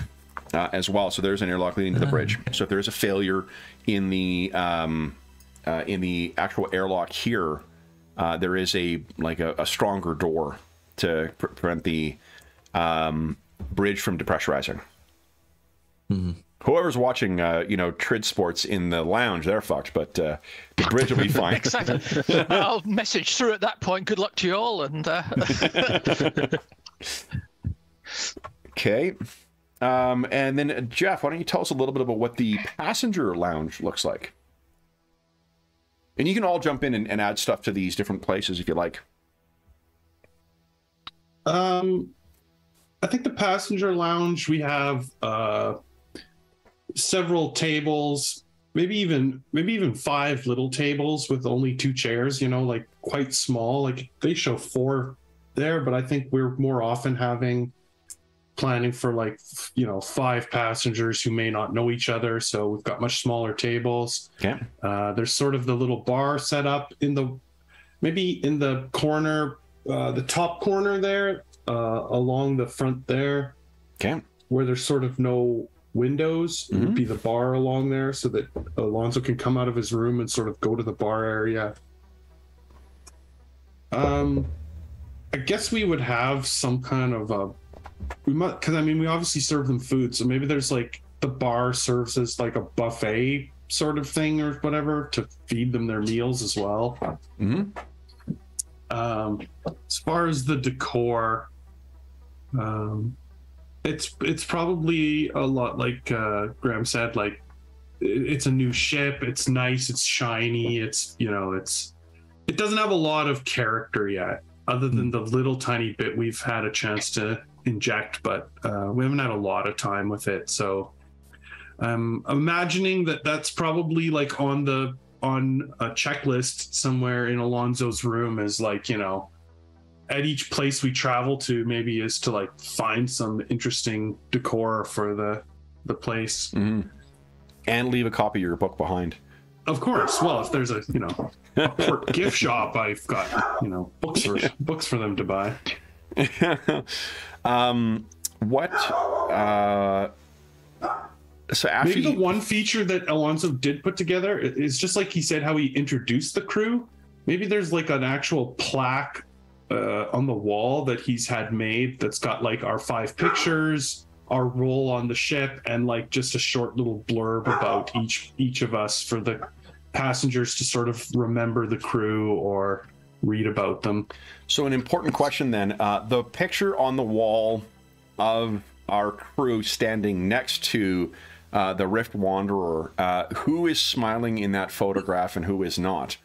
uh, as well. So there's an airlock leading to the bridge. So if there is a failure in the um, uh, in the actual airlock here, uh, there is a like a, a stronger door to pre- prevent the um, bridge from depressurizing. Whoever's watching, uh, you know, Trid Sports in the lounge, they're fucked, but uh, the bridge will be fine. Exactly. I'll message through at that point. Good luck to you all, and uh, Okay. Um, and then, uh, Jeff, why don't you tell us a little bit about what the passenger lounge looks like? And you can all jump in and, and add stuff to these different places if you like. Um, I think the passenger lounge we have uh, several tables, maybe even maybe even five little tables with only two chairs. You know, like quite small. Like they show four there, but I think we're more often having planning for like you know five passengers who may not know each other. So we've got much smaller tables. Okay. Uh, there's sort of the little bar set up in the maybe in the corner, uh, the top corner there, uh, along the front there, Okay. where there's sort of no windows. It would be the bar along there, so that Alonso can come out of his room and sort of go to the bar area. Um, I guess we would have some kind of a we might because I mean we obviously serve them food, so maybe there's like the bar serves as like a buffet sort of thing or whatever to feed them their meals as well. Mm-hmm. Um, as far as the decor, um, it's it's probably a lot like uh, Graham said. Like it's a new ship. It's nice. It's shiny. It's you know it's it doesn't have a lot of character yet, other than the little tiny bit we've had a chance to inject, but uh, we haven't had a lot of time with it. So I'm imagining that that's probably like on the on a checklist somewhere in Alonzo's room is like, you know, at each place we travel to maybe is to like find some interesting decor for the the place. hmm And leave a copy of your book behind. Of course. Well, if there's a, you know, a port gift shop, I've got, you know, books for books for them to buy. um, what? Uh, so after Maybe the one feature that Alonso did put together is just like he said how he introduced the crew. Maybe there's like an actual plaque uh, on the wall that he's had made that's got like our five pictures, our role on the ship, and like just a short little blurb about each each of us for the passengers to sort of remember the crew or read about them. so an important question then. Uh, the picture on the wall of our crew standing next to uh, the Rift Wanderer. Uh, who is smiling in that photograph and who is not?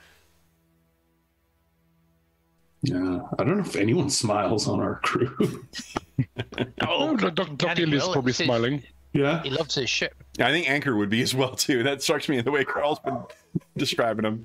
Yeah, I don't know if anyone smiles on our crew. Oh, Danny Hill is probably his- smiling. yeah. he loves his ship. I think Anchor would be as well too. That strikes me in the way Carl's been describing him.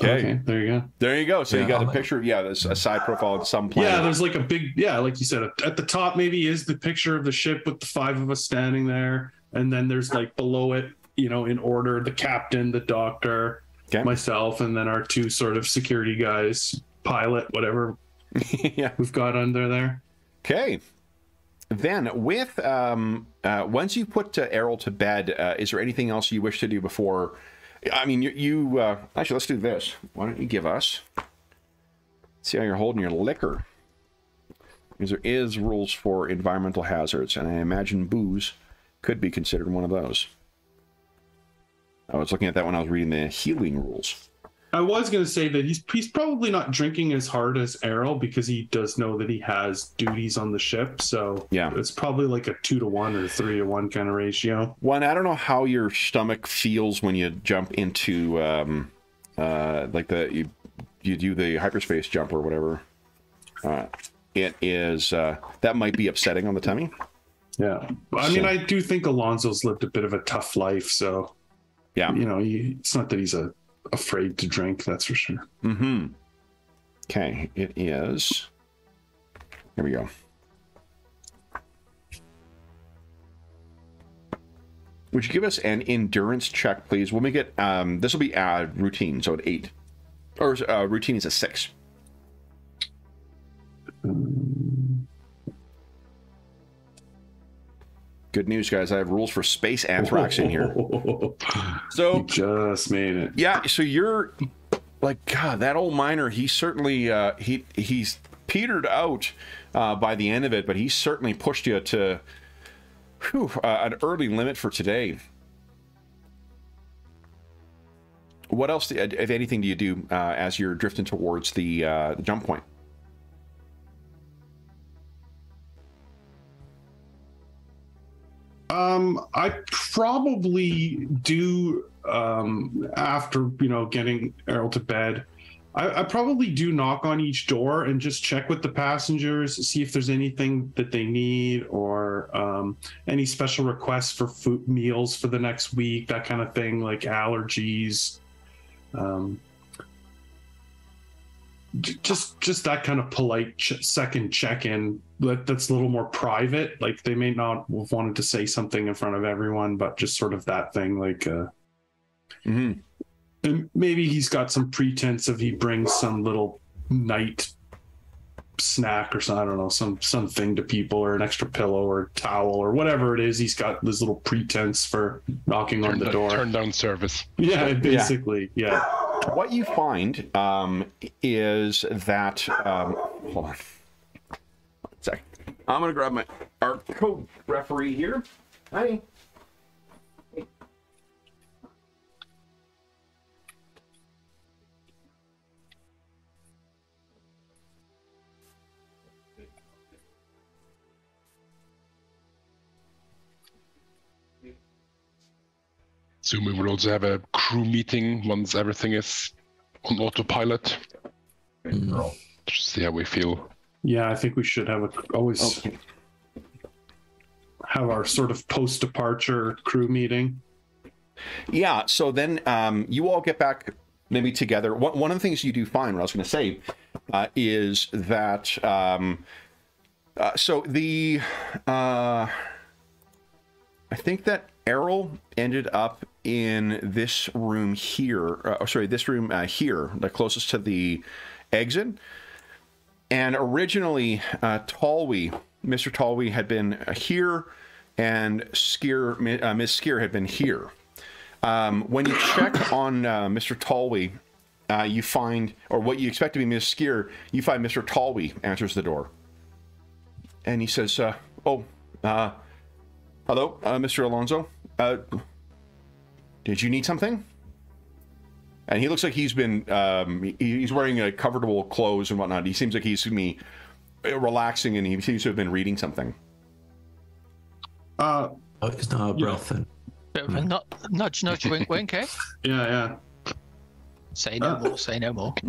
Okay, Okay, there you go. there you go. So you got a I'll- picture. Yeah, there's a side profile of some planet. Yeah, there's like a big yeah, like you said, at the top maybe is the picture of the ship with the five of us standing there, and then there's like below it, you know, in order, the captain, the doctor, Okay. myself, and then our two sort of security guys, pilot, whatever yeah. we've got under there. Okay. then with um, uh, once you put uh, Errol to bed, uh, is there anything else you wish to do before? I mean, you, you uh, actually let's do this. Why don't you give us? See how you're holding your liquor. Because there is rules for environmental hazards, and I imagine booze could be considered one of those. I was looking at that when I was reading the healing rules. I was going to say that he's he's probably not drinking as hard as Errol because he does know that he has duties on the ship. So Yeah. it's probably like a two to one or three to one kind of ratio. One, I don't know how your stomach feels when you jump into um, uh, like the you, you do the hyperspace jump or whatever. Uh, it is uh, that might be upsetting on the tummy. Yeah, I mean, I do think Alonzo's lived a bit of a tough life. So Yeah. you know, he, it's not that he's a, afraid to drink. That's for sure. Mm-hmm. Okay, it is. Here we go. Would you give us an endurance check, please? When We'll make it. Um, this will be uh, routine, so at eight, or uh, routine is a six. Good news, guys! I have rules for space anthrax in here. You So just made it. yeah, so you're like God. That old miner, he certainly uh, he he's petered out uh, by the end of it, but he certainly pushed you to whew, uh, an early limit for today. What else, if anything, do you do uh, as you're drifting towards the, uh, the jump point? Um, I probably do um after you know getting Errol to bed. I, I probably do knock on each door and just check with the passengers, see if there's anything that they need or um, any special requests for food meals for the next week, that kind of thing, like allergies. Um, just just that kind of polite ch- second check-in that, that's a little more private like they may not have wanted to say something in front of everyone but just sort of that thing like uh Mm-hmm. and maybe he's got some pretense of he brings some little night snack or some i don't know some something to people or an extra pillow or towel or whatever it is he's got this little pretense for knocking on Turn, the down- door turn down service. yeah basically yeah What you find um, is that. Um, hold on. Sec. I'm to grab my our code referee here. Hi. Soon we will also have a crew meeting once everything is on autopilot. Just see how we feel. yeah i think we should have a always Okay. have our sort of post departure crew meeting Yeah, so then um, you all get back maybe together. One, one of the things you do find, what I was going to say, uh, is that um, uh, so the uh, I think that Errol ended up in this room here. Uh, oh, sorry, this room uh, here, the closest to the exit. And originally, uh, Talwy, Mr. Talwy, had been uh, here, and Skier, uh, Miss Skier had been here. Um, when you check on uh, Mr. Talwy, uh, you find, or what you expect to be Miss Skier, you find Mr. Talwy answers the door. And he says, uh, Oh, uh, hello, uh, Mr. Alonso. Did you need something? And he looks like he's been, um, he- he's wearing uh, comfortable clothes and whatnot. He seems like he's gonna relaxing and he seems to have been reading something. uh Oh, it's not a breath then. Bit of a nu- nudge, nudge, wink, wink, eh? yeah yeah Say no Uh. more, say no more.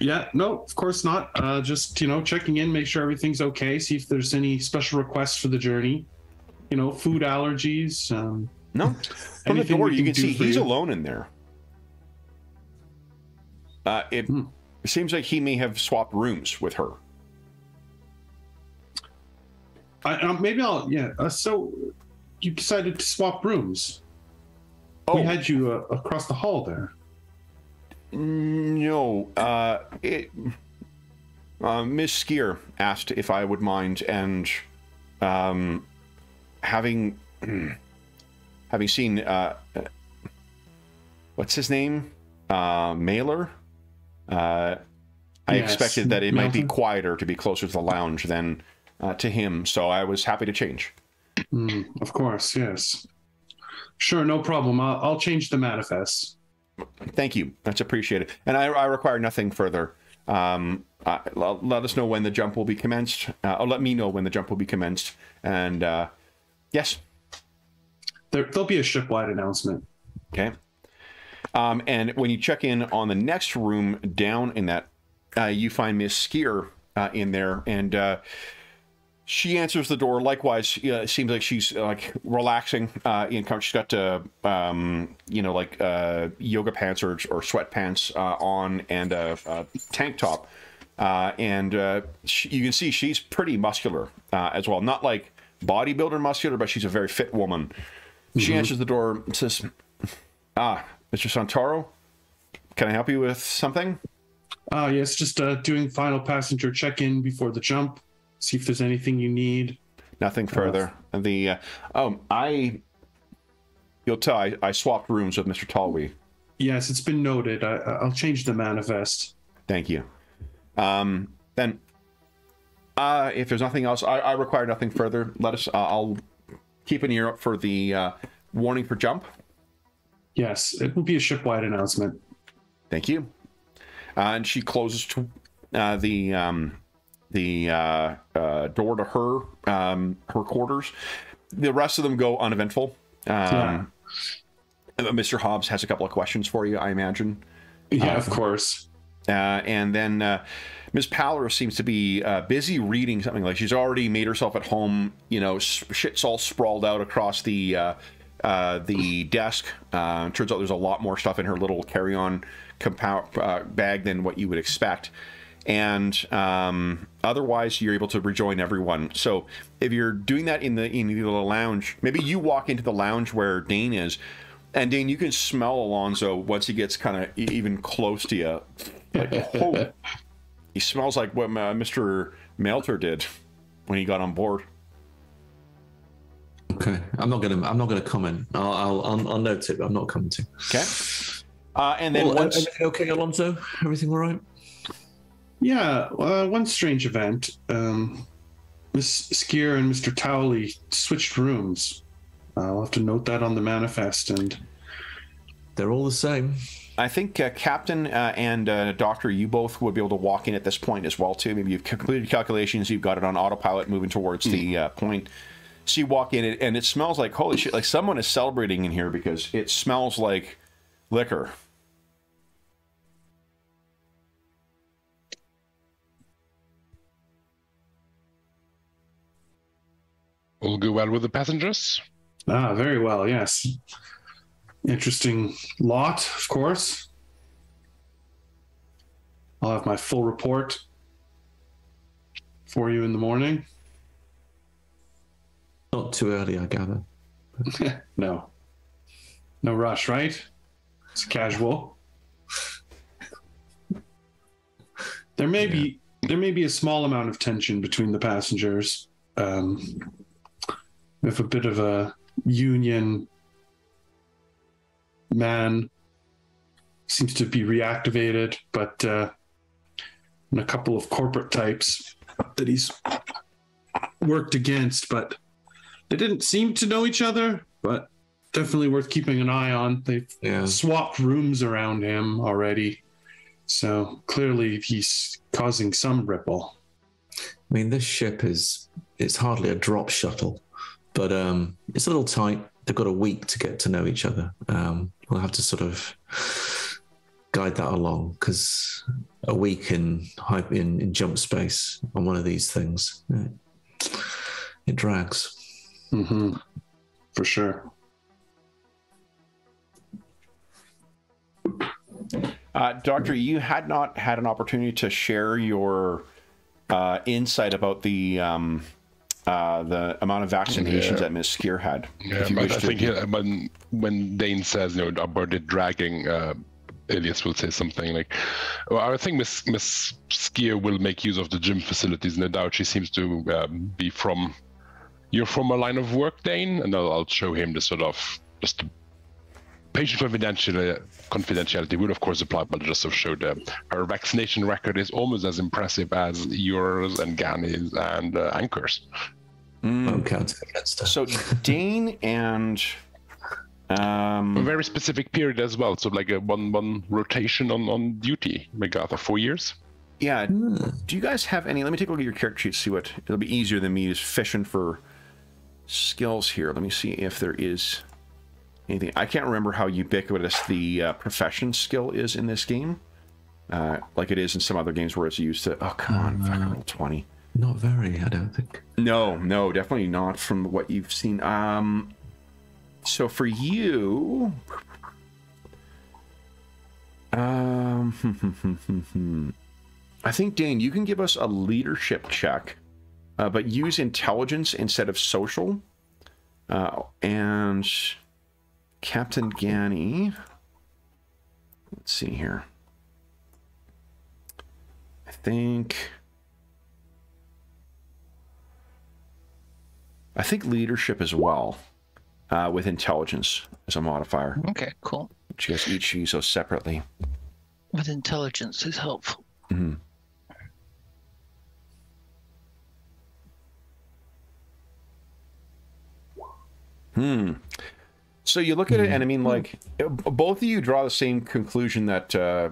Yeah, no, of course not. Uh, just you know, checking in, make sure everything's okay. See if there's any special requests for the journey. You know, food allergies. Um, No, from the door you can can see he's you? alone in there. Uh, it Hmm. seems like he may have swapped rooms with her. I, uh, maybe I'll. Yeah. Uh, so you decided to swap rooms. Oh We had you uh, across the hall there. no, uh, it, uh, Miss Skier asked if I would mind, and um, having having seen uh, what's his name, uh, Mailer. Uh, I Yes, expected that it might be quieter to be closer to the lounge than uh, to him, so I was happy to change. Mm, of course, yes. Sure, no problem. I'll, I'll change the manifest. Thank you. That's appreciated. And I, I require nothing further. Um, uh, let, let us know when the jump will be commenced. Uh, or let me know when the jump will be commenced. And uh, yes, There, there'll be a shipwide announcement. okay. Um, and when you check in on the next room down in that, uh, you find Miss Skier uh, in there, and uh, she answers the door. Likewise, uh, it seems like she's uh, like relaxing. Uh, in she's got uh, um, you know like uh, yoga pants or, or sweatpants uh, on and a, a tank top, uh, and uh, she, you can see she's pretty muscular uh, as well. Not like bodybuilder muscular, but she's a very fit woman. She answers the door and says, "Ah, Mr. Santoro, can I help you with something?" Uh, yes, just uh, doing final passenger check-in before the jump. See if there's anything you need. Nothing further. And the uh, oh, I you'll tell I, I swapped rooms with Mr. Talwy. Yes, it's been noted. I, I'll change the manifest. Thank you. Um, then, uh, if there's nothing else, I, I require nothing further. Let us. Uh, I'll keep an ear up for the uh, warning for jump. Yes, it will be a shipwide announcement. Thank you. Uh, and she closes to uh, the um, the uh, uh, door to her um, her quarters. The rest of them go uneventful. Um, Mr. Hobbs has a couple of questions for you, I imagine. Yeah, of course. Uh, and then uh, Ms. Paller seems to be uh, busy reading something. Like she's already made herself at home. You know, shit's all sprawled out across the uh, uh, the desk. Uh, turns out there's a lot more stuff in her little carry-on compound uh, bag than what you would expect. And um, otherwise, you're able to rejoin everyone. So if you're doing that in the in the lounge, maybe you walk into the lounge where Dane is, and Dane, you can smell Alonzo once he gets kind of even close to you. Like, oh, he smells like what uh, Mr. Melter did when he got on board. Okay, I'm not gonna. I'm not gonna comment. I'll. I'll, I'll, I'll note it. But I'm not commenting. Okay. Uh, and then Well, once, everything okay, Alonso? Everything all right? Yeah, uh, one strange event. Um, Miss Skier and Mr. Towley switched rooms. I'll have to note that on the manifest. And They're all the same. I think uh, Captain uh, and uh, Doctor, you both would be able to walk in at this point as well too. Maybe you've completed calculations, you've got it on autopilot, moving towards the uh, point. So you walk in, and it smells like holy shit! Like someone is celebrating in here because it smells like liquor. All go well with the passengers. ah, very well. Yes, interesting lot, of course. I'll have my full report for you in the morning. Not too early, I gather. no, no rush, right? It's casual. There may be there may be a small amount of tension between the passengers. Um, with a bit of a union man seems to be reactivated, but uh, and a couple of corporate types that he's worked against, but they didn't seem to know each other, but definitely worth keeping an eye on. They've Yeah. swapped rooms around him already. So clearly he's causing some ripple. I mean, this ship is it's hardly a drop shuttle, but um, it's a little tight. They've got a week to get to know each other. Um, we'll have to sort of guide that along because a week in hype in, in jump space on one of these things, it, it drags. Mm-hmm. For sure. Uh, Doctor, you had not had an opportunity to share your uh, insight about the um, uh, the amount of vaccinations Yeah. that Ms. Skier had. Yeah, but I to- think uh, when when Dane says you know about it dragging, uh, Elias will say something like, well, "I think Miss Miss Skier will make use of the gym facilities. No doubt, she seems to um, be from your former line of work, Dane, and I'll, I'll show him the sort of just the patient confidentiality, confidentiality would of course apply, but just to show that her vaccination record is almost as impressive as yours and Gani's and uh, Anchor's. Won't count against her. So Dane and A um, very specific period as well, so like a one one rotation on on duty. Megatha, four years. yeah, do you guys have any? Let me take a look at your character sheet. See what it'll be easier than me just fishing for skills here. Let me see if there is anything. I can't remember how ubiquitous the uh, profession skill is in this game, uh, like it is in some other games where it's used to. Oh come on, fucking roll twenty. Not very, I don't think. No, no, definitely not from what you've seen. Um, so for you, um, I think Dane, you can give us a leadership check, uh, but use intelligence instead of social. Uh, and Captain Ganny, let's see here. I think. I think leadership as well, uh, with intelligence as a modifier, Okay, cool. which you guys each use those separately. With intelligence is helpful. Hmm. So you look at it, and I mean, like, both of you draw the same conclusion that uh,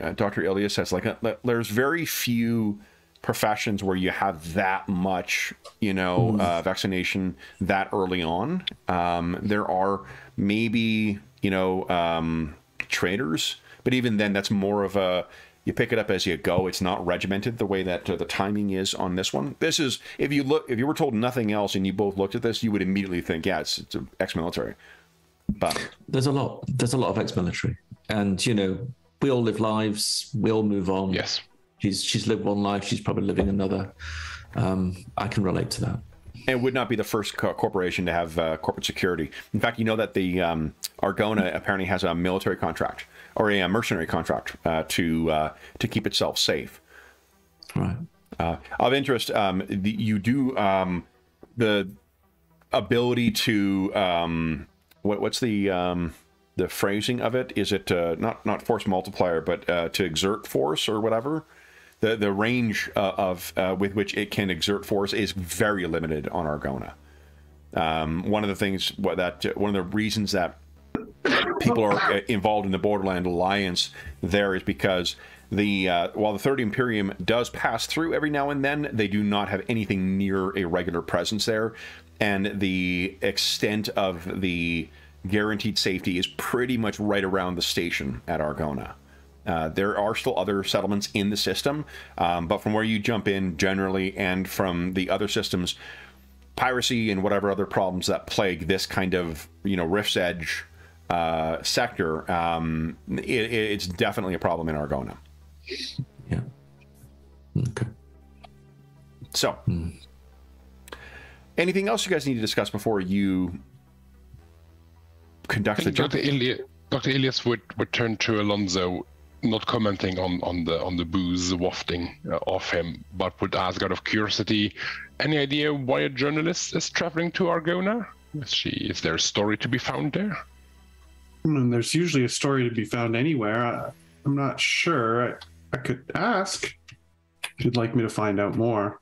uh, Dr. Ilias has. Like, uh, there's very few professions where you have that much, you know, uh, vaccination that early on. Um, there are maybe, you know, um, traders, but even then, that's more of a you pick it up as you go. It's not regimented the way that uh, the timing is on this one. This is if you look if you were told nothing else and you both looked at this, you would immediately think, yeah, it's, it's ex-military. But There's a lot. There's a lot of ex-military, and you know, we all live lives. We all move on. Yes. She's she's lived one life. She's probably living another. Um, I can relate to that. it would not be the first co- corporation to have uh, corporate security. In fact, you know that the um, Argona apparently has a military contract or a, uh mercenary contract uh, to uh, to keep itself safe. Right. Uh, of interest, um, the, you do um, the ability to um, what, what's the um, the phrasing of it? Is it uh, not not force multiplier, but uh, to exert force or whatever? The the range uh, of uh, with which it can exert force is very limited on Argona. Um, one of the things what that one of the reasons that people are uh, involved in the Borderland Alliance there is because the uh, while the Third Imperium does pass through every now and then, they do not have anything near a regular presence there, and the extent of the guaranteed safety is pretty much right around the station at Argona. Uh, there are still other settlements in the system, um, but from where you jump in generally, and from the other systems, piracy and whatever other problems that plague this kind of you know Rift's Edge uh, sector, um, it, it's definitely a problem in Argona. Yeah. Okay. So, anything else you guys need to discuss before you conduct the think jump? Dr. Ili- Dr. Ilias would, would turn to Alonso, not commenting on, on the on the booze wafting uh, off him, but would ask out of curiosity, any idea why a journalist is traveling to Argona? Is she is there a story to be found there? I mean, there's usually a story to be found anywhere. I, I'm not sure. I, I could ask if you'd like me to find out more.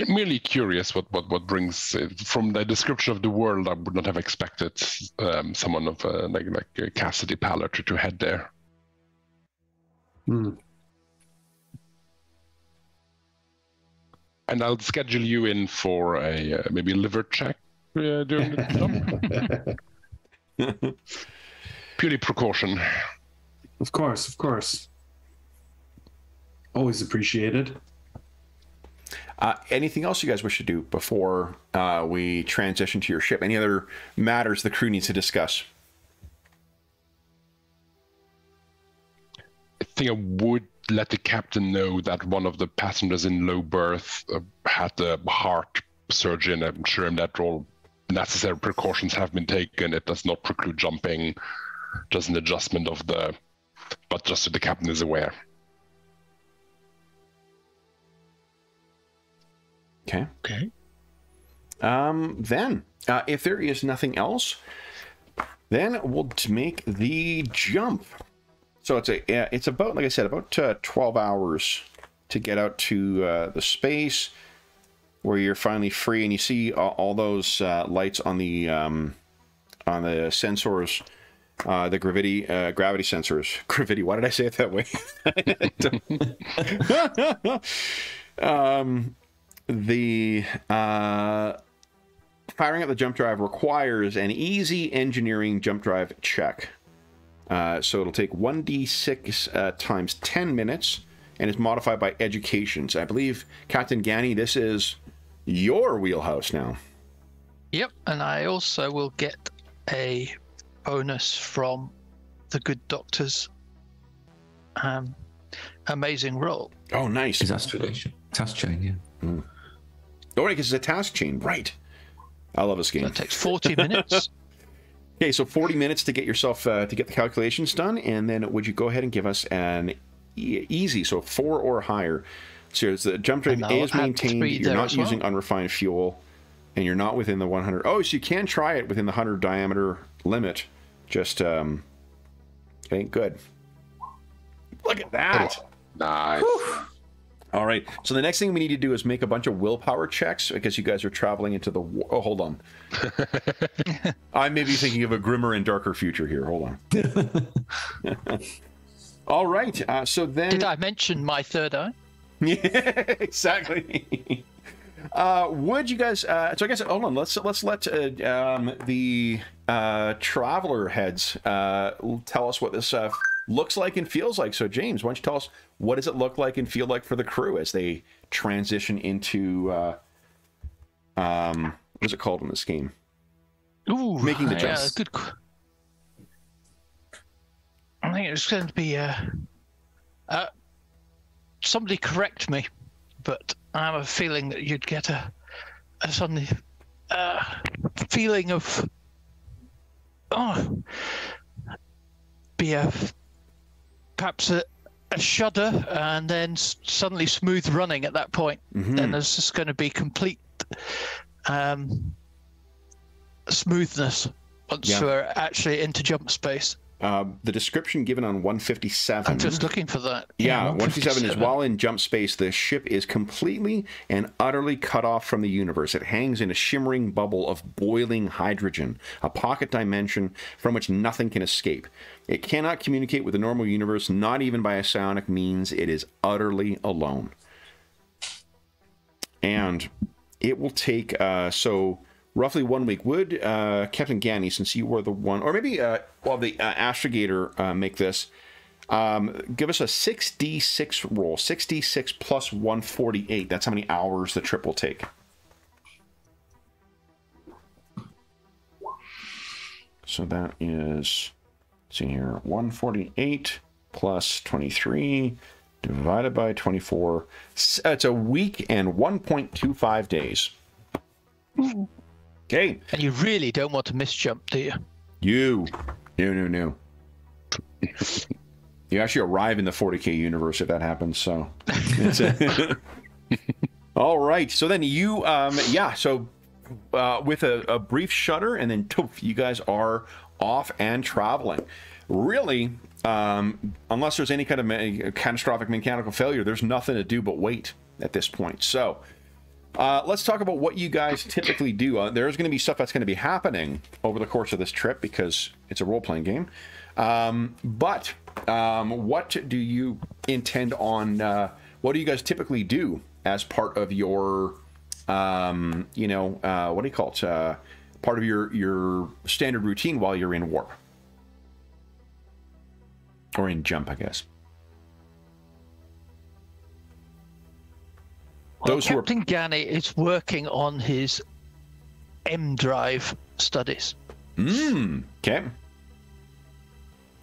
I'm merely curious what what what brings uh, from the description of the world. I would not have expected um, someone of uh, like like Cassidy Pallard to, to head there. Hmm. And I'll schedule you in for a uh, maybe liver check uh, during the jump. Purely precaution. Of course, of course. Always appreciated. Uh, anything else you guys wish to do before uh, we transition to your ship? Any other matters the crew needs to discuss? Think I would let the captain know that one of the passengers in low berth uh, had a heart surgery, and I'm sure that all necessary precautions have been taken. It does not preclude jumping, just an adjustment of the, but just so the captain is aware. Okay. Okay. um, then, uh, if there is nothing else, then we'll make the jump. So it's a it's about like I said about uh, 12 hours to get out to uh, the space where you're finally free and you see all, all those uh, lights on the um, on the sensors. Uh, the gravity uh, gravity sensors. Gravity. Why did I say it that way? um, the uh, firing up the jump drive requires an easy engineering jump drive check. Uh, so it'll take 1d6 uh, times 10 minutes and is modified by education. So I believe, Captain Ganny, this is your wheelhouse now. Yep, and I also will get a bonus from the good doctor's um, amazing role. Oh, nice. Is that relation? Task chain, yeah. Oh, right, because it's a task chain. Right. I love this game. That takes 40 minutes. Okay, so 40 minutes to get yourself uh, to get the calculations done, and then would you go ahead and give us an e- easy, so four or higher. So it's the jump drive And A I'll is maintained. You're not as well. using unrefined fuel, and you're not within the 100. Oh, so you can try it within the 100 diameter limit. Just um, it ain't good. Look at that. Nice. All right. So the next thing we need to do is make a bunch of willpower checks because you guys are traveling into the. wa- Oh, hold on. I may be thinking of a grimmer and darker future here. Hold on. All right. Uh, so then. Did I mention my third eye? Yeah, exactly. Uh, would you guys? Uh, so I guess hold on. Let's let's let uh, um, the uh, Traveller heads uh, tell us what this uh, looks like and feels like. So James, why don't you tell us what does it look like and feel like for the crew as they transition into uh, um, what is it called in this game? Ooh, Making the yeah, good. I think it's going to be. Uh, uh, somebody correct me, but I have a feeling that you'd get a, a sudden uh, feeling of. Oh, be a perhaps a, a shudder and then s- suddenly smooth running at that point. Mhm. Then there's just going to be complete um, smoothness once Yeah. we're actually into jump space. Uh, the description given on 157. I'm just looking for that. Yeah, 157 is while in jump space, the ship is completely and utterly cut off from the universe. It hangs in a shimmering bubble of boiling hydrogen, a pocket dimension from which nothing can escape. It cannot communicate with the normal universe, not even by a psionic means. It is utterly alone. And it will take, uh, so roughly one week. Would uh, Captain Ganny, since you were the one, or maybe uh, well, the uh, astrogator uh, make this? Um, give us a 6d6 roll. 6d6 plus 148. That's how many hours the trip will take. So that is, see here, 148 plus 23 divided by 24. S- It's a week and 1.25 days. Okay. And you really don't want to miss jump, do you? You. No, no, no. you actually arrive in the 40k universe if that happens. So, all right. So then you, um, yeah. So uh, with a, a brief shudder, and then poof, you guys are off and traveling. Really, um, unless there's any kind of catastrophic mechanical failure, there's nothing to do but wait at this point. So. Uh, let's talk about what you guys typically do. Uh, there's going to be stuff that's going to be happening over the course of this trip because it's a role playing game. Um, but um, what do you intend on? Uh, what do you guys typically do as part of your, um, you know, uh, what do you call it? Uh, part of your your standard routine while you're in warp or in jump, I guess. Well, Those who are- Captain Ganny is working on his M drive studies. Mm, okay.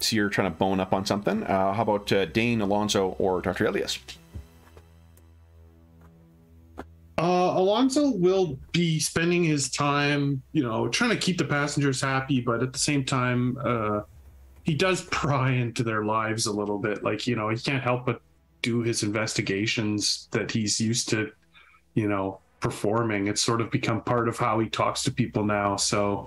So you're trying to bone up on something. Uh, how about uh, Dane, Alonso, or Dr. Elias? Uh, Alonso will be spending his time, you know, trying to keep the passengers happy, but at the same time, uh, he does pry into their lives a little bit. Like, you know, he can't help but do his investigations that he's used to, you know, performing. It's sort of become part of how he talks to people now. So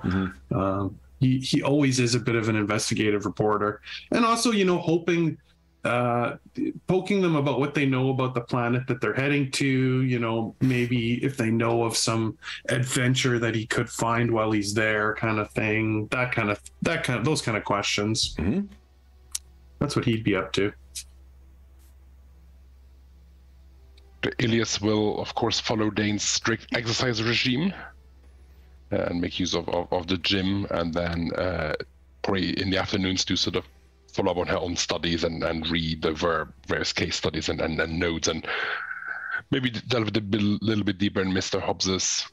um, he he always is a bit of an investigative reporter, and also you know hoping. Uh, poking them about what they know about the planet that they're heading to, you know, maybe if they know of some adventure that he could find while he's there, kind of thing. That kind of, that kind of, those kind of questions. Mhm. That's what he'd be up to. Ilias will, of course, follow Dane's strict exercise regime uh, and make use of, of, of the gym, and then uh, probably in the afternoons do sort of follow up on her own studies and, and read over various case studies and, and, and notes, and maybe delve a bit, little bit deeper in Mr. Hobbs's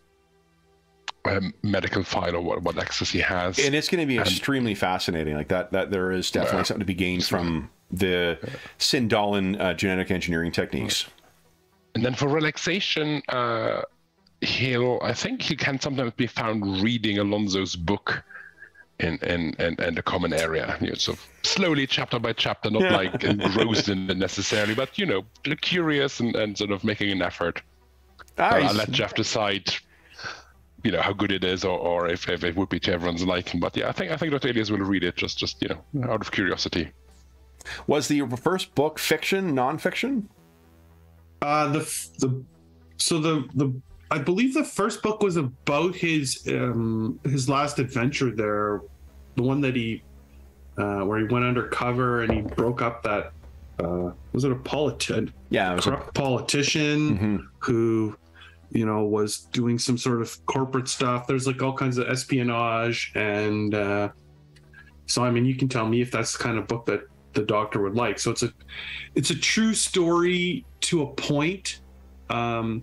um, medical file or what, what access he has. and it's going to be extremely fascinating. Like that, that there is definitely Yeah. something to be gained from the Sindalian uh, genetic engineering techniques. And then for relaxation, uh, he'll I think he can sometimes be found reading Alonso's book in in in, in the common area. You know, so slowly, chapter by chapter, not Yeah. like engrossed in it necessarily, but you know, curious and, and sort of making an effort. I'll- I'll let Jeff decide. You know how good it is, or, or if, if it would be to everyone's liking. But yeah, I think I think Dr. Elias will read it just just you know out of curiosity. Was the first book fiction, nonfiction? Uh, the the so the the I believe the first book was about his um his last adventure there, the one that he uh, where he went undercover and he broke up that uh was it a politician? Yeah, it was a, corrupt politician Mhm. who you know was doing some sort of corporate stuff there's like all kinds of espionage and uh so i mean you can tell me if that's the kind of book that the doctor would like so it's a it's a true story to a point um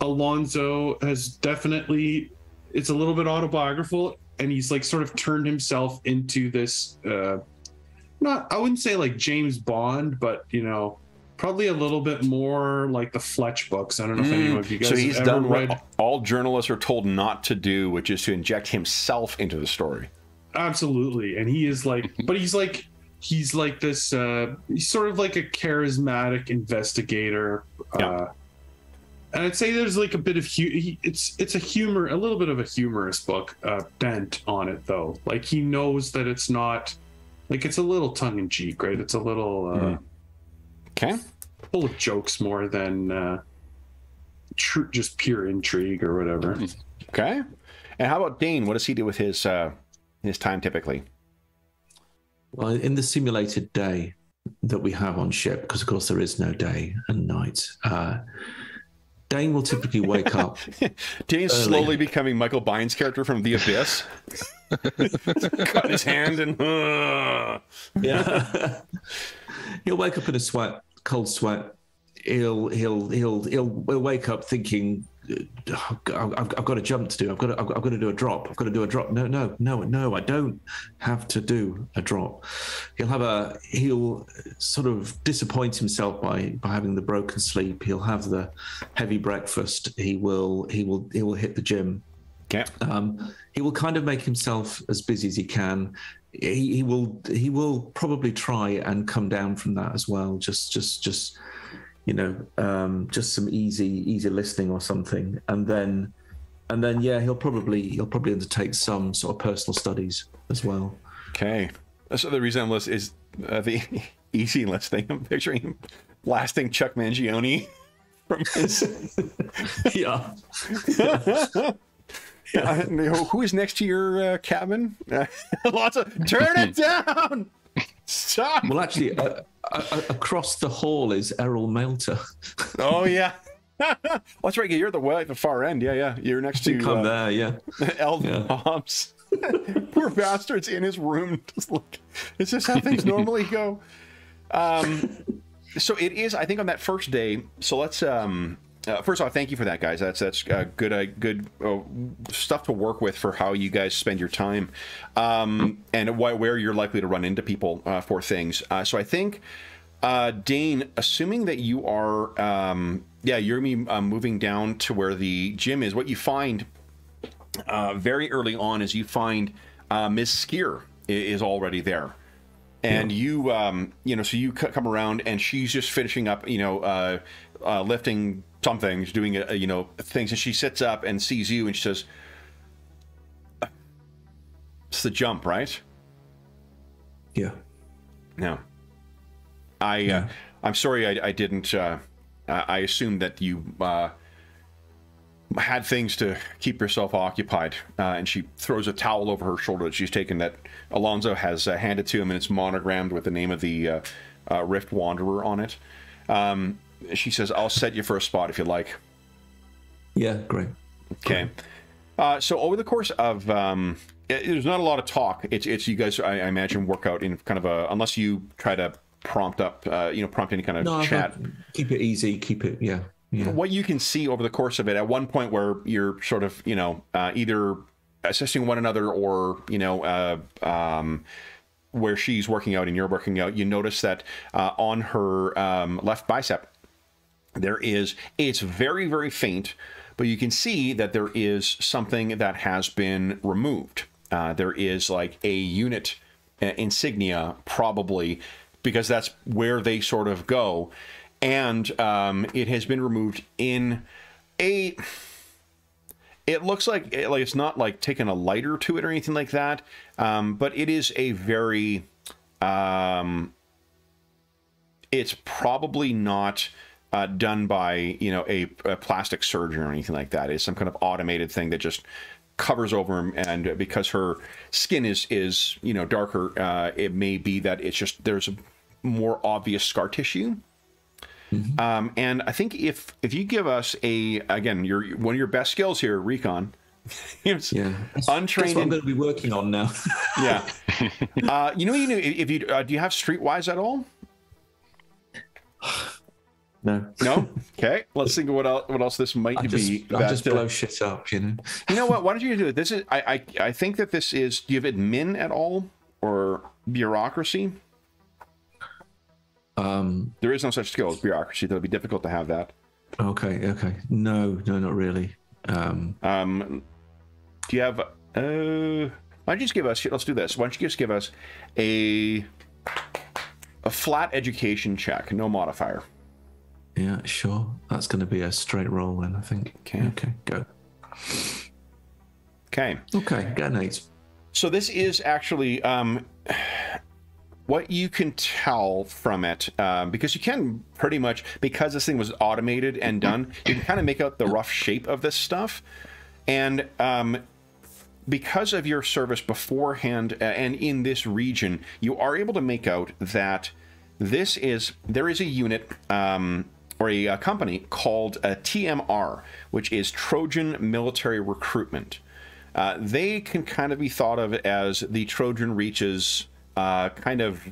alonzo has definitely it's a little bit autobiographical and he's like sort of turned himself into this uh not i wouldn't say like james bond but you know probably a little bit more like the Fletch books. I don't know if anyone of you guys Mm. so he's done read. what all journalists are told not to do, which is to inject himself into the story. Absolutely, and he is like, but he's like, he's like this. uh He's sort of like a charismatic investigator. Yeah. Uh, and I'd say there's like a bit of hu- he, it's it's a humor, a little bit of a humorous book uh, bent on it though. Like he knows that it's not like it's a little tongue in cheek, right? It's a little uh, Mhm. Okay. full of jokes more than uh, tr- just pure intrigue or whatever. Okay. And how about Dane? What does he do with his uh, his time typically? Well, in the simulated day that we have on ship, because of course there is no day and night, uh, Dane will typically wake up. Dane's Early. slowly becoming Michael Biehn's character from The Abyss. Cut his hand and. uh, Yeah. he'll wake up in a sweat, cold sweat. He'll he'll he'll he'll, he'll wake up thinking, "Oh, I've, I've got a jump to do. I've got to, I've, I've got to do a drop. I've got to do a drop. No, no, no, no. I don't have to do a drop. He'll have a he'll sort of disappoint himself by by having the broken sleep. He'll have the heavy breakfast. He will he will he will hit the gym Okay. um, he will kind of make himself as busy as he can. He, he will he will probably try and come down from that as well. Just just just you know um, just some easy easy listening or something, and then and then yeah he'll probably he'll probably undertake some sort of personal studies as well. Okay. So the resemblance is uh, the easy listening. I'm picturing him blasting Chuck Mangione from his. yeah. Uh, you know, who is next to your uh, cabin? Uh, lots of turn it down. Stop. Well, actually, uh, across the hall is Errol Melter. Oh yeah. oh, that's right. You're the way at the far end. Yeah, yeah. You're next to come uh, there, yeah. Elvin Yeah. Hobbs. Poor bastard's in his room. Just look. Is this how things normally go? Um, so it is. I think on that first day. So let's. Um, uh, first off, thank you for that, guys. That's that's uh, good. Uh, good uh, stuff to work with for how you guys spend your time, um, and wh- where you're likely to run into people uh, for things. Uh, so I think. Uh, Dane, assuming that you are, um, yeah, you're uh, moving down to where the gym is. What you find uh, very early on is you find uh, Ms. Skier is already there, and you um you know so you come around and she's just finishing up you know uh, uh lifting something she's doing uh, you know things and she sits up and sees you and she says it's the jump right? Yeah. no i uh, i'm sorry i, I didn't uh i I assumed that you uh had things to keep yourself occupied uh, and she throws a towel over her shoulder. That she's taken that alonzo has uh, handed to him and it's monogrammed with the name of the uh, uh, rift wanderer on it. Um, she says i'll set you for a spot if you like Yeah. Great. Okay. Uh, so over the course of um, it, there's not a lot of talk. It's it's you guys I, I imagine work out in kind of a unless you try to prompt up uh, you know prompt any kind of No, chat. keep it easy. Keep it. Yeah. Yeah. What you can see over the course of it at one point where you're sort of you know uh, either assisting one another or you know uh, um, where she's working out and you're working out, you notice that uh, on her um, left bicep there is it's very very faint but you can see that there is something that has been removed. Uh, there is like a unit uh, insignia probably because that's where they sort of go. And um, it has been removed in a it looks like like it's not like taking a lighter to it or anything like that um, but it is a very um, it's probably not uh, done by you know a, a plastic surgeon or anything like that. It's some kind of automated thing that just covers over him, and because her skin is is you know darker, uh, it may be that it's just there's a more obvious scar tissue. Um, and I think if if you give us a again your one of your best skills here, recon. it's Yeah. Untrained That's what I'm going to be working on now. yeah. uh, you know, you know, if you uh, do you have streetwise at all? no. No. Okay. Let's think of what else, what else this might I just, be. I just blow shit up, you know. you know what? Why don't you do it? This is I, I I think that this is. Do you have admin at all or bureaucracy? Um. There is no such skill as bureaucracy. That would be difficult to have that. Okay. Okay. No. No. Not really. Um. Um, do you have? Uh, why don't you just give us? Let's do this. Why don't you just give us a a flat education check, no modifier. Yeah. Sure. That's going to be a straight roll then. I think. Okay. Okay. Go. Okay. Okay. Get an eight. So this is actually um, what you can tell from it, um, because you can pretty much because this thing was automated and done, you can kind of make out the rough shape of this stuff, and um, because of your service beforehand uh, and in this region, you are able to make out that this is there is a unit um, or a, uh company called a TMR, which is Trojan Military Recruitment. Uh, they can kind of be thought of as the Trojan Reach's uh, kind of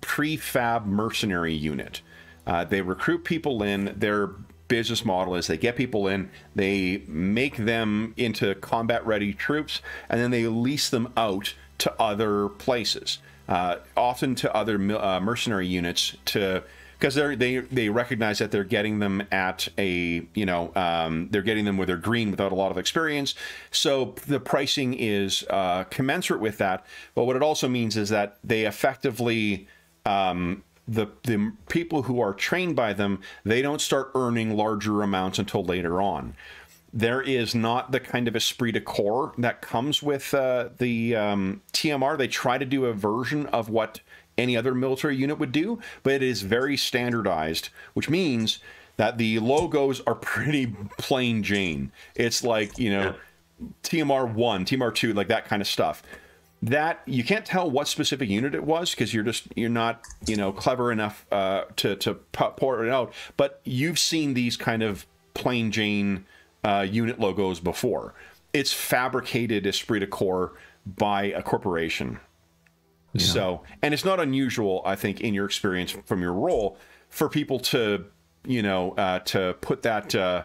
prefab mercenary unit. Uh, they recruit people in. Their business model is they get people in, they make them into combat ready troops, and then they lease them out to other places, uh, often to other uh, mercenary units to because they they they recognize that they're getting them at a you know um, they're getting them where they're green without a lot of experience, so the pricing is uh, commensurate with that. But what it also means is that they effectively um, the the people who are trained by them they don't start earning larger amounts until later on. There is not the kind of esprit de corps that comes with uh, the um, TMR. They try to do a version of what any other military unit would do, but it is very standardized, which means that the logos are pretty plain Jane. It's like, you know, TMR 1, TMR 2, like that kind of stuff. That you can't tell what specific unit it was because you're just you're not you know clever enough uh, to to pour it out. But you've seen these kind of plain Jane uh, unit logos before. It's fabricated esprit de corps by a corporation. So, and it's not unusual, I think, in your experience from your role, for people to, you know, uh, to put that uh,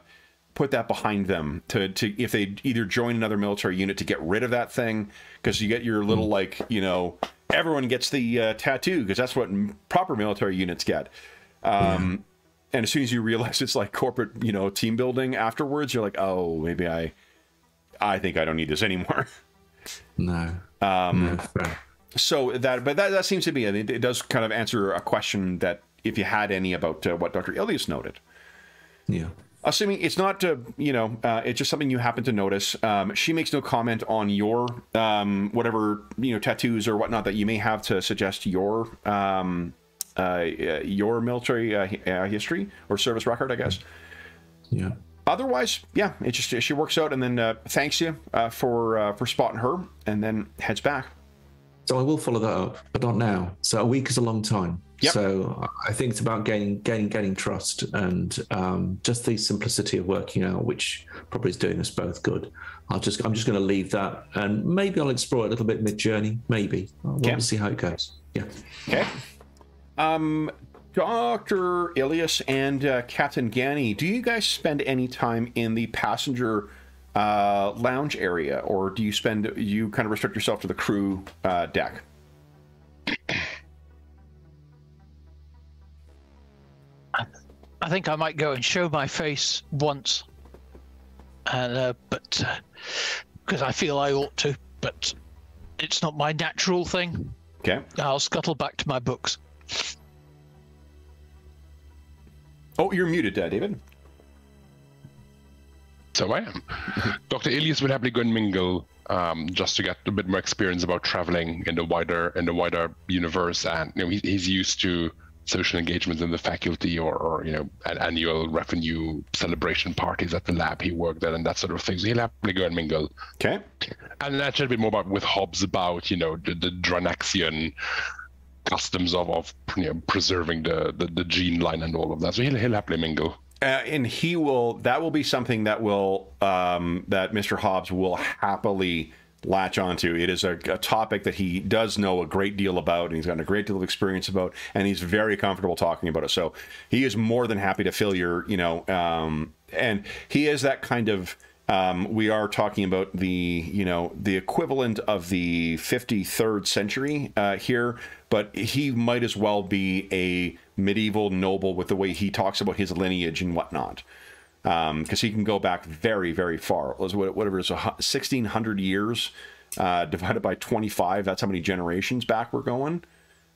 put that behind them to to if they either join another military unit to get rid of that thing because you get your little like you know everyone gets the uh, tattoo because that's what proper military units get. Um, And as soon as you realize it's like corporate, you know, team building afterwards, you're like, oh, maybe I, I think I don't need this anymore. No. Um, no. So that, but that, that seems to be it. It does kind of answer a question that if you had any about uh, what Dr. Ilias noted. Yeah. Assuming it's not, uh, you know, uh, it's just something you happen to notice. Um, she makes no comment on your um, whatever you know tattoos or whatnot that you may have to suggest your um, uh, your military uh, uh, history or service record, I guess. Yeah. Otherwise, yeah, it just she works out and then uh, thanks you uh, for uh, for spotting her and then heads back. So I will follow that up, but not now. So a week is a long time. Yep. So I think it's about gaining, gaining, gaining trust, and um, just the simplicity of working out, which probably is doing us both good. I'll just, I'm just going to leave that, and maybe I'll explore it a little bit mid journey. Maybe we'll Okay. see how it goes. Yeah. Okay. Um, Dr. Ilias and uh, Captain Gani, do you guys spend any time in the passenger uh, lounge area, or do you spend you kind of restrict yourself to the crew uh, deck? I think I might go and show my face once, and uh, but because I feel I ought to, but it's not my natural thing. Okay. Uh, I'll scuttle back to my books. Oh, you're muted, uh, David. So I am. Dr. Elias would happily go and mingle um, just to get a bit more experience about traveling in the wider in the wider universe, and you know he, he's used to social engagements in the faculty or, or you know an annual revenue celebration parties at the lab he worked at and that sort of thing. So he'll happily go and mingle Okay. and that should be more about with Hobbes about you know the, the Drinaxian customs of, of you know preserving the, the the gene line and all of that. So he'll he'll happily mingle. Uh, and he will. That will be something that will um, that Mr. Hobbs will happily latch onto. It is a, a topic that he does know a great deal about, and he's got a great deal of experience about, and he's very comfortable talking about it. So he is more than happy to fill your, you know, um, and he is that kind of. Um, we are talking about the, you know, the equivalent of the 53rd century uh, here, but he might as well be a medieval noble with the way he talks about his lineage and whatnot. Because he can go back very, very far. It was whatever it is, 1600 years uh, divided by 25. That's how many generations back we're going.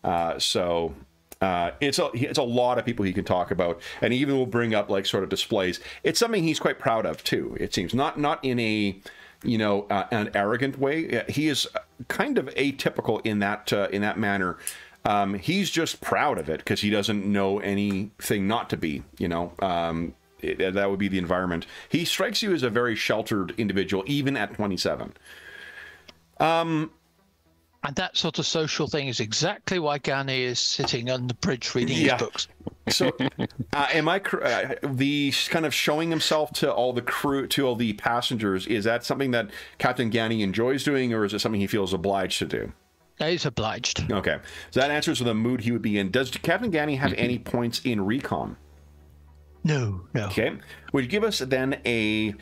Uh, so uh, it's a it's a lot of people he can talk about, and he even will bring up like sort of displays. It's something he's quite proud of too. It seems not not in a you know uh, an arrogant way. Uh, He is kind of atypical in that uh, in that manner. Um, he's just proud of it because he doesn't know anything not to be. You know. Um, it, that would be the environment. He strikes you as a very sheltered individual, even at 27. And that sort of social thing is exactly why Gani is sitting on the bridge reading Yeah. his books. So, uh, am I uh, the kind of showing himself to all the crew, to all the passengers? Is that something that Captain Gani enjoys doing, or is it something he feels obliged to do? He's obliged. Okay, so that answers the mood he would be in. Does Captain Gani have any points in recon? No, no. Okay, would you give us then a?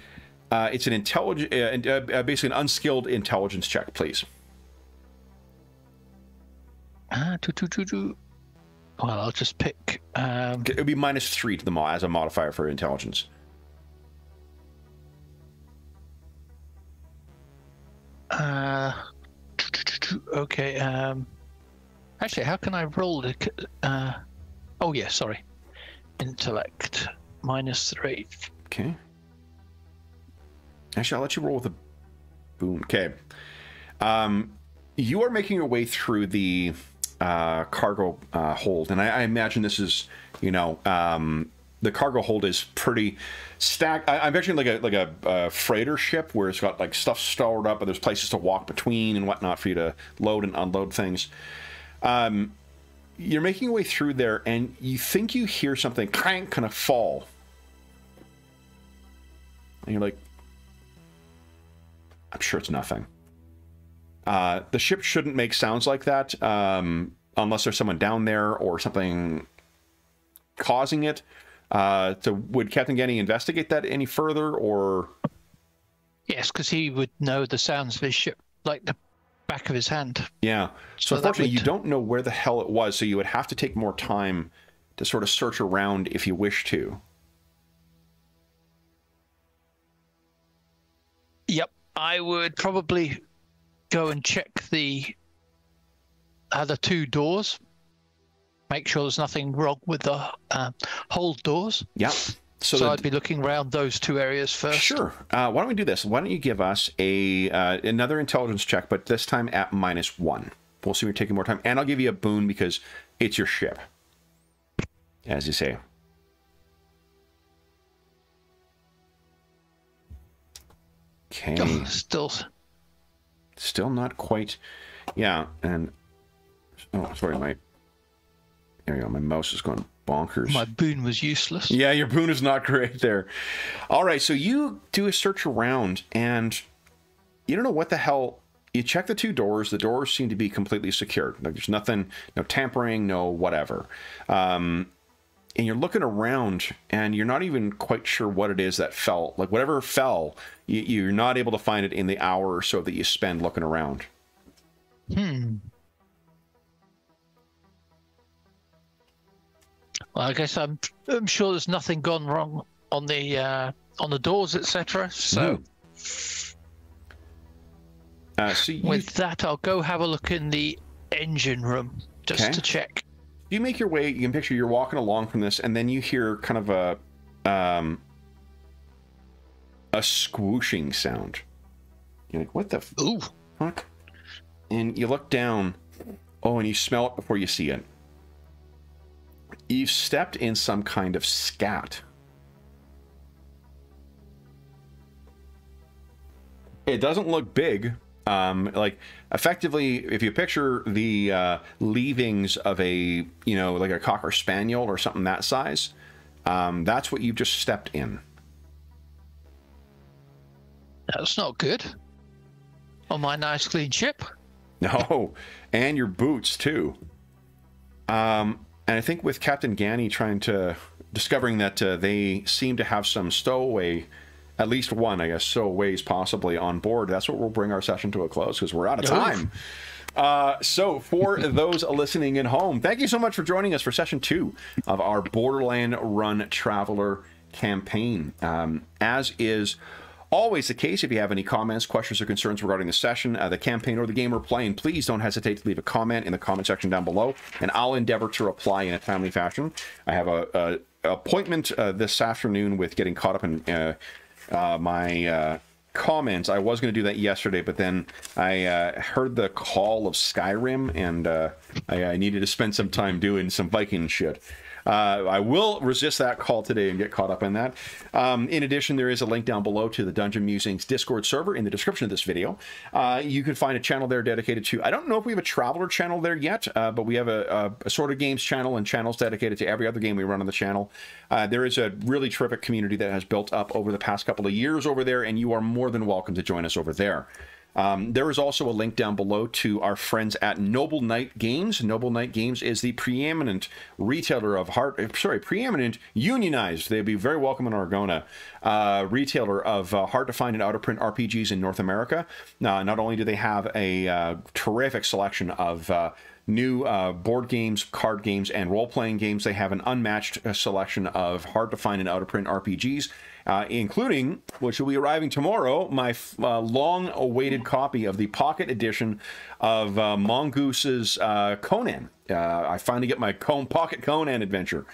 Uh, it's an intelligent, uh, uh, basically an unskilled intelligence check, please. Ah, do, do, do, do. Well, I'll just pick. Um, It would be minus three to the mod as a modifier for intelligence. uh. Okay. Um, actually, how can I roll the? Uh, oh yeah, sorry. Intellect minus three. Okay. Actually, I'll let you roll with a boom. Okay. Um, you are making your way through the uh, cargo uh, hold, and I, I imagine this is, you know, um, the cargo hold is pretty stacked. I, I'm picturing like a like a, uh freighter ship where it's got like stuff stored up, and there's places to walk between and whatnot for you to load and unload things. Um, you're making your way through there, and you think you hear something clank kind of fall and you're like, I'm sure it's nothing. Uh, the ship shouldn't make sounds like that um, unless there's someone down there or something causing it. Uh, so would Captain Genny investigate that any further, or Yes, because he would know the sounds of his ship like the back of his hand. yeah? So, So unfortunately, you don't know where the hell it was, so you would have to take more time to sort of search around if you wish to. Yep, I would probably go and check the other two doors. Make sure there's nothing wrong with the uh, hold doors. Yeah. So, the- I'd be looking around those two areas first. Sure. Uh, why don't we do this? Why don't you give us a uh, another intelligence check, but this time at minus one. We'll see if you're taking more time, and I'll give you a boon because it's your ship, as you say. Okay. Oh, still, Still not quite. Yeah, and oh, sorry, my there you go. My mouse is going bonkers. my boon was useless. Yeah, your boon is not great there. All right, so you do a search around and you don't know what the hell. You check the two doors. The doors seem to be completely secured. Like there's nothing, no tampering, no whatever. Um, and you're looking around and you're not even quite sure what it is that fell. Like whatever fell, you, you're not able to find it in the hour or so that you spend looking around. Hmm. Well, I guess I'm I'm sure there's nothing gone wrong on the uh, on the doors, etc. So Uh, so with that, I'll go have a look in the engine room just Okay. to check. you make your way you can picture you're walking along from this and then you hear kind of a um a squooshing sound you're like what the Ooh, fuck and you look down oh and you smell it before you see it you've stepped in some kind of scat it doesn't look big um like effectively if you picture the uh leavings of a you know like a cocker spaniel or something that size um that's what you've just stepped in that's not good. On my nice clean ship. No, and your boots too. Um, and I think with Captain Gani trying to discovering that uh, they seem to have some stowaway, at least one, I guess, stowaways possibly on board. That's what will bring our session to a close because we're out of time. Uh, so, for those listening at home, thank you so much for joining us for session two of our Borderland Run Traveller campaign. Um, as is always the case, if you have any comments, questions, or concerns regarding the session, uh, the campaign, or the game we're playing, please don't hesitate to leave a comment in the comment section down below, and I'll endeavor to reply in a timely fashion. I have a, a appointment uh, this afternoon with getting caught up in uh, uh, my uh, comments. I was going to do that yesterday, but then I uh, heard the call of Skyrim, and uh, I, I needed to spend some time doing some Viking shit. Uh, I will resist that call today and get caught up in that. Um, in addition, there is a link down below to the Dungeon Musings Discord server in the description of this video. Uh, you can find a channel there dedicated to. I don't know if we have a Traveller channel there yet, uh, but we have a, a, a sort of games channel and channels dedicated to every other game we run on the channel. Uh, there is a really terrific community that has built up over the past couple of years over there, and you are more than welcome to join us over there. Um, there is also a link down below to our friends at Noble Knight Games. Noble Knight Games is the preeminent retailer of hard, uh, sorry, preeminent unionized. They'd be very welcome in Argona. Uh, retailer of uh, hard to find and out of print RPGs in North America. Uh, not only do they have a uh, terrific selection of uh, new uh, board games, card games, and role playing games. They have an unmatched uh, selection of hard to find and out of print RPGs, uh, including, which will be arriving tomorrow, my uh, long awaited copy of the pocket edition of uh, Mongoose's uh, Conan. Uh, I finally get my Con- pocket Conan adventure.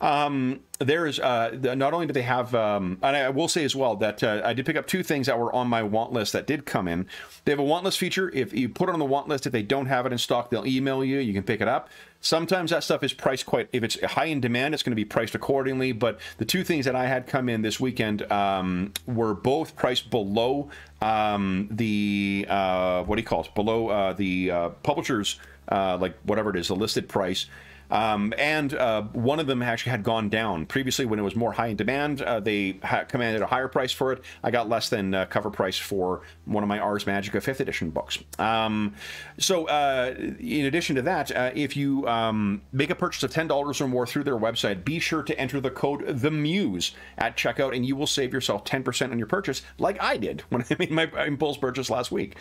Um, there's uh, not only do they have, um, and I will say as well that I did pick up two things that were on my want list that did come in. They have a want list feature. If you put it on the want list, if they don't have it in stock, they'll email you. You can pick it up. Sometimes that stuff is priced quite. If it's high in demand, it's going to be priced accordingly. But the two things that I had come in this weekend um, were both priced below um, the uh, what do you call it? Below uh, the uh, publisher's uh, like whatever it is, the listed price. Um, and uh, one of them actually had gone down previously when it was more high in demand. Uh, they commanded a higher price for it. I got less than uh, cover price for one of my Ars Magica fifth edition books. Um, so, uh, in addition to that, uh, if you um, make a purchase of ten dollars or more through their website, be sure to enter the code the Muse at checkout, and you will save yourself ten percent on your purchase, like I did when I made my impulse purchase last week.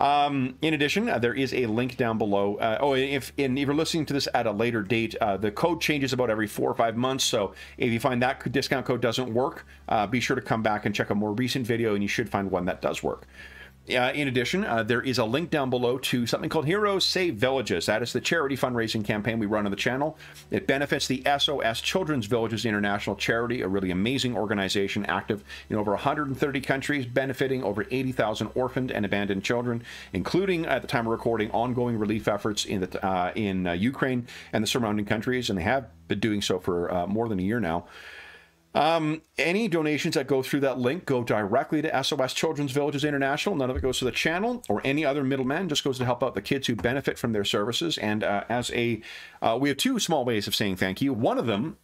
Um, in addition, uh, there is a link down below. Uh, oh, if, if you're listening to this at a later date, uh, the code changes about every four or five months. So if you find that discount code doesn't work, uh, be sure to come back and check a more recent video, and you should find one that does work. Uh, in addition, uh, there is a link down below to something called Heroes Save Villages. That is the charity fundraising campaign we run on the channel. It benefits the SOS Children's Villages International Charity, a really amazing organization active in over 130 countries, benefiting over 80,000 orphaned and abandoned children, including at the time of recording ongoing relief efforts in the uh, in uh, Ukraine and the surrounding countries, and they have been doing so for uh, more than a year now. Um, any donations that go through that link go directly to SOS Children's Villages International. None of it goes to the channel or any other middleman. Just goes to help out the kids who benefit from their services. And uh, as a, uh, we have two small ways of saying thank you. One of them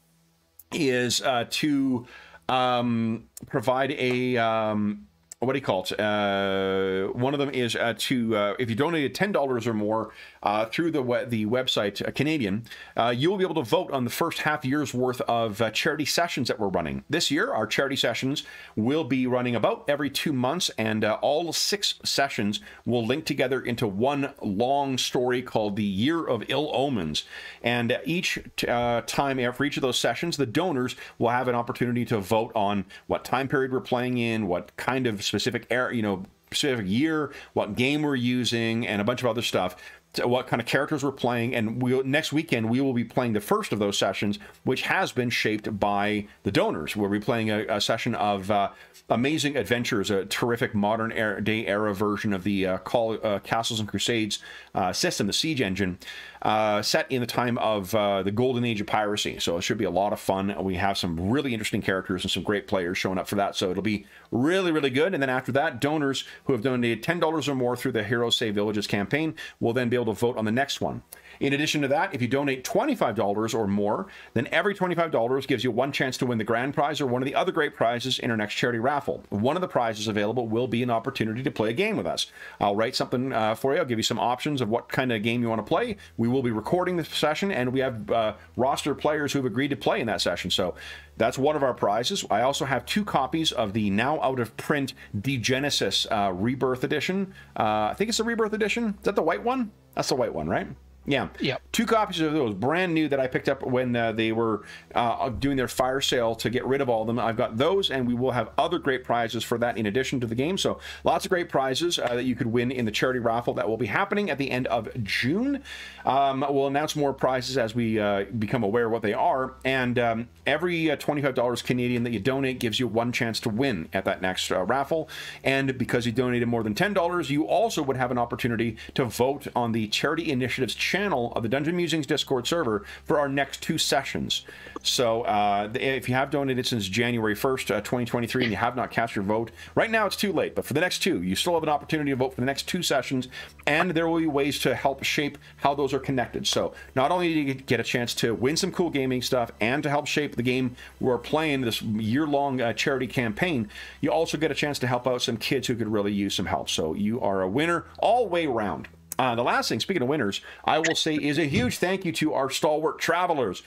is uh, to um, provide a um, what do you call it? Uh, one of them is uh, to uh, if you donated ten dollars or more uh, through the the website uh, Canadian, uh, you will be able to vote on the first half year's worth of uh, charity sessions that we're running this year. Our charity sessions will be running about every two months, and uh, all six sessions will link together into one long story called the Year of Ill Omens. And each uh, time for each of those sessions, the donors will have an opportunity to vote on what time period we're playing in, what kind of specific era, you know, specific year, what game we're using, and a bunch of other stuff. What kind of characters we're playing, and we'll next weekend we will be playing the first of those sessions, which has been shaped by the donors. We'll be playing a, a session of uh, Amazing Adventures, a terrific modern era, day era version of the uh, Call, uh, Castles and Crusades uh, system, the Siege engine, uh, set in the time of uh, the golden age of piracy. So it should be a lot of fun. We have some really interesting characters and some great players showing up for that. So it'll be really, really good. And then after that, donors who have donated $10 or more through the Hero Save Villages campaign will then be able to vote on the next one. In addition to that, if you donate $25 or more, then every $25 gives you one chance to win the grand prize or one of the other great prizes in our next charity raffle. One of the prizes available will be an opportunity to play a game with us. I'll write something uh, for you. I'll give you some options of what kind of game you want to play. We will be recording the session, and we have uh, roster players who have agreed to play in that session. So that's one of our prizes. I also have two copies of the now out of print Degenesis uh, Rebirth Edition. Uh, I think it's the Rebirth Edition. Is that the white one? That's the white one, right? Yeah. Yep. Two copies of those, brand new, that I picked up when uh, they were uh, doing their fire sale to get rid of all of them. I've got those, and we will have other great prizes for that in addition to the game. So lots of great prizes uh, that you could win in the charity raffle that will be happening at the end of June. Um, we'll announce more prizes as we uh, become aware of what they are. And um, every uh, $25 Canadian that you donate gives you one chance to win at that next uh, raffle. And because you donated more than $10, you also would have an opportunity to vote on the Charity Initiatives channel of the Dungeon Musings Discord server for our next two sessions. So uh, if you have donated since January 1st, uh, 2023, and you have not cast your vote, right now it's too late. But for the next two, you still have an opportunity to vote for the next two sessions, and there will be ways to help shape how those are connected. So not only do you get a chance to win some cool gaming stuff and to help shape the game we're playing this year-long uh, charity campaign, you also get a chance to help out some kids who could really use some help. So you are a winner all way round. Uh, the last thing, speaking of winners, I will say is a huge thank you to our stalwart travelers.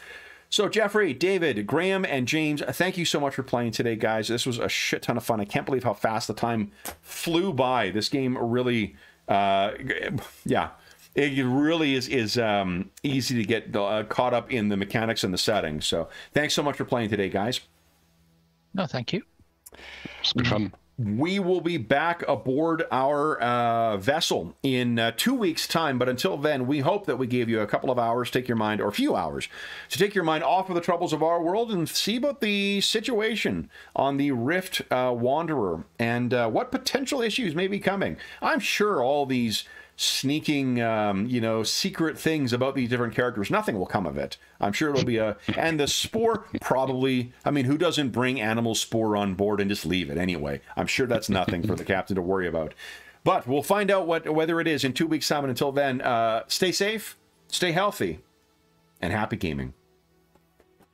So, Jeffrey, David, Graham, and James, thank you so much for playing today, guys. This was a shit ton of fun. I can't believe how fast the time flew by. This game really, uh, yeah, it really is is um, easy to get uh, caught up in the mechanics and the settings. So, thanks so much for playing today, guys. No, thank you. It's good fun. We will be back aboard our uh, vessel in uh, two weeks' time. But until then, we hope that we gave you a couple of hours, to take your mind, or a few hours, to take your mind off of the troubles of our world and see about the situation on the Rift uh, Wanderer and uh, what potential issues may be coming. I'm sure all these sneaking, um, you know, secret things about these different characters. Nothing will come of it. I'm sure it'll be a. And the spore probably. I mean, who doesn't bring animal spore on board and just leave it anyway? I'm sure that's nothing for the captain to worry about. But we'll find out what whether it is in two weeks' time. And until then, uh, stay safe, stay healthy, and happy gaming.